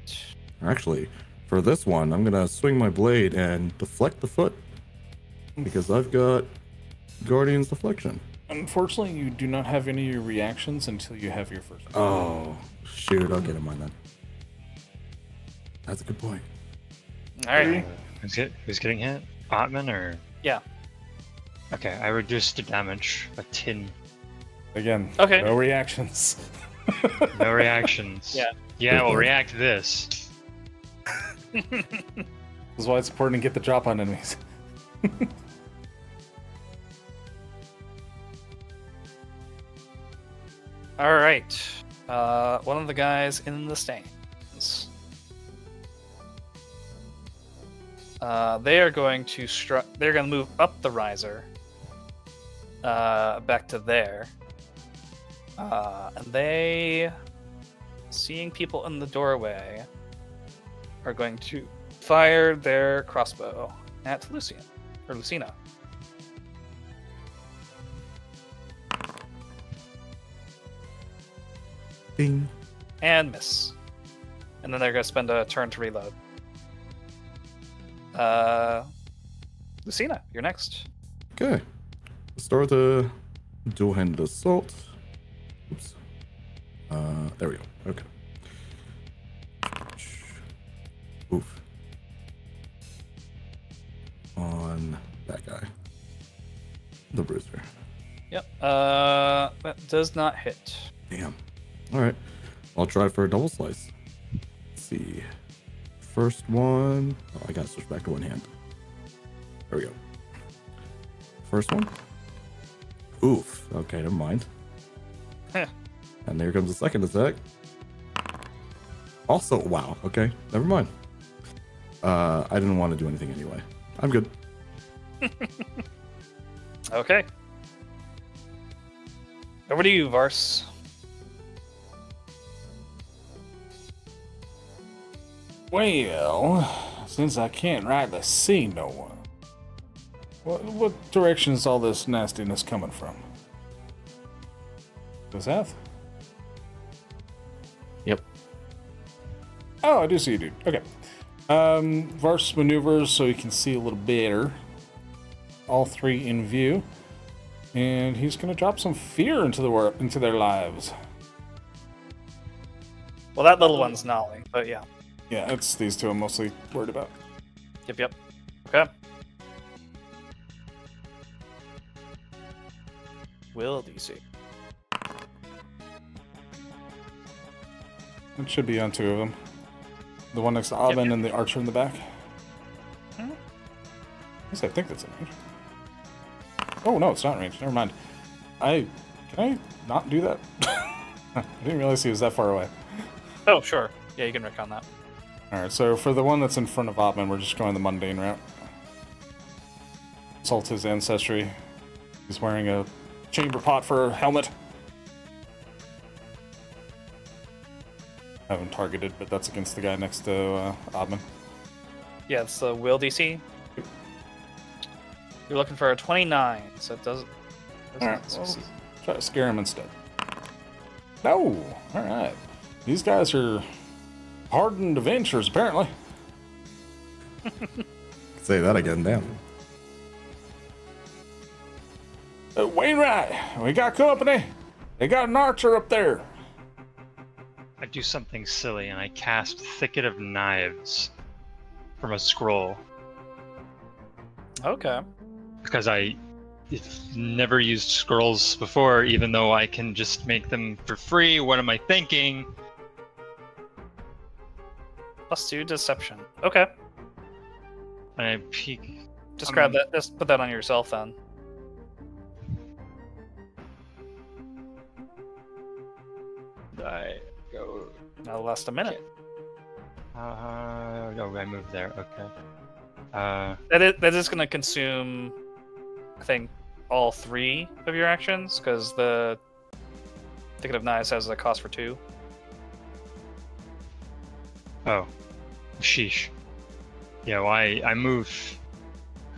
Actually, for this one, I'm gonna swing my blade and deflect the foot because I've got Guardian's deflection. Unfortunately, you do not have any reactions until you have your first. Oh, shoot! I'll get him mine then. That's a good point. All right. Who's, get, who's getting hit? Otman or? Yeah. Okay, I reduced the damage a 10. Again, Okay. no reactions. No reactions. Yeah. Yeah, we'll react to this. This is why it's important to get the drop on enemies. All right. Uh, one of the guys in the stands. Uh, they are going to stru- They're going to move up the riser, uh, back to there, uh, and they, seeing people in the doorway, are going to fire their crossbow at Lucian or Lucina. Ding. and miss. And then they're gonna spend a turn to reload. Uh, Lucina, you're next. Okay. Start the dual-handed assault. Oops. Uh, there we go. Okay. Oof. On that guy. The bruiser. Yep. Uh, that does not hit. Damn. All right. I'll try for a double slice. Let's see. First one. Oh, I gotta switch back to one hand. There we go. First one. Oof. Okay, never mind. And there comes the second attack. Also, wow. Okay, never mind. Uh, I didn't want to do anything anyway. I'm good. Okay. Over to you, Vars. Well, since I can't rightly see no one, what, what direction is all this nastiness coming from? The south? Yep. Oh, I do see you, dude. Okay. Um, Vars maneuvers so he can see a little better. All three in view, and he's gonna drop some fear into the wor- into their lives. Well, that little one's Nolly, but yeah. Yeah, it's these two I'm mostly worried about. Yep, yep. Okay. Will DC. It should be on two of them. The one next to Aubin and the archer in the back. Hmm. Yes, I think that's in range. Oh no, it's not in range. Never mind. I can I not do that? I didn't realize he was that far away. Oh, sure. Yeah, you can retcon that. All right, so for the one that's in front of Otman, we're just going the mundane route. Insult his ancestry. He's wearing a chamber pot for a helmet. I haven't targeted, but that's against the guy next to uh. Yeah, it's the will DC. You're looking for a 29, so it doesn't. doesn't All right, well, try to scare him instead. No, all right. These guys are hardened adventurers, apparently. Say that again, damn. Uh, Wainwright, we got company. They got an archer up there. I do something silly and I cast Thicket of Knives from a scroll Okay. because I never used scrolls before, even though I can just make them for free. What am I thinking? Plus two deception. Okay. And I peek. Just Um, grab that. Just put that on yourself then. I go. Now last a minute. Uh, no, I moved there. Okay. Uh, That is, that is going to consume, I think, all three of your actions because the Thicket of Knives has a cost for two. oh, sheesh. Yeah, well, I I move.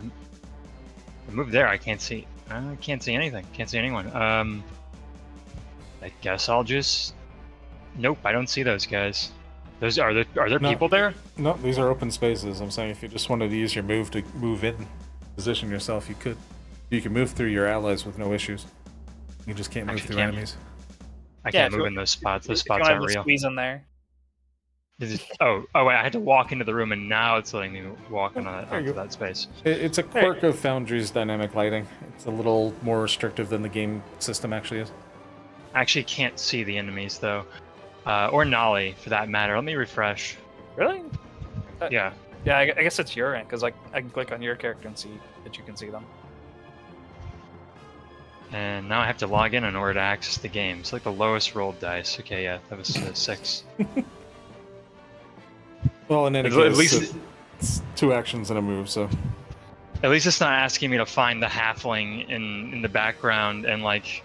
I move there. I can't see. I can't see anything. Can't see anyone. Um. I guess I'll just. Nope, I don't see those guys. Those are there. Are there No. people there? No, these are open spaces. I'm saying if you just wanted to use your move to move in, position yourself, you could. You can move through your allies with no issues. You just can't move Actually through can't. enemies. I Yeah, can't move in those spots. Those If you spots want aren't to real. squeeze in there. Is it- oh, oh wait! I had to walk into the room, and now it's letting me walk on that, onto that space. It, it's a quirk of Foundry's dynamic lighting. It's a little more restrictive than the game system actually is. I actually can't see the enemies though, uh, or Nolly for that matter. Let me refresh. Really? Uh, Yeah. Yeah, I, I guess it's your end because like I can click on your character and see that you can see them. And now I have to log in in order to access the game. It's like the lowest rolled dice. Okay, yeah, that was uh, six. Well, in any At- case, at least- it- it's two actions and a move. So At least it's not asking me to find the halfling in in the background and like,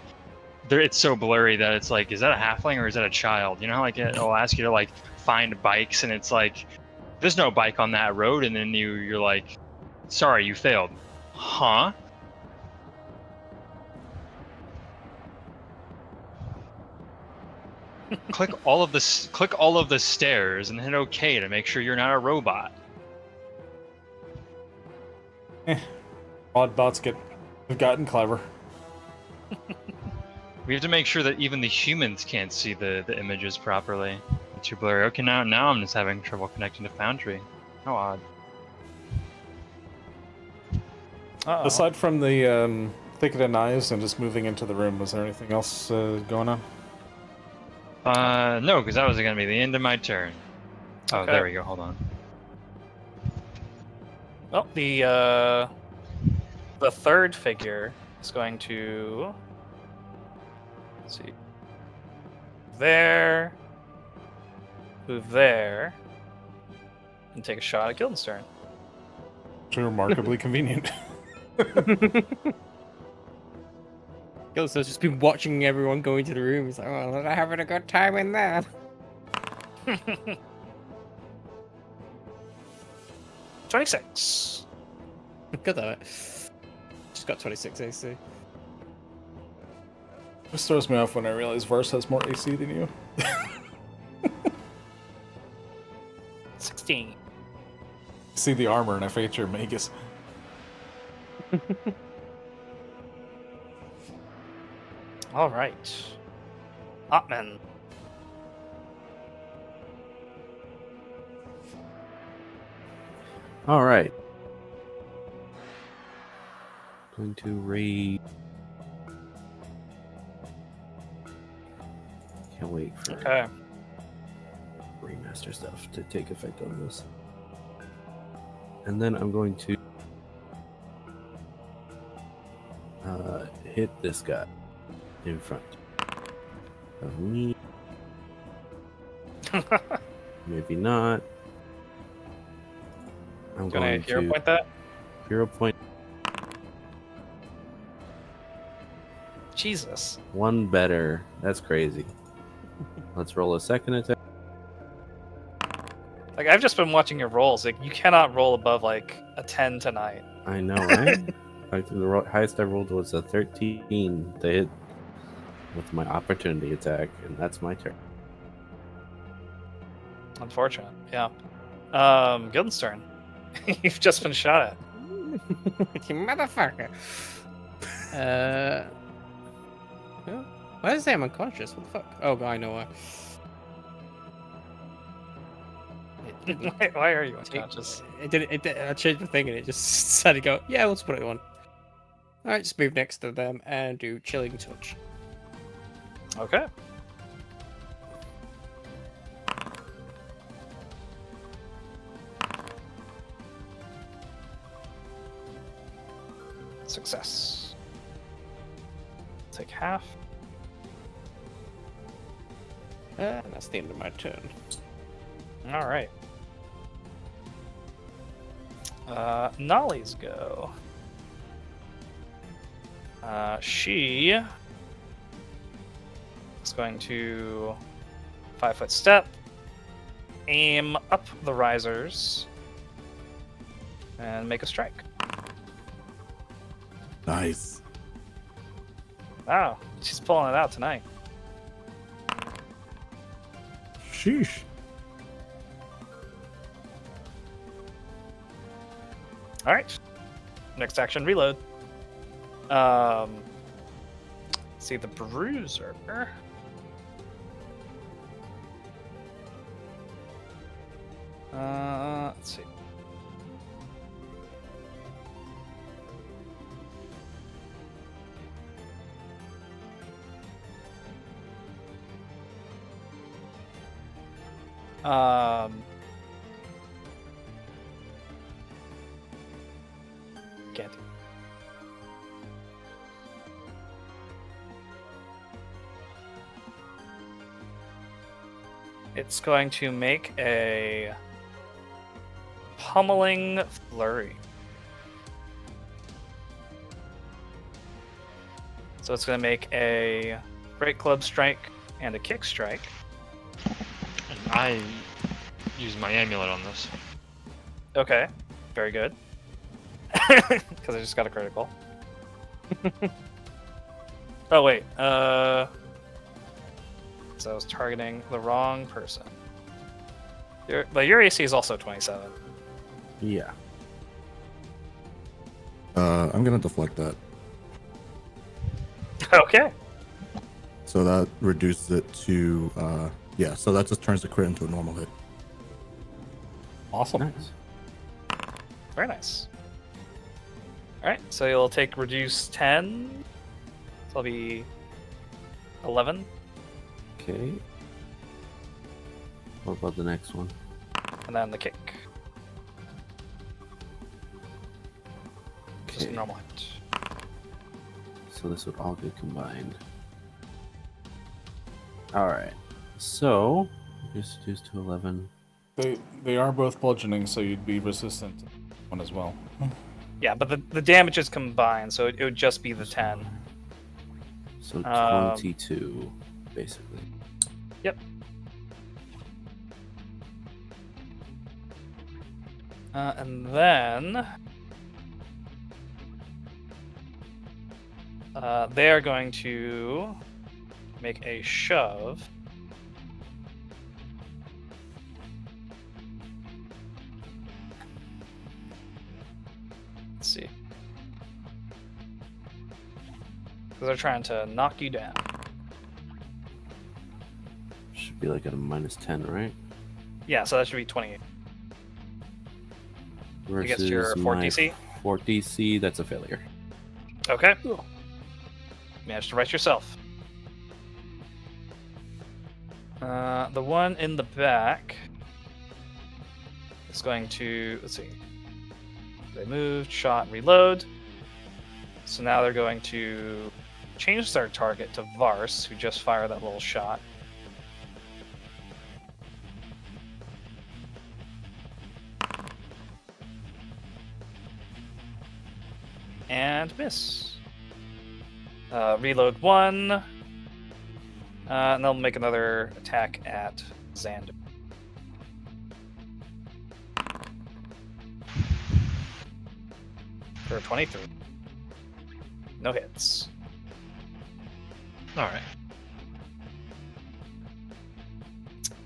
there it's so blurry that it's like, is that a halfling or is that a child? You know, how, like it'll ask you to like find bikes and it's like, there's no bike on that road, and then you you're like, sorry, you failed. Huh? Click all of the click all of the stairs and hit OK to make sure you're not a robot. odd bots get have gotten clever. We have to make sure that even the humans can't see the, the images properly. It's too blurry. Okay, now now I'm just having trouble connecting to Foundry. How odd. Uh-oh. Aside from the um, thicket of knives and just moving into the room, was there anything else uh, going on? Uh, no, because that was gonna be the end of my turn. Oh, Okay. there we go. Hold on. Well, the uh, the third figure is going to let's see there, move there, and take a shot at Guildenstern. Which are remarkably convenient. Gilson's just been watching everyone go into the room. He's like, oh, they're having a good time in there. Twenty-six. Good at it. Just got 26 AC. This throws me off when I realize Vars has more AC than you. Sixteen. See the armor and I fate your Magus. All right. Otman. All right. Going to raid. Can't wait for Okay. remaster stuff to take effect on this. And then I'm going to uh, hit this guy. In front of me. Maybe not. I'm Can I going hero to point that? hero point Jesus. one better. That's crazy. Let's roll a second attack. Like I've just been watching your rolls. Like you cannot roll above like a ten tonight. I know, right? Like, the highest I rolled was a 13 to hit with my opportunity attack, and that's my turn. Unfortunate. Yeah. Um, Guildenstern. You've just been shot at. you motherfucker. Uh. yeah. Why does it say I'm unconscious? What the fuck? Oh, God, I know why. why, why are you unconscious? It did. It, did- I changed my thing and it just decided to go. Yeah, let's put it on. All right, just move next to them and do chilling touch. Okay. Success. Take half. And that's the end of my turn. All right. Uh, Nolly's go. Uh, she is going to five foot step, aim up the risers, and make a strike. Nice. Wow, she's pulling it out tonight. Sheesh. All right. Next action, reload. Um, see the bruiser. Uh, let's see. Um, do. It's going to make a pummeling flurry. So it's going to make a great club strike and a kick strike. And I use my amulet on this. Okay, very good. Because I just got a critical. oh wait, uh, so I was targeting the wrong person. Your, but your AC is also twenty-seven. Yeah. Uh, I'm gonna deflect that. Okay. So that reduces it to uh, yeah. So that just turns the crit into a normal hit. Awesome. Nice. Very nice. All right, so you'll take reduce ten. So I'll be eleven. Okay. What about the next one? and then the kick. Just Okay. normal hit. So this would all get combined. Alright. So, just reduced to 11. They they are both bludgeoning, so you'd be resistant to one as well. Yeah, but the, the damage is combined, so it, it would just be the 10. So Um, 22, basically. Yep. Uh, and then uh, they are going to make a shove. Let's see. Because they're trying to knock you down. Should be like at a minus 10, right? Yeah, so that should be 28. Versus Against your fort my DC? Fort DC, that's a failure. Okay. Managed to write yourself. Uh, the one in the back is going to let's see. They moved, shot, reload. So now they're going to change their target to Vars, who just fired that little shot. And miss. Uh, reload one. Uh, and they'll make another attack at Xander. For 23. No hits. All right.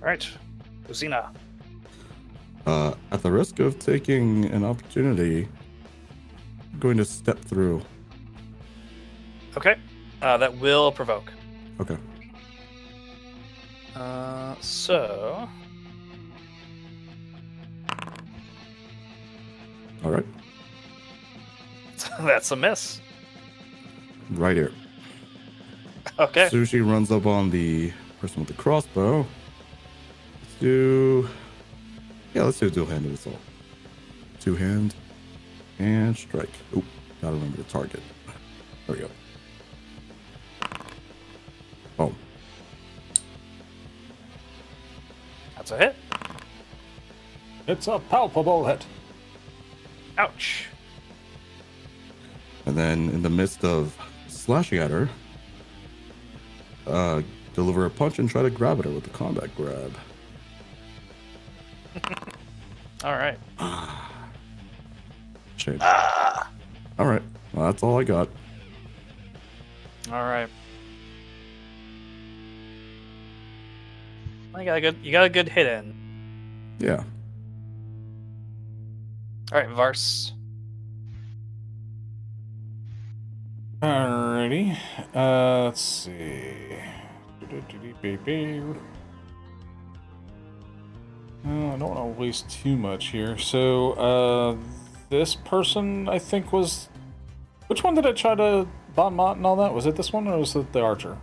All right, Lucina. Uh, at the risk of taking an opportunity, I'm going to step through. Okay, uh, that will provoke. Okay. Uh, so All right. that's a miss. Right here. Okay. Sushi runs up on the person with the crossbow. Let's do. Yeah, let's do a dual handed assault. Two hand and strike. Oop, gotta remember the target. There we go. That's a hit. It's a palpable hit. Ouch. and then in the midst of slashing at her, uh, deliver a punch and try to grab at her with the combat grab. All right. Shame. All right, well, that's all I got. All right. You got a good. You got a good hit in. Yeah. All right, Vars. Alrighty. Uh, let's see. Uh, I don't want to waste too much here. So, uh, this person, I think, was. Which one did I try to bon mot and all that? Was it this one or was it the archer?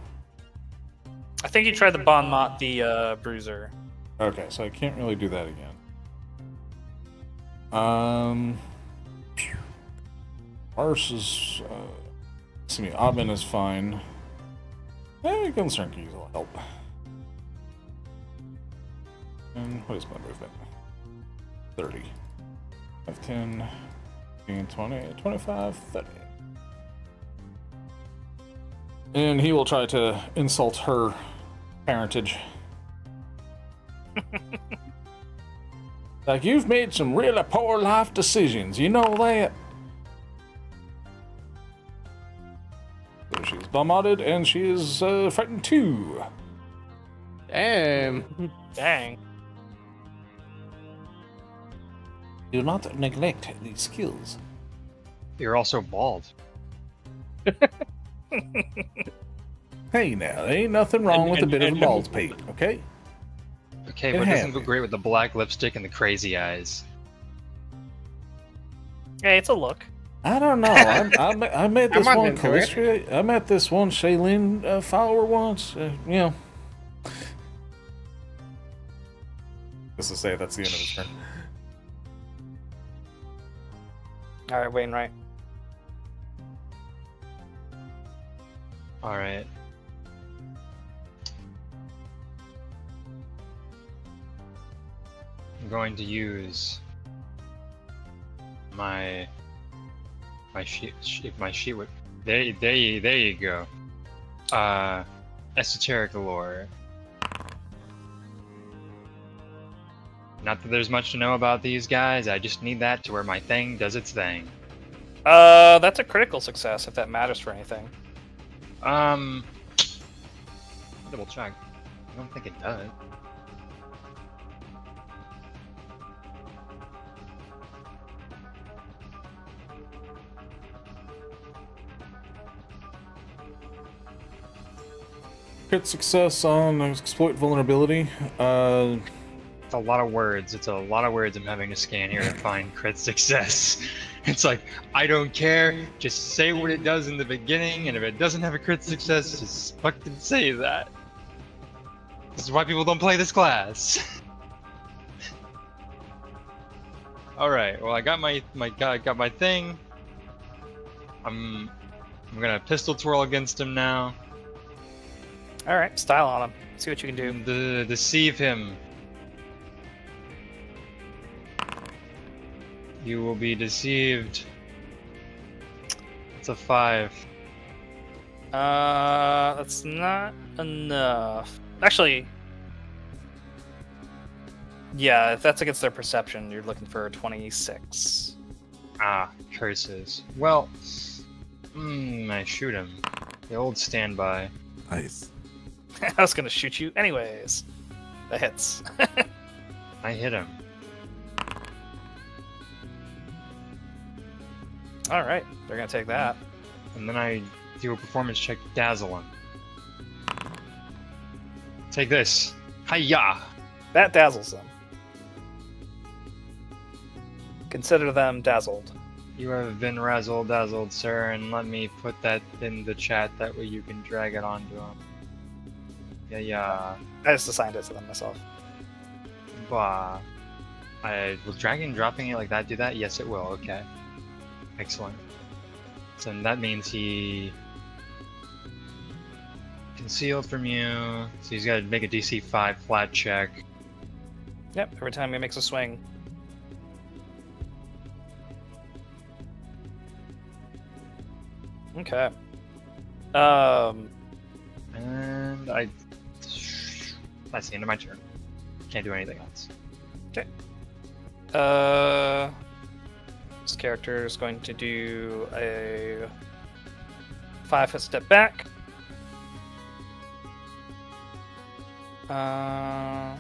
I think you tried the Bon Mot, the uh, Bruiser. Okay, so I can't really do that again. Um. Arse is. Uh, excuse me, Abin is fine. Eh, Concern Keys will help. And what is my movement? 30. 5, 10, 15, 20, 25, 30. And he will try to insult her parentage. like, you've made some really poor life decisions, you know that? So she's bombarded and she is uh, frightened too. Damn. Dang. Do not neglect these skills. You're also bald. Hey now, there ain't nothing wrong with a bit of a bald pate, okay? Okay, It but it doesn't go great with the black lipstick and the crazy eyes. Hey, it's a look. I don't know. I, I, met- I met I'm this one into. Calistria. I met this one Shailene uh, follower once. Uh, you know. Just to say, that's the end of his turn. All right, Wainwright. All right. I'm going to use my my sheet my sheet would there there you there you go. Uh, esoteric lore. Not that there's much to know about these guys. I just need that to where my thing does its thing. Uh, that's a critical success if that matters for anything. Um, double check. I don't think it does. Crit success on exploit vulnerability. Uh, It's a lot of words. It's a lot of words I'm having to scan here to find crit success. It's like, I don't care. Just say what it does in the beginning, and if it doesn't have a crit success, just fucking say that. This is why people don't play this class. All right. Well, I got my my got, got my thing. I'm I'm gonna pistol twirl against him now. All right, style on him. See what you can do. De- deceive him. You will be deceived. It's a five. Uh, that's not enough. Actually, yeah, if that's against their perception, you're looking for a 26. Ah, curses. Well, mm, I shoot him. The old standby. Nice. I was gonna shoot you anyways. That hits. I hit him. All right, they're gonna take that. And then I do a performance check, dazzle him. Take this. Hiya! That dazzles them. Consider them dazzled. You have been razzle dazzled, sir, and let me put that in the chat. That way you can drag it onto him. Yeah, yeah. I just assigned it to them myself. Bah. I will dragging dropping it like that do that? Yes, it will. Okay. Excellent. So that means he concealed from you. So he's got to make a DC five flat check. Yep, every time he makes a swing. Okay. Um, And I. That's the end of my turn. Can't do anything else. Okay. Uh, this character is going to do a five foot step back. Uh,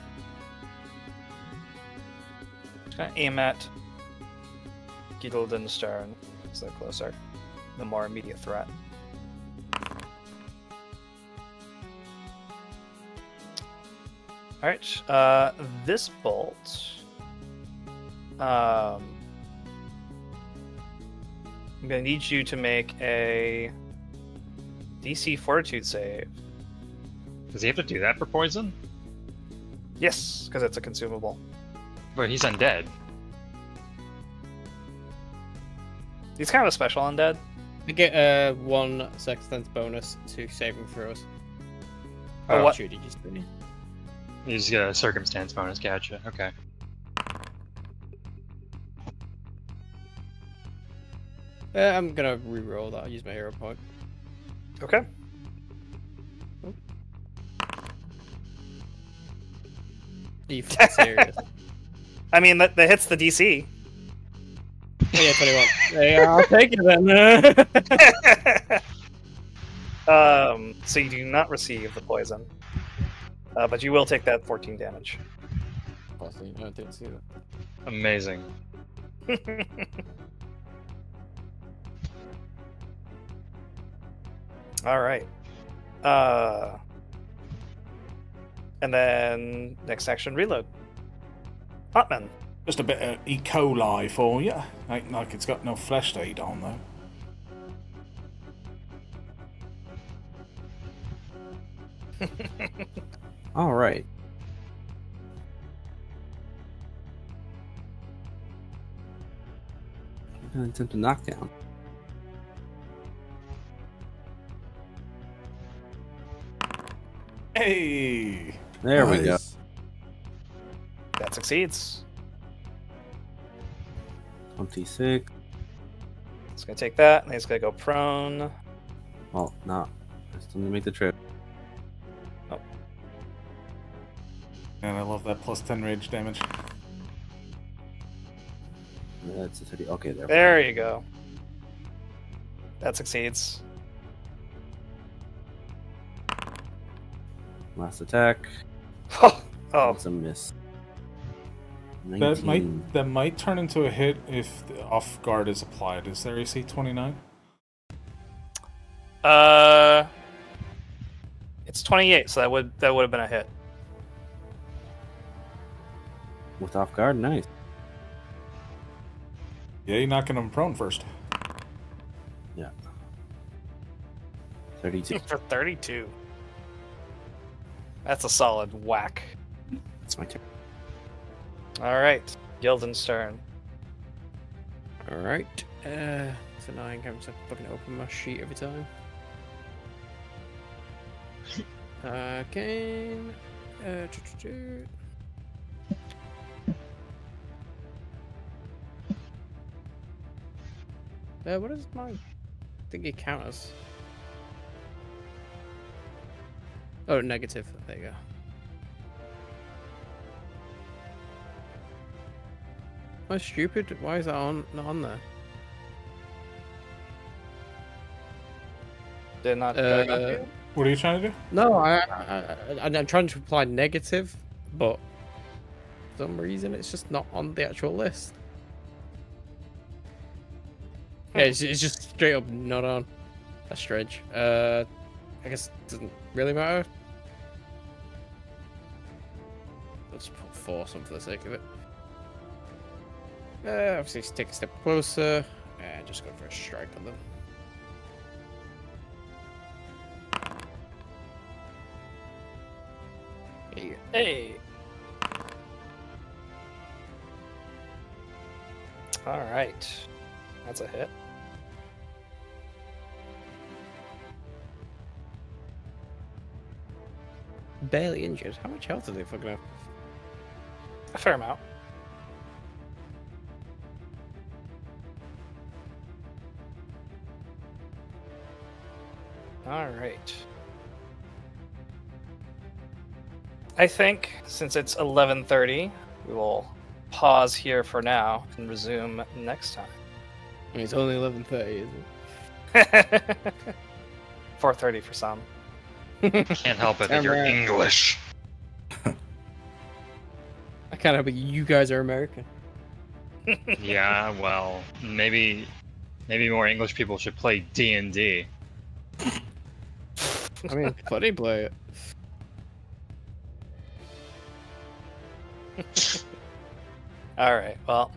just gonna aim at Guildenstern. Is that closer? The more immediate threat. Alright, uh, this bolt. Um, I'm gonna need you to make a DC Fortitude save. Does he have to do that for poison? Yes, because it's a consumable. But he's undead. He's kind of a special undead. I get a one sextence bonus to saving throws. Oh, what- shoot, did you say? He's got a circumstance bonus. Gotcha. Okay. Uh, I'm gonna re-roll that. I'll use my hero point. Okay. Are you serious? I mean, that, that hits the DC. Oh, yeah, 21. Yeah, I'll take it then. um, so you do not receive the poison, uh, but you will take that 14 damage. Pussy, I didn't see that. Amazing. All right. Uh, and then next action, reload. Otman. Just a bit of E. coli for you. Ain't like it's got no flesh to eat on though. All right. I'm gonna attempt a knockdown. Hey. There we go. That succeeds. 26. He's gonna take that, and he's gonna go prone. Well, no. I still need to make the trip. And I love that plus 10 rage damage. That's a 30. Okay, there. There you go. That succeeds. Last attack. Oh, That's a miss. That might that might turn into a hit if the off guard is applied. Is there AC 29? Uh, it's 28, so that would that would have been a hit. With off guard, nice. Yeah, you're knocking him prone first. Yeah. 32. For 32. That's a solid whack. That's my turn. All right, Guildenstern. Alright. Uh, It's annoying having to fucking open my sheet every time. Arcane. Uh, choo- choo- choo. Uh, what is my thingy count as? Oh, negative. There you go. Am I stupid? Why is that on not on there? Did not Uh, What are you trying to do? No, I, I, I, I'm trying to apply negative, but for some reason it's just not on the actual list. Yeah, it's, it's just straight up not on. That's strange. Uh, I guess it doesn't really matter. Let's put force on for the sake of it. Uh, obviously, take a step closer and just go for a strike on them. Go. Hey. All right. That's a hit. Barely injured. How much health do they fucking have? A fair amount. All right. I think since it's 11:30, we will pause here for now and resume next time. It's only 11:30, isn't it? 4:30 for some. Can't help it that you're Alright. English. I can't help it. You guys are American. yeah, well, maybe maybe more English people should play D and D. I mean, funny play it. All right. Well,